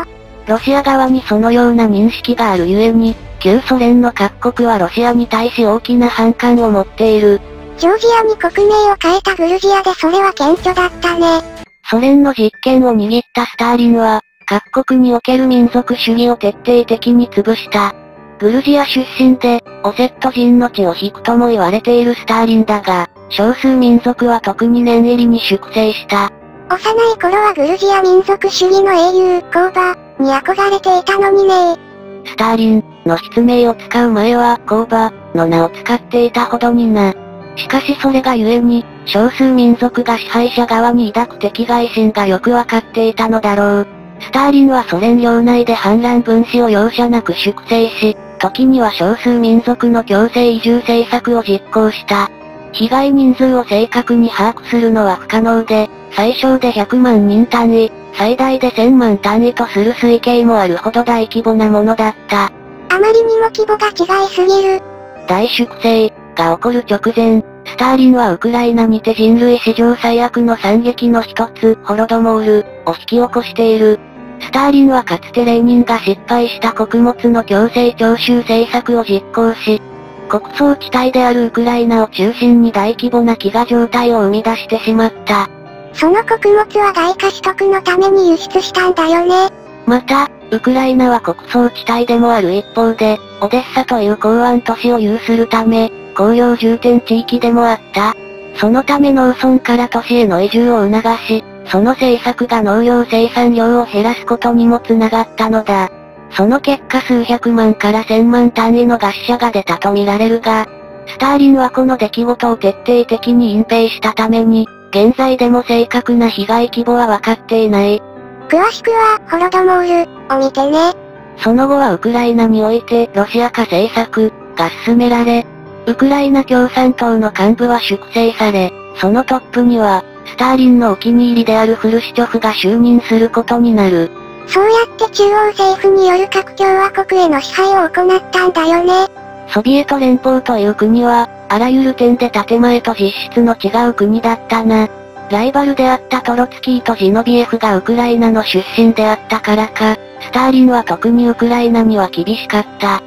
ロシア側にそのような認識があるゆえに、旧ソ連の各国はロシアに対し大きな反感を持っている。ジョージアに国名を変えたグルジアでそれは顕著だったね。ソ連の実権を握ったスターリンは、各国における民族主義を徹底的に潰した。グルジア出身で、オセット人の血を引くとも言われているスターリンだが、少数民族は特に念入りに粛清した。幼い頃はグルジア民族主義の英雄、コーバ、に憧れていたのにねスターリン、の筆名を使う前は、コーバ、の名を使っていたほどにな。しかしそれがゆえに、少数民族が支配者側に抱く敵外心がよくわかっていたのだろう。スターリンはソ連領内で反乱分子を容赦なく粛清し、時には少数民族の強制移住政策を実行した。被害人数を正確に把握するのは不可能で、最小で100万人単位、最大で1000万単位とする推計もあるほど大規模なものだった。あまりにも規模が違いすぎる。大粛清が起こる直前、スターリンはウクライナにて人類史上最悪の惨劇の一つ、ホロドモール、を引き起こしている。スターリンはかつてレーニンが失敗した穀物の強制徴収政策を実行し、穀倉地帯であるウクライナを中心に大規模な飢餓状態を生み出してしまった。その穀物は外貨取得のために輸出したんだよね。また、ウクライナは穀倉地帯でもある一方で、オデッサという港湾都市を有するため、工業重点地域でもあった。そのため農村から都市への移住を促し、その政策が農業生産量を減らすことにもつながったのだ。その結果数百万から千万単位の餓死者が出たと見られるが、スターリンはこの出来事を徹底的に隠蔽したために、現在でも正確な被害規模は分かっていない。詳しくは、ホロドモール、を見てね。その後はウクライナにおいてロシア化政策、が進められ、ウクライナ共産党の幹部は粛清され、そのトップには、スターリンのお気に入りであるフルシチョフが就任することになる。そうやって中央政府による各共和国への支配を行ったんだよね。ソビエト連邦という国は、あらゆる点で建前と実質の違う国だったな。ライバルであったトロツキーとジノビエフがウクライナの出身であったからか、スターリンは特にウクライナには厳しかった。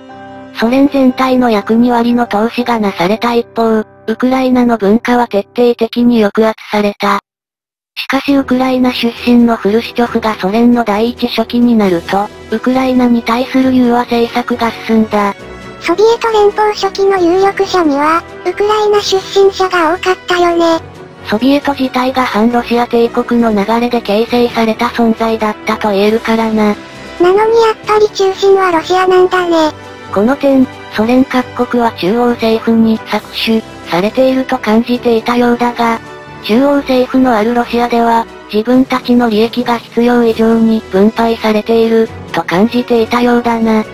ソ連全体の約2割の投資がなされた一方、ウクライナの文化は徹底的に抑圧された。しかしウクライナ出身のフルシチョフがソ連の第一書記になると、ウクライナに対する融和政策が進んだ。ソビエト連邦初期の有力者には、ウクライナ出身者が多かったよね。ソビエト自体が反ロシア帝国の流れで形成された存在だったと言えるからな。なのにやっぱり中心はロシアなんだね。この点、ソ連各国は中央政府に搾取されていると感じていたようだが、中央政府のあるロシアでは、自分たちの利益が必要以上に分配されている、と感じていたようだな。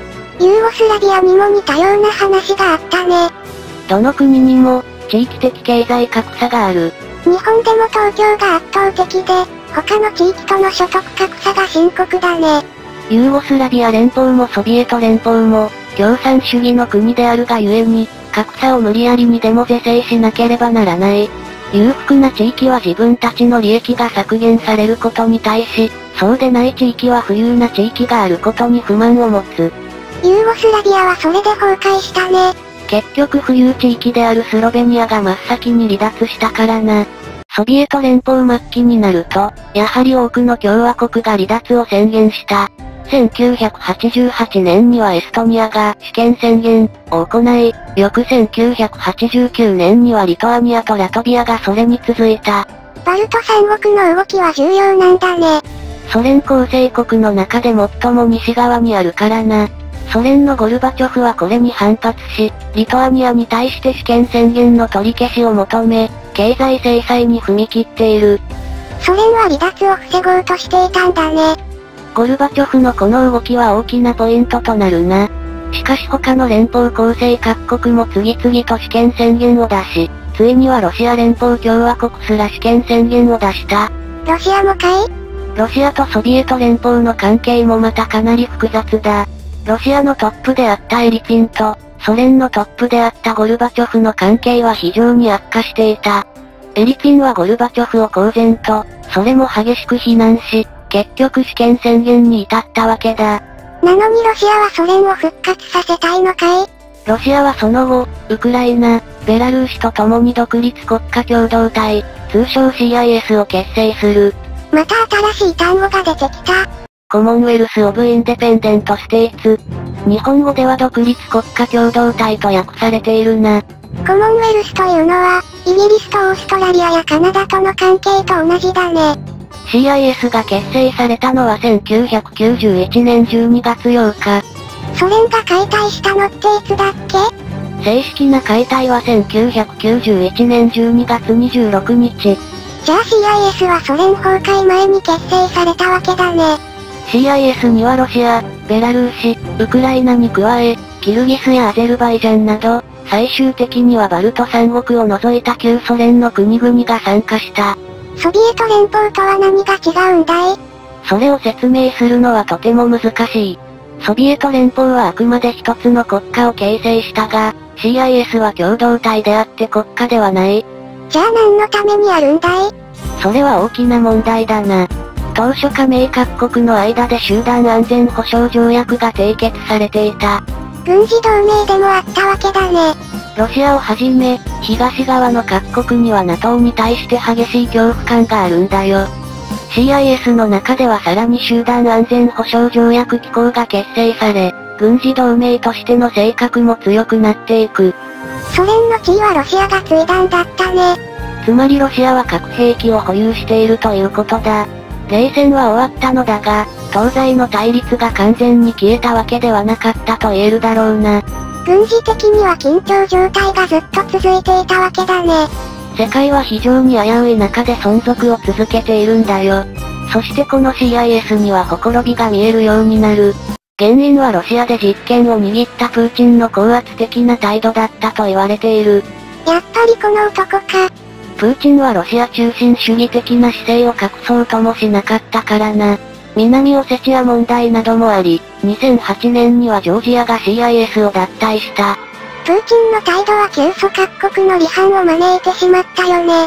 ユーゴスラビアにも似たような話があったね。どの国にも、地域的経済格差がある。日本でも東京が圧倒的で、他の地域との所得格差が深刻だね。ユーゴスラビア連邦もソビエト連邦も、共産主義の国であるがゆえに、格差を無理やりにでも是正しなければならない。裕福な地域は自分たちの利益が削減されることに対し、そうでない地域は富裕な地域があることに不満を持つ。ユーゴスラビアはそれで崩壊したね。結局富裕地域であるスロベニアが真っ先に離脱したからな。ソビエト連邦末期になると、やはり多くの共和国が離脱を宣言した。1988年にはエストニアが試験宣言を行い、翌1989年にはリトアニアとラトビアがそれに続いた。バルト三国の動きは重要なんだね。ソ連構成国の中で最も西側にあるからな。ソ連のゴルバチョフはこれに反発し、リトアニアに対して試験宣言の取り消しを求め、経済制裁に踏み切っている。ソ連は離脱を防ごうとしていたんだね。ゴルバチョフのこの動きは大きなポイントとなるな。しかし他の連邦構成各国も次々と試験宣言を出し、ついにはロシア連邦共和国すら試験宣言を出した。ロシアもかい？ロシアとソビエト連邦の関係もまたかなり複雑だ。ロシアのトップであったエリツィンと、ソ連のトップであったゴルバチョフの関係は非常に悪化していた。エリツィンはゴルバチョフを公然と、それも激しく非難し、結局試験宣言に至ったわけだ。なのにロシアはソ連を復活させたいのかい？ロシアはその後、ウクライナ、ベラルーシと共に独立国家共同体、通称 CIS を結成する。また新しい単語が出てきた。コモンウェルス・オブ・インデペンデント・ステイツ。日本語では独立国家共同体と訳されているな。コモンウェルスというのは、イギリスとオーストラリアやカナダとの関係と同じだね。CIS が結成されたのは1991年12月8日。ソ連が解体したのっていつだっけ？正式な解体は1991年12月26日。じゃあ CIS はソ連崩壊前に結成されたわけだね。CIS にはロシア、ベラルーシ、ウクライナに加え、キルギスやアゼルバイジャンなど、最終的にはバルト三国を除いた旧ソ連の国々が参加した。ソビエト連邦とは何が違うんだい？それを説明するのはとても難しい。ソビエト連邦はあくまで一つの国家を形成したが、CIS は共同体であって国家ではない。じゃあ何のためにあるんだい？それは大きな問題だな。当初加盟各国の間で集団安全保障条約が締結されていた。軍事同盟でもあったわけだね。ロシアをはじめ、東側の各国には NATO に対して激しい恐怖感があるんだよ。CIS の中ではさらに集団安全保障条約機構が結成され、軍事同盟としての性格も強くなっていく。ソ連の地位はロシアが継いだんだったね。つまりロシアは核兵器を保有しているということだ。冷戦は終わったのだが、東西の対立が完全に消えたわけではなかったと言えるだろうな。軍事的には緊張状態がずっと続いていたわけだね。世界は非常に危うい中で存続を続けているんだよ。そしてこの CIS にはほころびが見えるようになる。原因はロシアで実権を握ったプーチンの高圧的な態度だったと言われている。やっぱりこの男か。プーチンはロシア中心主義的な姿勢を隠そうともしなかったからな。南オセチア問題などもあり、2008年にはジョージアが CIS を脱退した。プーチンの態度は急祖各国の離反を招いてしまったよね。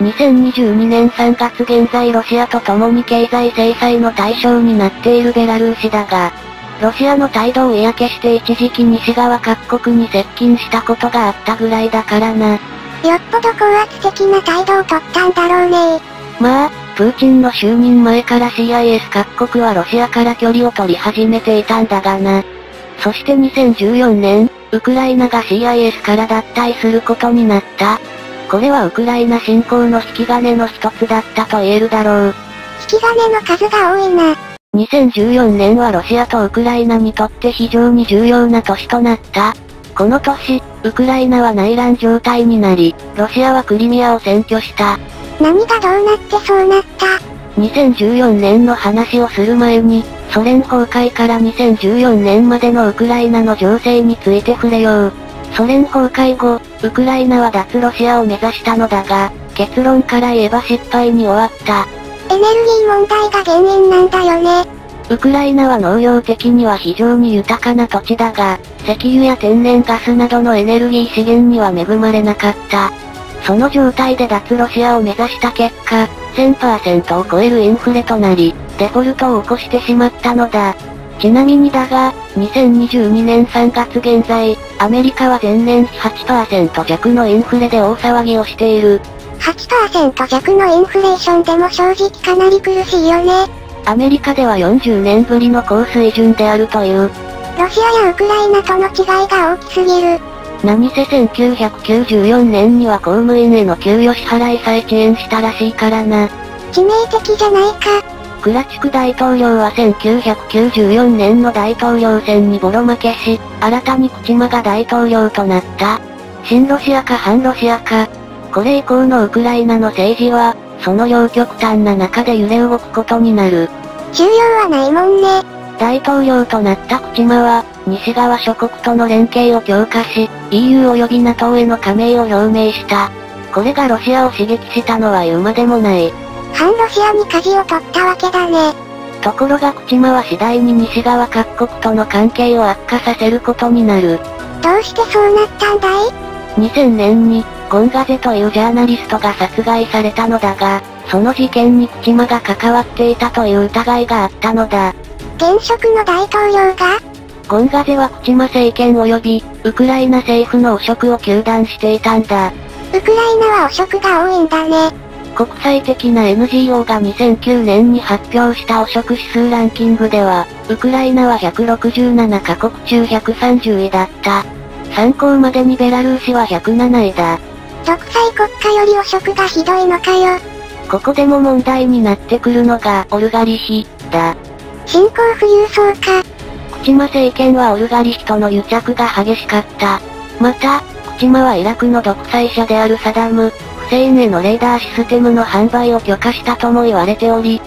2022年3月現在ロシアと共に経済制裁の対象になっているベラルーシだが、ロシアの態度を嫌気して一時期西側各国に接近したことがあったぐらいだからな。よっぽど高圧的な態度をとったんだろうねまあ、プーチンの就任前から CIS 各国はロシアから距離を取り始めていたんだがな。そして2014年、ウクライナが CIS から脱退することになった。これはウクライナ侵攻の引き金の一つだったと言えるだろう。引き金の数が多いな。2014年はロシアとウクライナにとって非常に重要な年となった。この年、ウクライナは内乱状態になり、ロシアはクリミアを占拠した。何がどうなってそうなった？2014年の話をする前に、ソ連崩壊から2014年までのウクライナの情勢について触れよう。ソ連崩壊後、ウクライナは脱ロシアを目指したのだが、結論から言えば失敗に終わった。エネルギー問題が原因なんだよね。ウクライナは農業的には非常に豊かな土地だが、石油や天然ガスなどのエネルギー資源には恵まれなかった。その状態で脱ロシアを目指した結果、1000%を超えるインフレとなり、デフォルトを起こしてしまったのだ。ちなみにだが、2022年3月現在、アメリカは前年比8%弱のインフレで大騒ぎをしている。8%弱のインフレーションでも正直かなり苦しいよね。アメリカでは40年ぶりの高水準であるという。ロシアやウクライナとの違いが大きすぎる。何せ1994年には公務員への給与支払いさえ遅延したらしいからな。致命的じゃないか。クラチク大統領は1994年の大統領選にボロ負けし、新たにクチマが大統領となった。新ロシアか反ロシアか。これ以降のウクライナの政治は、その両極端な中で揺れ動くことになる。重要はないもんね。大統領となったクチマは、西側諸国との連携を強化し、EU 及び NATO への加盟を表明した。これがロシアを刺激したのは言うまでもない。反ロシアに舵を取ったわけだね。ところがクチマは次第に西側各国との関係を悪化させることになる。どうしてそうなったんだい？?2000 年に、ゴンガゼというジャーナリストが殺害されたのだが、その事件にクチマが関わっていたという疑いがあったのだ。現職の大統領が？ゴンガゼはクチマ政権及び、ウクライナ政府の汚職を糾弾していたんだ。ウクライナは汚職が多いんだね。国際的な NGO が2009年に発表した汚職指数ランキングでは、ウクライナは167カ国中130位だった。参考までにベラルーシは107位だ。独裁国家より汚職がひどいのかよ。ここでも問題になってくるのがオルガリヒ、だ。新興富裕層か。クチマ政権はオルガリヒとの癒着が激しかった。また、クチマはイラクの独裁者であるサダム、フセインへのレーダーシステムの販売を許可したとも言われており、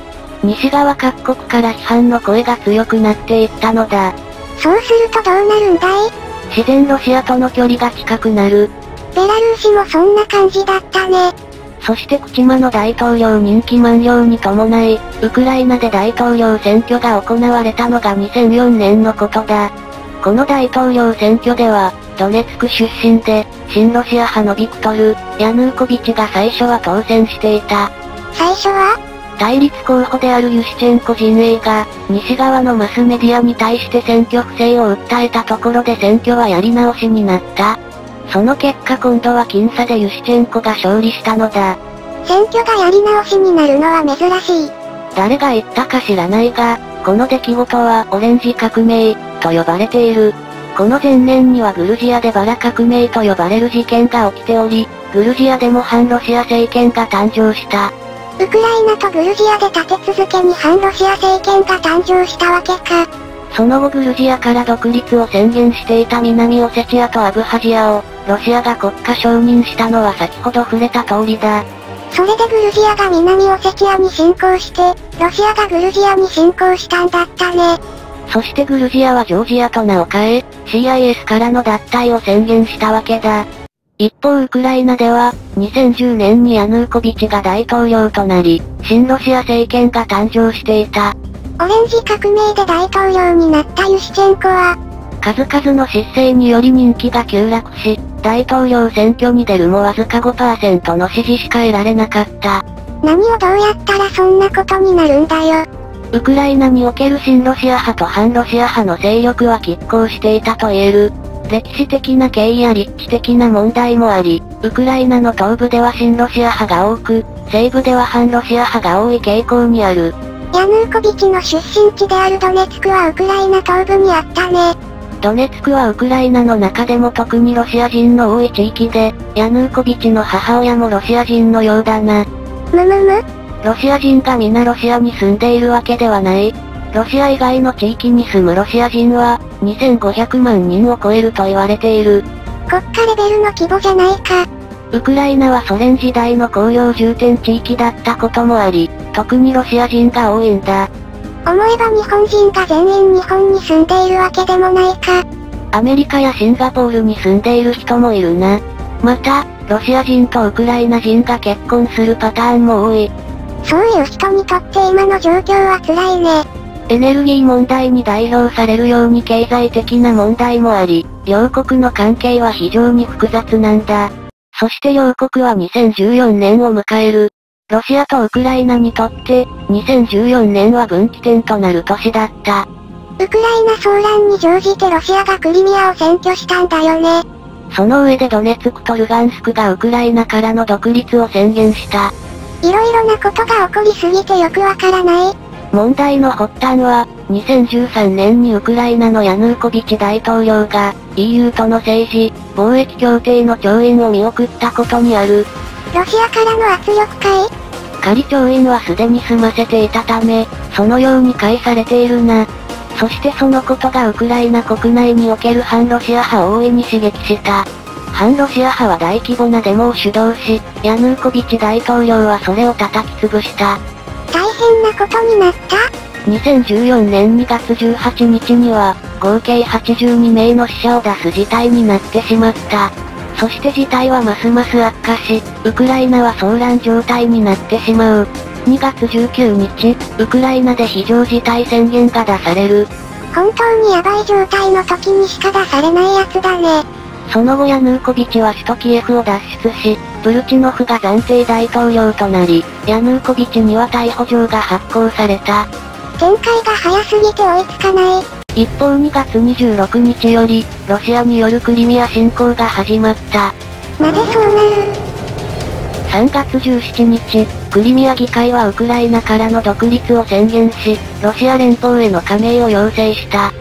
西側各国から批判の声が強くなっていったのだ。そうするとどうなるんだい？自然ロシアとの距離が近くなる。ベラルーシもそんな感じだったね。そしてクチマの大統領任期満了に伴い、ウクライナで大統領選挙が行われたのが2004年のことだ。この大統領選挙では、ドネツク出身で、親ロシア派のビクトル、ヤヌーコビチが最初は当選していた。最初は？対立候補であるユシチェンコ陣営が、西側のマスメディアに対して選挙不正を訴えたところで選挙はやり直しになった。その結果今度は僅差でユシチェンコが勝利したのだ。選挙がやり直しになるのは珍しい。誰が言ったか知らないが、この出来事はオレンジ革命、と呼ばれている。この前年にはグルジアでバラ革命と呼ばれる事件が起きており、グルジアでも反ロシア政権が誕生した。ウクライナとグルジアで立て続けに反ロシア政権が誕生したわけか。その後グルジアから独立を宣言していた南オセチアとアブハジアを、ロシアが国家承認したのは先ほど触れた通りだ。それでグルジアが南オセチアに侵攻して、ロシアがグルジアに侵攻したんだったね。そしてグルジアはジョージアと名を変え、CIS からの脱退を宣言したわけだ。一方ウクライナでは、2010年にヤヌーコビチが大統領となり、新ロシア政権が誕生していた。オレンジ革命で大統領になったユシチェンコは、数々の失勢により人気が急落し、大統領選挙に出るもわずか5%の支持しか得られなかった。何をどうやったらそんなことになるんだよ。ウクライナにおける親ロシア派と反ロシア派の勢力は拮抗していたと言える。歴史的な経緯や立地的な問題もあり、ウクライナの東部では親ロシア派が多く、西部では反ロシア派が多い傾向にある。ヤヌーコビチの出身地であるドネツクはウクライナ東部にあったね。ドネツクはウクライナの中でも特にロシア人の多い地域で、ヤヌーコビチの母親もロシア人のようだな。むむむロシア人が皆ロシアに住んでいるわけではない。ロシア以外の地域に住むロシア人は、2500万人を超えると言われている。国家レベルの規模じゃないか。ウクライナはソ連時代の工業重点地域だったこともあり、特にロシア人が多いんだ。思えば日本人が全員日本に住んでいるわけでもないか。アメリカやシンガポールに住んでいる人もいるな。また、ロシア人とウクライナ人が結婚するパターンも多い。そういう人にとって今の状況は辛いね。エネルギー問題に代表されるように経済的な問題もあり、両国の関係は非常に複雑なんだ。そして両国は2014年を迎える。ロシアとウクライナにとって、2014年は分岐点となる年だった。ウクライナ騒乱に乗じてロシアがクリミアを占拠したんだよね。その上でドネツクとルガンスクがウクライナからの独立を宣言した。いろいろなことが起こりすぎてよくわからない。問題の発端は、2013年にウクライナのヤヌーコビチ大統領が、EU との政治、貿易協定の調印を見送ったことにある。ロシアからの圧力かい？仮調印はすでに済ませていたため、そのように返されているな。そしてそのことがウクライナ国内における反ロシア派を大いに刺激した。反ロシア派は大規模なデモを主導し、ヤヌーコビチ大統領はそれを叩き潰した。大変なことになった？2014年2月18日には、合計82名の死者を出す事態になってしまった。そして事態はますます悪化し、ウクライナは騒乱状態になってしまう。2月19日、ウクライナで非常事態宣言が出される。本当にヤバい状態の時にしか出されないやつだね。その後ヤヌーコビチは首都キエフを脱出し、ブルチノフが暫定大統領となり、ヤヌーコビチには逮捕状が発行された。展開が早すぎて追いつかない。一方2月26日より、ロシアによるクリミア侵攻が始まった。なぜそうなる3月17日、クリミア議会はウクライナからの独立を宣言し、ロシア連邦への加盟を要請した。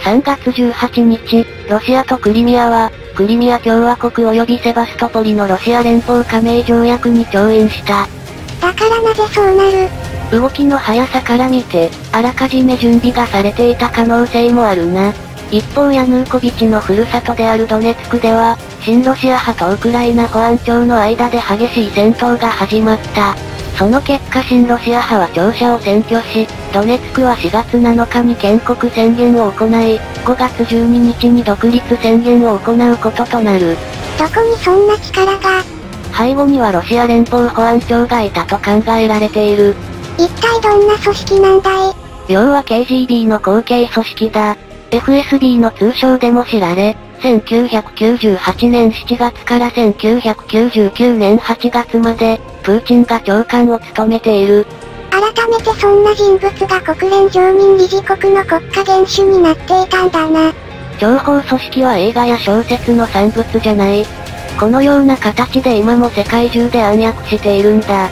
3月18日、ロシアとクリミアは、クリミア共和国及びセバストポリのロシア連邦加盟条約に調印した。だからなぜそうなる？動きの速さから見て、あらかじめ準備がされていた可能性もあるな。一方ヤヌーコビチのふるさとであるドネツクでは、親ロシア派とウクライナ保安庁の間で激しい戦闘が始まった。その結果親ロシア派は庁舎を占拠し、ドネツクは4月7日に建国宣言を行い、5月12日に独立宣言を行うこととなる。どこにそんな力が背後にはロシア連邦保安庁がいたと考えられている。一体どんな組織なんだい？要は KGB の後継組織だ。FSB の通称でも知られ、1998年7月から1999年8月まで、プーチンが長官を務めている。改めてそんな人物が国連常任理事国の国家元首になっていたんだな。情報組織は映画や小説の産物じゃない。このような形で今も世界中で暗躍しているんだ。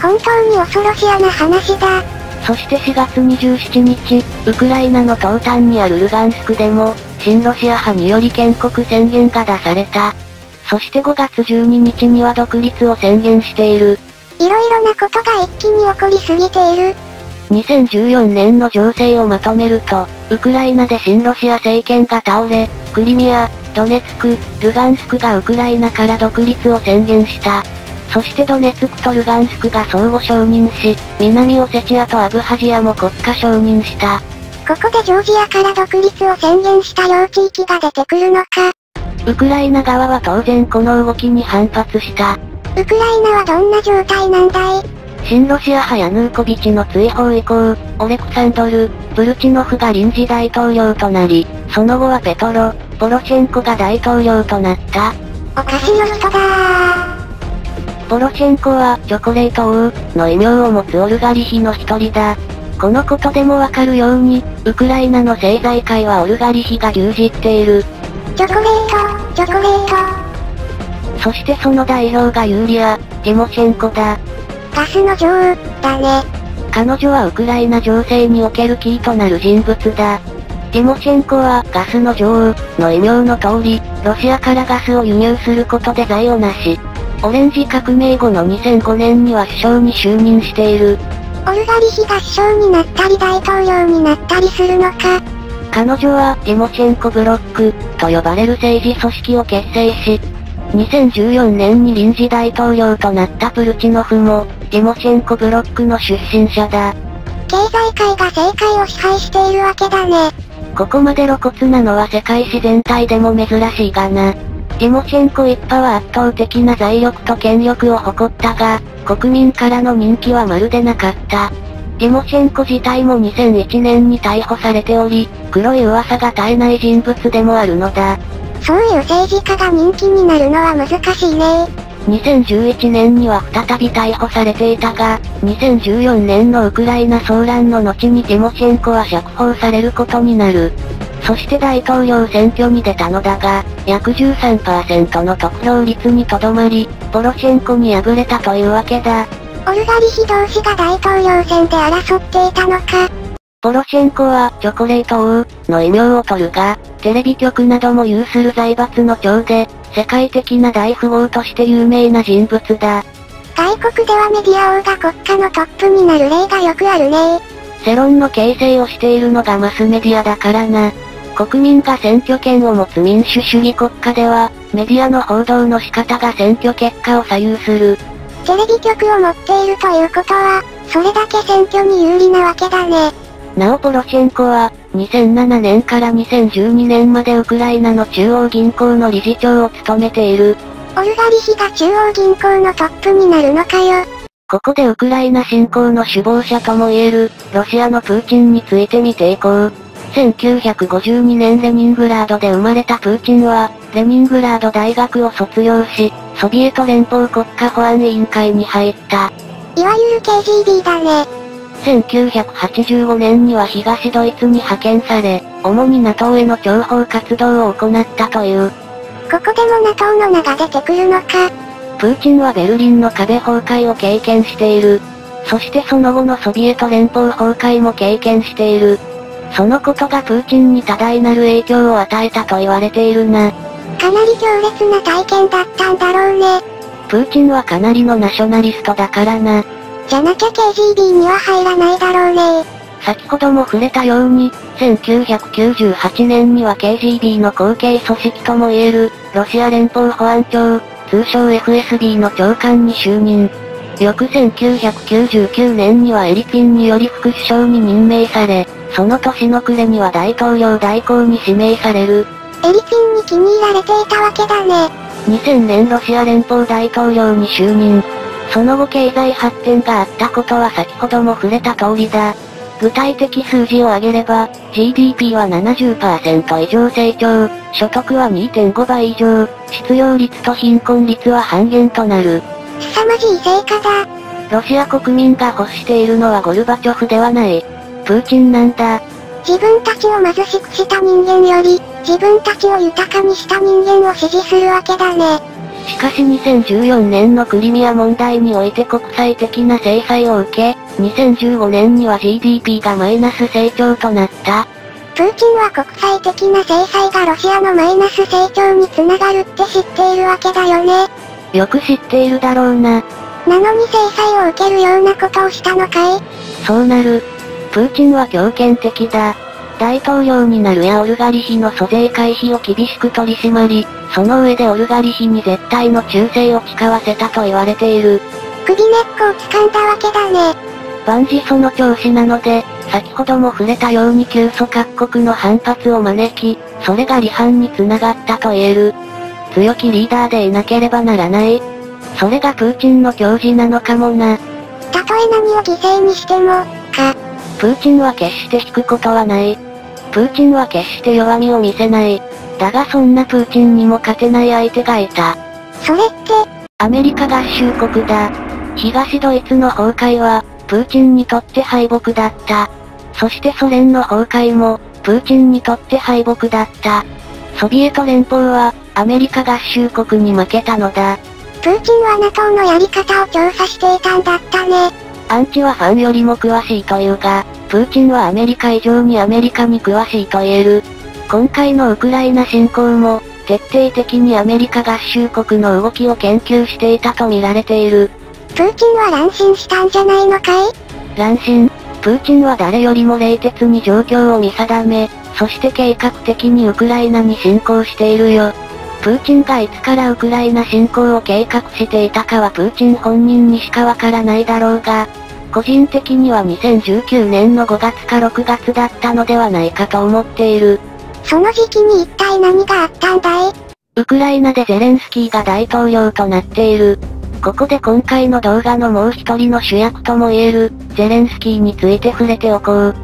本当に恐ろしやな話だ。そして4月27日、ウクライナの東端にあるルガンスクでも、親ロシア派により建国宣言が出された。そして5月12日には独立を宣言している。いろいろなことが一気に起こりすぎている。2014年の情勢をまとめると、ウクライナで親ロシア政権が倒れ、クリミア、ドネツク、ルガンスクがウクライナから独立を宣言した。そしてドネツクとルガンスクが相互承認し、南オセチアとアブハジアも国家承認した。ここでジョージアから独立を宣言した両地域が出てくるのか。ウクライナ側は当然この動きに反発した。ウクライナはどんな状態なんだい？親ロシア派ヤヌーコビチの追放以降、オレクサンドル、ブルチノフが臨時大統領となり、その後はペトロ、ポロチェンコが大統領となった。おかしの人だポロチェンコは、チョコレート王、の異名を持つオルガリヒの一人だ。このことでもわかるように、ウクライナの政財界はオルガリヒが牛耳っている。チョコレート、チョコレート。そしてその代表がユーリア、ティモシェンコだ。ガスの女王、だね。彼女はウクライナ情勢におけるキーとなる人物だ。ティモシェンコはガスの女王の異名の通り、ロシアからガスを輸入することで財を成し、オレンジ革命後の2005年には首相に就任している。オルガリヒが首相になったり大統領になったりするのか。彼女は、ティモチェンコブロック、と呼ばれる政治組織を結成し、2014年に臨時大統領となったプルチノフも、ティモシェンコブロックの出身者だ。経済界が政界を支配しているわけだね。ここまで露骨なのは世界史全体でも珍しいがな。ティモシェンコ一派は圧倒的な財力と権力を誇ったが、国民からの人気はまるでなかった。ティモシェンコ自体も2001年に逮捕されており、黒い噂が絶えない人物でもあるのだ。そういう政治家が人気になるのは難しいね2011年には再び逮捕されていたが、2014年のウクライナ騒乱の後にティモシェンコは釈放されることになる。そして大統領選挙に出たのだが、約13%の得票率にとどまり、ポロシェンコに敗れたというわけだ。オルガリヒ同士が大統領選で争っていたのか。ポロシェンコは、チョコレート王、の異名を取るが、テレビ局なども有する財閥の長で、世界的な大富豪として有名な人物だ。外国ではメディア王が国家のトップになる例がよくあるね世論の形成をしているのがマスメディアだからな。国民が選挙権を持つ民主主義国家では、メディアの報道の仕方が選挙結果を左右する。テレビ局を持っているということは、それだけ選挙に有利なわけだね。なおポロシェンコは、2007年から2012年までウクライナの中央銀行の理事長を務めている。オルガリヒが中央銀行のトップになるのかよ。ここでウクライナ侵攻の首謀者とも言える、ロシアのプーチンについて見ていこう。1952年レニングラードで生まれたプーチンは、レニングラード大学を卒業し、ソビエト連邦国家保安委員会に入った。いわゆる KGB だね。1985年には東ドイツに派遣され、主に NATO への諜報活動を行ったという。ここでも NATO の名が出てくるのか。プーチンはベルリンの壁崩壊を経験している。そしてその後のソビエト連邦崩壊も経験している。そのことがプーチンに多大なる影響を与えたと言われているな。かなり強烈な体験だったんだろうね。プーチンはかなりのナショナリストだからな。じゃなきゃ KGB には入らないだろうね先ほども触れたように、1998年には KGB の後継組織とも言える、ロシア連邦保安庁、通称 FSB の長官に就任。翌1999年にはエリピンにより副首相に任命され、その年の暮れには大統領代行に指名される。エリピンに気に入られていたわけだね。2000年ロシア連邦大統領に就任。その後経済発展があったことは先ほども触れた通りだ。具体的数字を挙げれば、GDP は70%以上成長、所得は2.5倍以上、失業率と貧困率は半減となる。凄まじい成果だ。ロシア国民が欲しているのはゴルバチョフではない。プーチンなんだ。自分たちを貧しくした人間より、自分たちを豊かにした人間を支持するわけだね。しかし2014年のクリミア問題において国際的な制裁を受け、2015年には GDP がマイナス成長となった。プーチンは国際的な制裁がロシアのマイナス成長につながるって知っているわけだよね。よく知っているだろうな。なのに制裁を受けるようなことをしたのかい？そうなる。プーチンは強権的だ。大統領になるやオルガリヒの租税回避を厳しく取り締まり、その上でオルガリヒに絶対の忠誠を誓わせたと言われている。首根っこを掴んだわけだね。万事その調子なので、先ほども触れたように急祖各国の反発を招き、それが離反につながったと言える。強きリーダーでいなければならない。それがプーチンの教示なのかもな。たとえ何を犠牲にしても、か。プーチンは決して引くことはない。プーチンは決して弱みを見せない。だがそんなプーチンにも勝てない相手がいた。それって、アメリカ合衆国だ。東ドイツの崩壊は、プーチンにとって敗北だった。そしてソ連の崩壊も、プーチンにとって敗北だった。ソビエト連邦は、アメリカ合衆国に負けたのだ。プーチンは NATO のやり方を調査していたんだったね。アンチはファンよりも詳しいというが、プーチンはアメリカ以上にアメリカに詳しいと言える。今回のウクライナ侵攻も、徹底的にアメリカ合衆国の動きを研究していたと見られている。プーチンは乱心したんじゃないのかい？乱心プーチンは誰よりも冷徹に状況を見定め、そして計画的にウクライナに侵攻しているよ。プーチンがいつからウクライナ侵攻を計画していたかはプーチン本人にしかわからないだろうが、個人的には2019年の5月か6月だったのではないかと思っている。その時期に一体何があったんだい？ウクライナでゼレンスキーが大統領となっている。ここで今回の動画のもう一人の主役とも言える、ゼレンスキーについて触れておこう。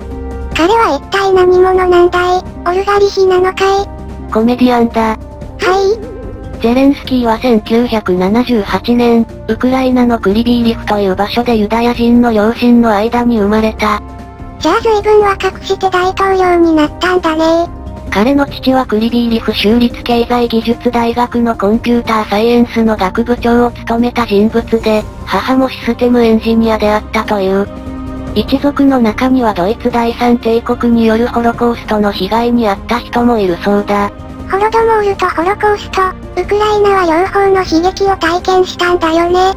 彼は一体何者なんだい？オルガリヒなのかい？コメディアンだ。はいゼレンスキーは1978年、ウクライナのクリビーリフという場所でユダヤ人の両親の間に生まれた。じゃあ随分若くして大統領になったんだね彼の父はクリビーリフ州立経済技術大学のコンピューターサイエンスの学部長を務めた人物で、母もシステムエンジニアであったという。一族の中にはドイツ第三帝国によるホロコーストの被害に遭った人もいるそうだ。ホロドモールとホロコースト、ウクライナは両方の悲劇を体験したんだよね。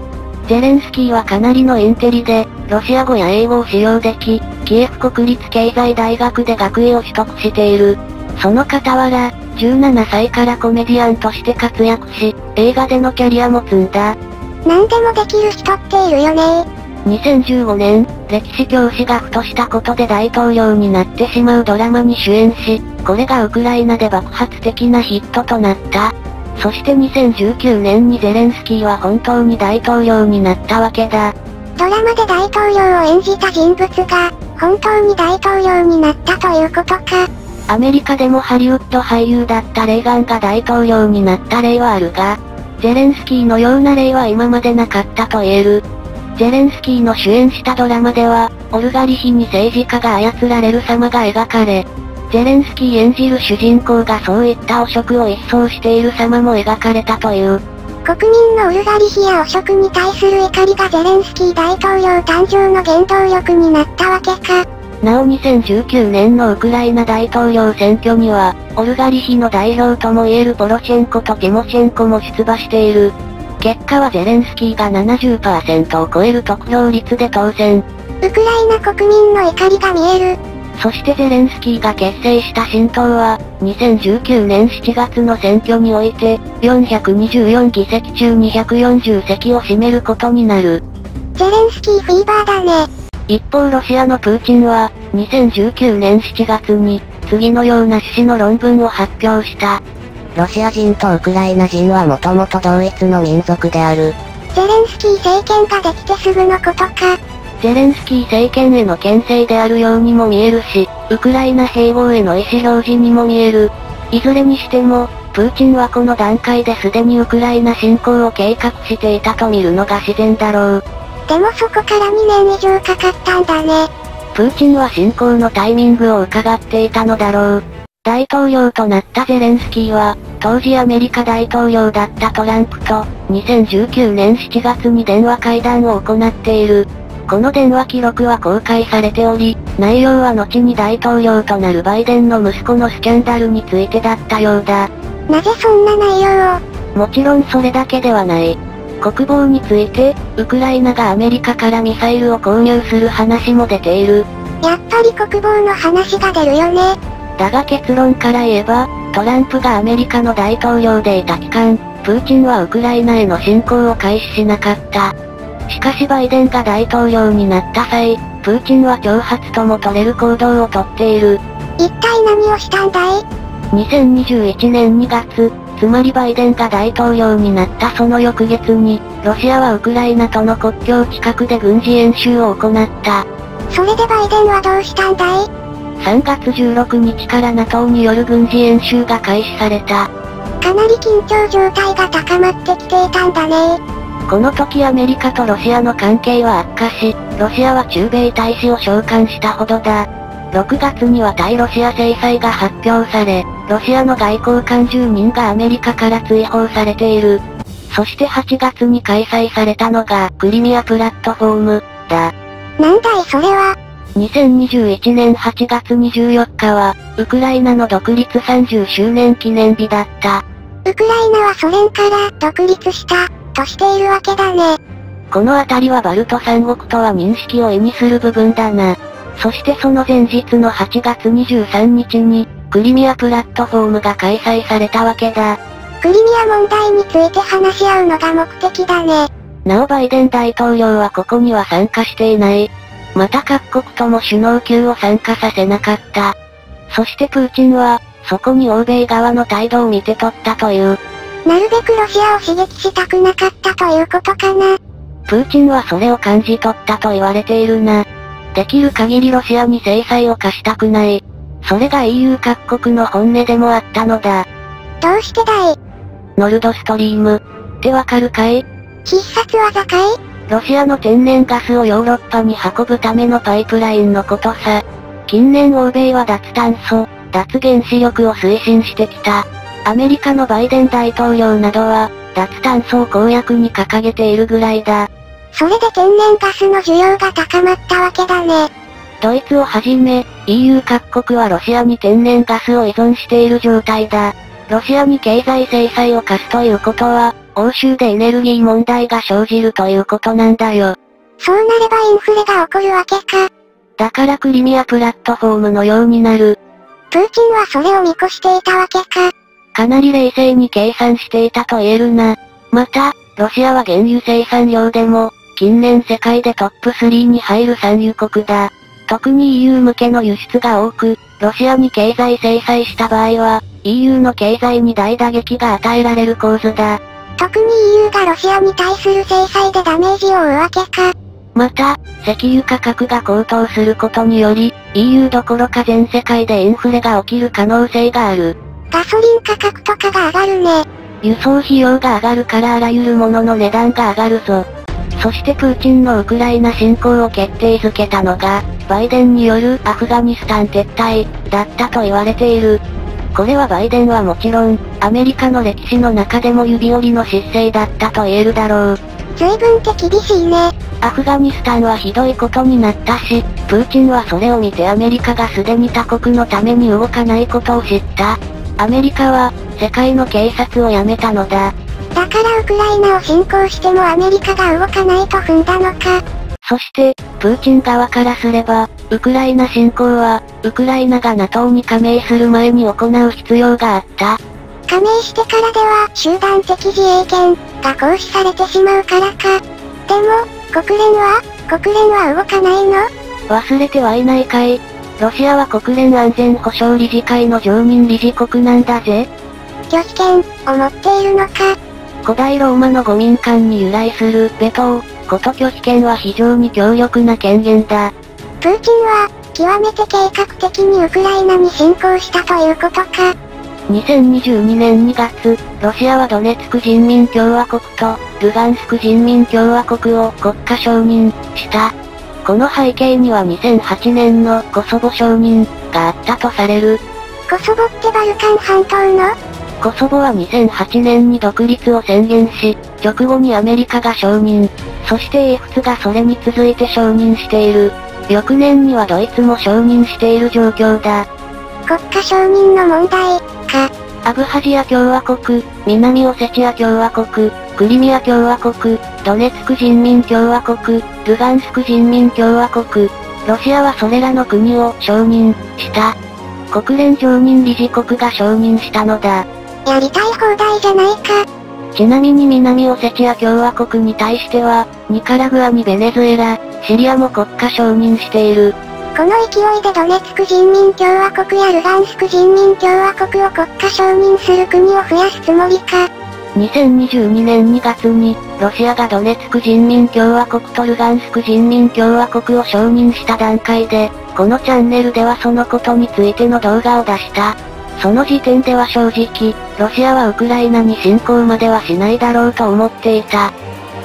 ゼレンスキーはかなりのインテリで、ロシア語や英語を使用でき、キエフ国立経済大学で学位を取得している。その傍ら、17歳からコメディアンとして活躍し、映画でのキャリアも積んだ。何でもできる人っているよね2015年、歴史教師がふとしたことで大統領になってしまうドラマに主演し、これがウクライナで爆発的なヒットとなった。そして2019年にゼレンスキーは本当に大統領になったわけだ。ドラマで大統領を演じた人物が、本当に大統領になったということか。アメリカでもハリウッド俳優だったレーガンが大統領になった例はあるが、ゼレンスキーのような例は今までなかったと言える。ゼレンスキーの主演したドラマでは、オルガリヒに政治家が操られる様が描かれ、ゼレンスキー演じる主人公がそういった汚職を一掃している様も描かれたという。国民のオルガリヒや汚職に対する怒りがゼレンスキー大統領誕生の原動力になったわけか。なお2019年のウクライナ大統領選挙には、オルガリヒの代表ともいえるポロシェンコとティモシェンコも出馬している。結果はゼレンスキーが70%を超える得票率で当選。ウクライナ国民の怒りが見える。そしてゼレンスキーが結成した新党は、2019年7月の選挙において、424議席中240席を占めることになる。ゼレンスキーフィーバーだね。一方ロシアのプーチンは、2019年7月に、次のような趣旨の論文を発表した。ロシア人とウクライナ人はもともと同一の民族である。ゼレンスキー政権ができてすぐのことか。ゼレンスキー政権への牽制であるようにも見えるし、ウクライナ併合への意思表示にも見える。いずれにしても、プーチンはこの段階ですでにウクライナ侵攻を計画していたと見るのが自然だろう。でもそこから2年以上かかったんだね。プーチンは侵攻のタイミングを伺っていたのだろう。大統領となったゼレンスキーは、当時アメリカ大統領だったトランプと、2019年7月に電話会談を行っている。この電話記録は公開されており、内容は後に大統領となるバイデンの息子のスキャンダルについてだったようだ。なぜそんな内容を？もちろんそれだけではない。国防について、ウクライナがアメリカからミサイルを購入する話も出ている。やっぱり国防の話が出るよね。だが結論から言えば、トランプがアメリカの大統領でいた期間、プーチンはウクライナへの侵攻を開始しなかった。しかしバイデンが大統領になった際、プーチンは挑発とも取れる行動をとっている。一体何をしたんだい ?2021 年2月、つまりバイデンが大統領になったその翌月に、ロシアはウクライナとの国境近くで軍事演習を行った。それでバイデンはどうしたんだい？?3 月16日から NATO による軍事演習が開始された。かなり緊張状態が高まってきていたんだねこの時アメリカとロシアの関係は悪化し、ロシアは駐米大使を召喚したほどだ。6月には対ロシア制裁が発表され、ロシアの外交官10人がアメリカから追放されている。そして8月に開催されたのが、クリミアプラットフォーム、だ。なんだいそれは。2021年8月24日は、ウクライナの独立30周年記念日だった。ウクライナはソ連から独立した。としているわけだね。この辺りはバルト三国とは認識を意味する部分だな。そしてその前日の8月23日に、クリミアプラットフォームが開催されたわけだ。クリミア問題について話し合うのが目的だね。なおバイデン大統領はここには参加していない。また各国とも首脳級を参加させなかった。そしてプーチンは、そこに欧米側の態度を見て取ったという。なるべくロシアを刺激したくなかったということかな。プーチンはそれを感じ取ったと言われているな。できる限りロシアに制裁を課したくない。それが EU 各国の本音でもあったのだ。どうしてだい？ノルドストリーム。ってわかるかい？必殺技かい？ロシアの天然ガスをヨーロッパに運ぶためのパイプラインのことさ。近年欧米は脱炭素、脱原子力を推進してきた。アメリカのバイデン大統領などは、脱炭素を公約に掲げているぐらいだ。それで天然ガスの需要が高まったわけだね。ドイツをはじめ、EU 各国はロシアに天然ガスを依存している状態だ。ロシアに経済制裁を課すということは、欧州でエネルギー問題が生じるということなんだよ。そうなればインフレが起こるわけか。だからクリミアプラットフォームのようになる。プーチンはそれを見越していたわけか。かなり冷静に計算していたと言えるな。また、ロシアは原油生産量でも、近年世界でトップ3に入る産油国だ。特に EU 向けの輸出が多く、ロシアに経済制裁した場合は、EU の経済に大打撃が与えられる構図だ。特に EU がロシアに対する制裁でダメージを負うわけか。また、石油価格が高騰することにより、EU どころか全世界でインフレが起きる可能性がある。ガソリン価格とかが上がるね。輸送費用が上がるからあらゆるものの値段が上がるぞ。そしてプーチンのウクライナ侵攻を決定づけたのが、バイデンによるアフガニスタン撤退、だったと言われている。これはバイデンはもちろん、アメリカの歴史の中でも指折りの失勢だったと言えるだろう。随分手厳しいね。アフガニスタンはひどいことになったし、プーチンはそれを見てアメリカがすでに他国のために動かないことを知った。アメリカは、世界の警察を辞めたのだ。だからウクライナを侵攻してもアメリカが動かないと踏んだのか。そして、プーチン側からすれば、ウクライナ侵攻は、ウクライナが NATO に加盟する前に行う必要があった。加盟してからでは、集団的自衛権が行使されてしまうからか。でも、国連は国連は動かないの？忘れてはいないかい。ロシアは国連安全保障理事会の常任理事国なんだぜ。拒否権を持っているのか？古代ローマの五民間に由来するベトーこと拒否権は非常に強力な権限だ。プーチンは、極めて計画的にウクライナに侵攻したということか。2022年2月、ロシアはドネツク人民共和国と、ルガンスク人民共和国を国家承認した。この背景には2008年のコソボ承認があったとされる。コソボってバルカン半島の？コソボは2008年に独立を宣言し、直後にアメリカが承認。そして英仏がそれに続いて承認している。翌年にはドイツも承認している状況だ。国家承認の問題、か。アブハジア共和国、南オセチア共和国、クリミア共和国、ドネツク人民共和国、ルガンスク人民共和国。ロシアはそれらの国を承認した。国連常任理事国が承認したのだ。やりたい放題じゃないか。ちなみに南オセチア共和国に対しては、ニカラグアにベネズエラ、シリアも国家承認している。この勢いでドネツク人民共和国やルガンスク人民共和国を国家承認する国を増やすつもりか。2022年2月に、ロシアがドネツク人民共和国とルガンスク人民共和国を承認した段階で、このチャンネルではそのことについての動画を出した。その時点では正直、ロシアはウクライナに侵攻まではしないだろうと思っていた。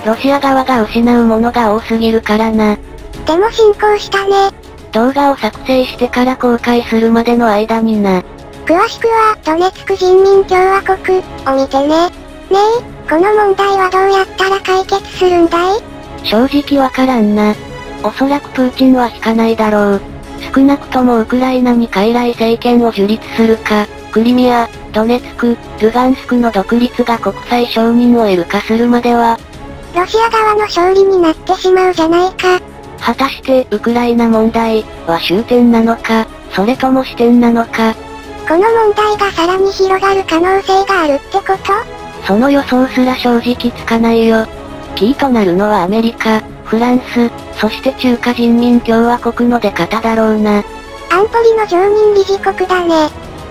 ロシア側が失うものが多すぎるからな。でも侵攻したね。動画を作成してから公開するまでの間にな。詳しくは、ドネツク人民共和国を見てね。ねえ、この問題はどうやったら解決するんだい？正直わからんな。おそらくプーチンは引かないだろう。少なくともウクライナに傀儡政権を樹立するか、クリミア、ドネツク、ルガンスクの独立が国際承認を得るかするまでは、ロシア側の勝利になってしまうじゃないか。果たしてウクライナ問題は終点なのか、それとも視点なのか。この問題がさらに広がる可能性があるってこと？その予想すら正直つかないよ。キーとなるのはアメリカ、フランス、そして中華人民共和国の出方だろうな。安保理の常任理事国だね。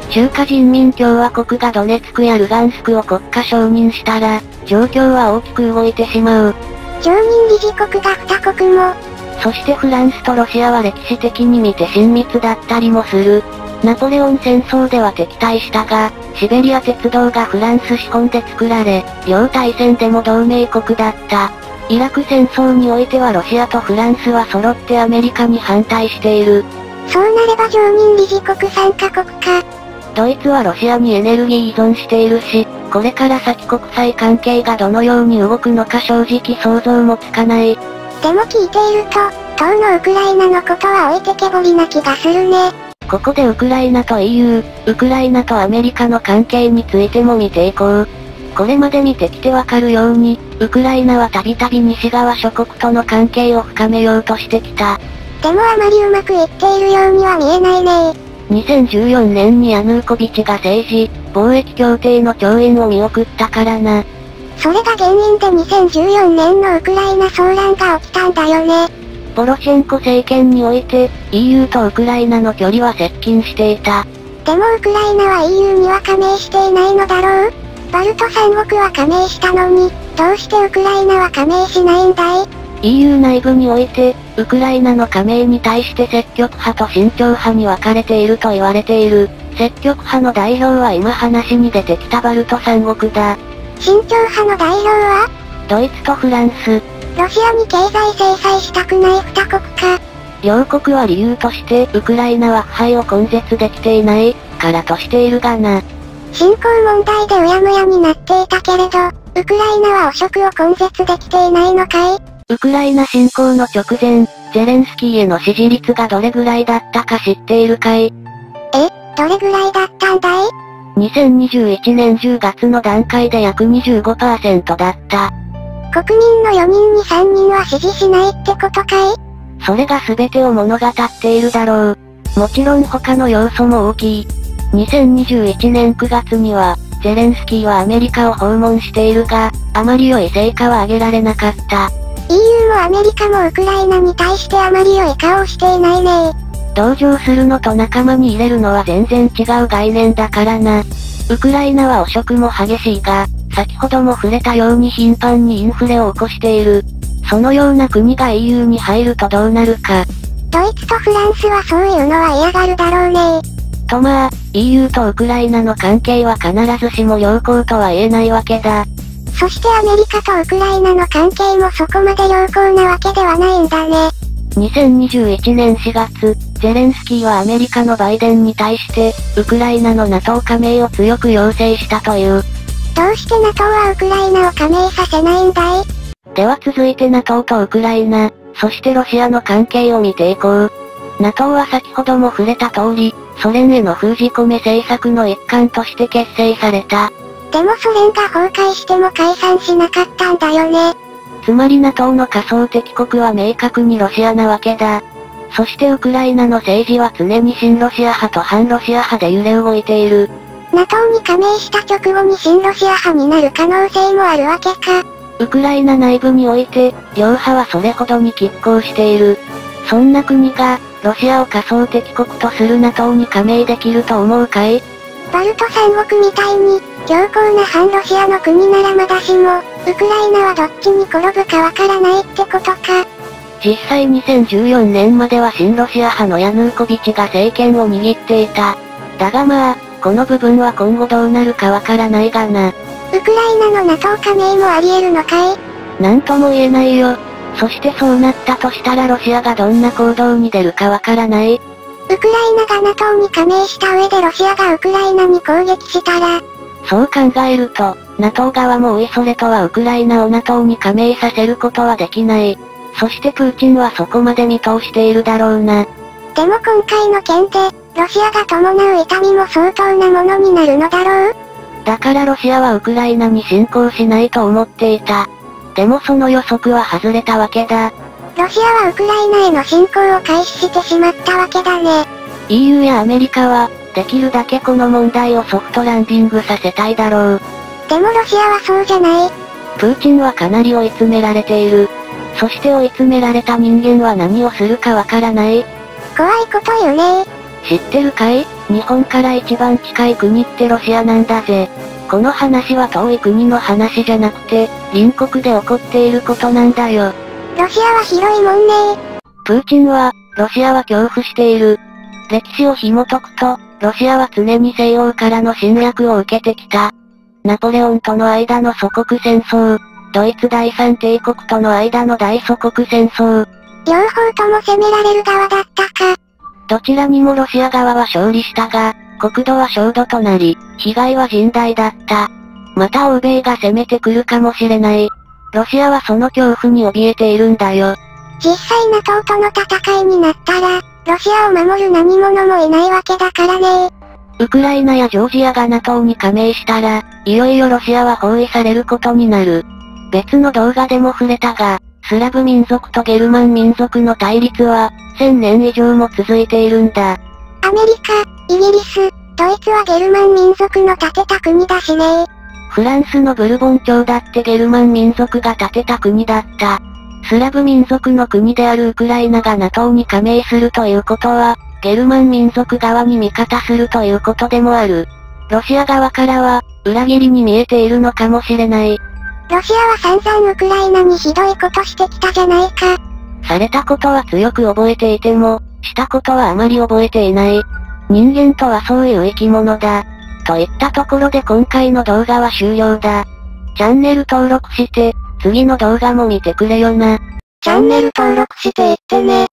中華人民共和国がドネツクやルガンスクを国家承認したら、状況は大きく動いてしまう。常任理事国が2国も。そしてフランスとロシアは歴史的に見て親密だったりもする。ナポレオン戦争では敵対したが、シベリア鉄道がフランス資本で作られ、両大戦でも同盟国だった。イラク戦争においてはロシアとフランスは揃ってアメリカに反対している。そうなれば常任理事国3カ国か。ドイツはロシアにエネルギー依存しているし、これから先国際関係がどのように動くのか正直想像もつかない。でも聞いていると、当のウクライナのことは置いてけぼりな気がするね。ここでウクライナと EU、ウクライナとアメリカの関係についても見ていこう。これまで見てきてわかるように、ウクライナはたびたび西側諸国との関係を深めようとしてきた。でもあまりうまくいっているようには見えないね2014年にヤヌーコビチが政治、貿易協定の調印を見送ったからな。それが原因で2014年のウクライナ騒乱が起きたんだよね。ポロシェンコ政権において、EU とウクライナの距離は接近していた。でもウクライナは EU には加盟していないのだろうバルト三国は加盟したのに、どうしてウクライナは加盟しないんだい？EU 内部において、ウクライナの加盟に対して積極派と慎重派に分かれていると言われている。積極派の代表は今話に出てきたバルト三国だ。慎重派の代表は？ドイツとフランス。ロシアに経済制裁したくない二国か。両国は理由として、ウクライナは腐敗を根絶できていない、からとしているがな。侵攻問題でうやむやになっていたけれど、ウクライナは汚職を根絶できていないのかい？ウクライナ侵攻の直前、ゼレンスキーへの支持率がどれぐらいだったか知っているかい？え、どれぐらいだったんだい ?2021 年10月の段階で約25%だった。国民の4人に3人は支持しないってことかい？それが全てを物語っているだろう。もちろん他の要素も大きい。2021年9月には、ゼレンスキーはアメリカを訪問しているが、あまり良い成果は上げられなかった。EU もアメリカもウクライナに対してあまり良い顔をしていないね同情するのと仲間に入れるのは全然違う概念だからな。ウクライナは汚職も激しいが、先ほども触れたように頻繁にインフレを起こしている。そのような国が EU に入るとどうなるか。ドイツとフランスはそういうのは嫌がるだろうねとまあ、EU とウクライナの関係は必ずしも良好とは言えないわけだ。そしてアメリカとウクライナの関係もそこまで良好なわけではないんだね。2021年4月、ゼレンスキーはアメリカのバイデンに対して、ウクライナの NATO 加盟を強く要請したという。どうして NATO はウクライナを加盟させないんだい？では続いて NATO とウクライナ、そしてロシアの関係を見ていこう。NATO は先ほども触れた通り、ソ連への封じ込め政策の一環として結成された。でもソ連が崩壊しても解散しなかったんだよね。つまり NATO の仮想敵国は明確にロシアなわけだ。そしてウクライナの政治は常に親ロシア派と反ロシア派で揺れ動いている。NATO に加盟した直後に親ロシア派になる可能性もあるわけか。ウクライナ内部において、両派はそれほどに拮抗している。そんな国が、ロシアを仮想敵国とする NATO に加盟できると思うかい？バルト三国みたいに、強硬な反ロシアの国ならまだしも、ウクライナはどっちに転ぶかわからないってことか。実際2014年までは親ロシア派のヤヌーコビチが政権を握っていた。だがまあ、この部分は今後どうなるかわからないがな。ウクライナの NATO 加盟もあり得るのかい？なんとも言えないよ。そしてそうなったとしたらロシアがどんな行動に出るかわからない。ウクライナが NATO に加盟した上でロシアがウクライナに攻撃したら、そう考えると、NATO 側もおいそれとはウクライナを NATO に加盟させることはできない。そしてプーチンはそこまで見通しているだろうな。でも今回の件で、ロシアが伴う痛みも相当なものになるのだろうだからロシアはウクライナに侵攻しないと思っていた。でもその予測は外れたわけだ。ロシアはウクライナへの侵攻を開始してしまったわけだね。EU やアメリカは、できるだけこの問題をソフトランディングさせたいだろう。でもロシアはそうじゃない。プーチンはかなり追い詰められている。そして追い詰められた人間は何をするかわからない。怖いこと言うね知ってるかい？日本から一番近い国ってロシアなんだぜ。この話は遠い国の話じゃなくて、隣国で起こっていることなんだよ。ロシアは広いもんねプーチンは、ロシアは恐怖している。歴史を紐解くと、ロシアは常に西欧からの侵略を受けてきた。ナポレオンとの間の祖国戦争、ドイツ第三帝国との間の大祖国戦争、両方とも攻められる側だったか。どちらにもロシア側は勝利したが、国土は焦土となり、被害は甚大だった。また欧米が攻めてくるかもしれない。ロシアはその恐怖に怯えているんだよ。実際 NATO との戦いになったら、ロシアを守る何者もいないわけだからねウクライナやジョージアが NATO に加盟したら、いよいよロシアは包囲されることになる。別の動画でも触れたが、スラブ民族とゲルマン民族の対立は、1000年以上も続いているんだ。アメリカ、イギリス、ドイツはゲルマン民族の建てた国だしねフランスのブルボン朝だってゲルマン民族が建てた国だった。スラブ民族の国であるウクライナが NATO に加盟するということは、ゲルマン民族側に味方するということでもある。ロシア側からは、裏切りに見えているのかもしれない。ロシアは散々ウクライナにひどいことしてきたじゃないか。されたことは強く覚えていても、したことはあまり覚えていない。人間とはそういう生き物だ。といったところで今回の動画は終了だ。チャンネル登録して、次の動画も見てくれよな。チャンネル登録していってね。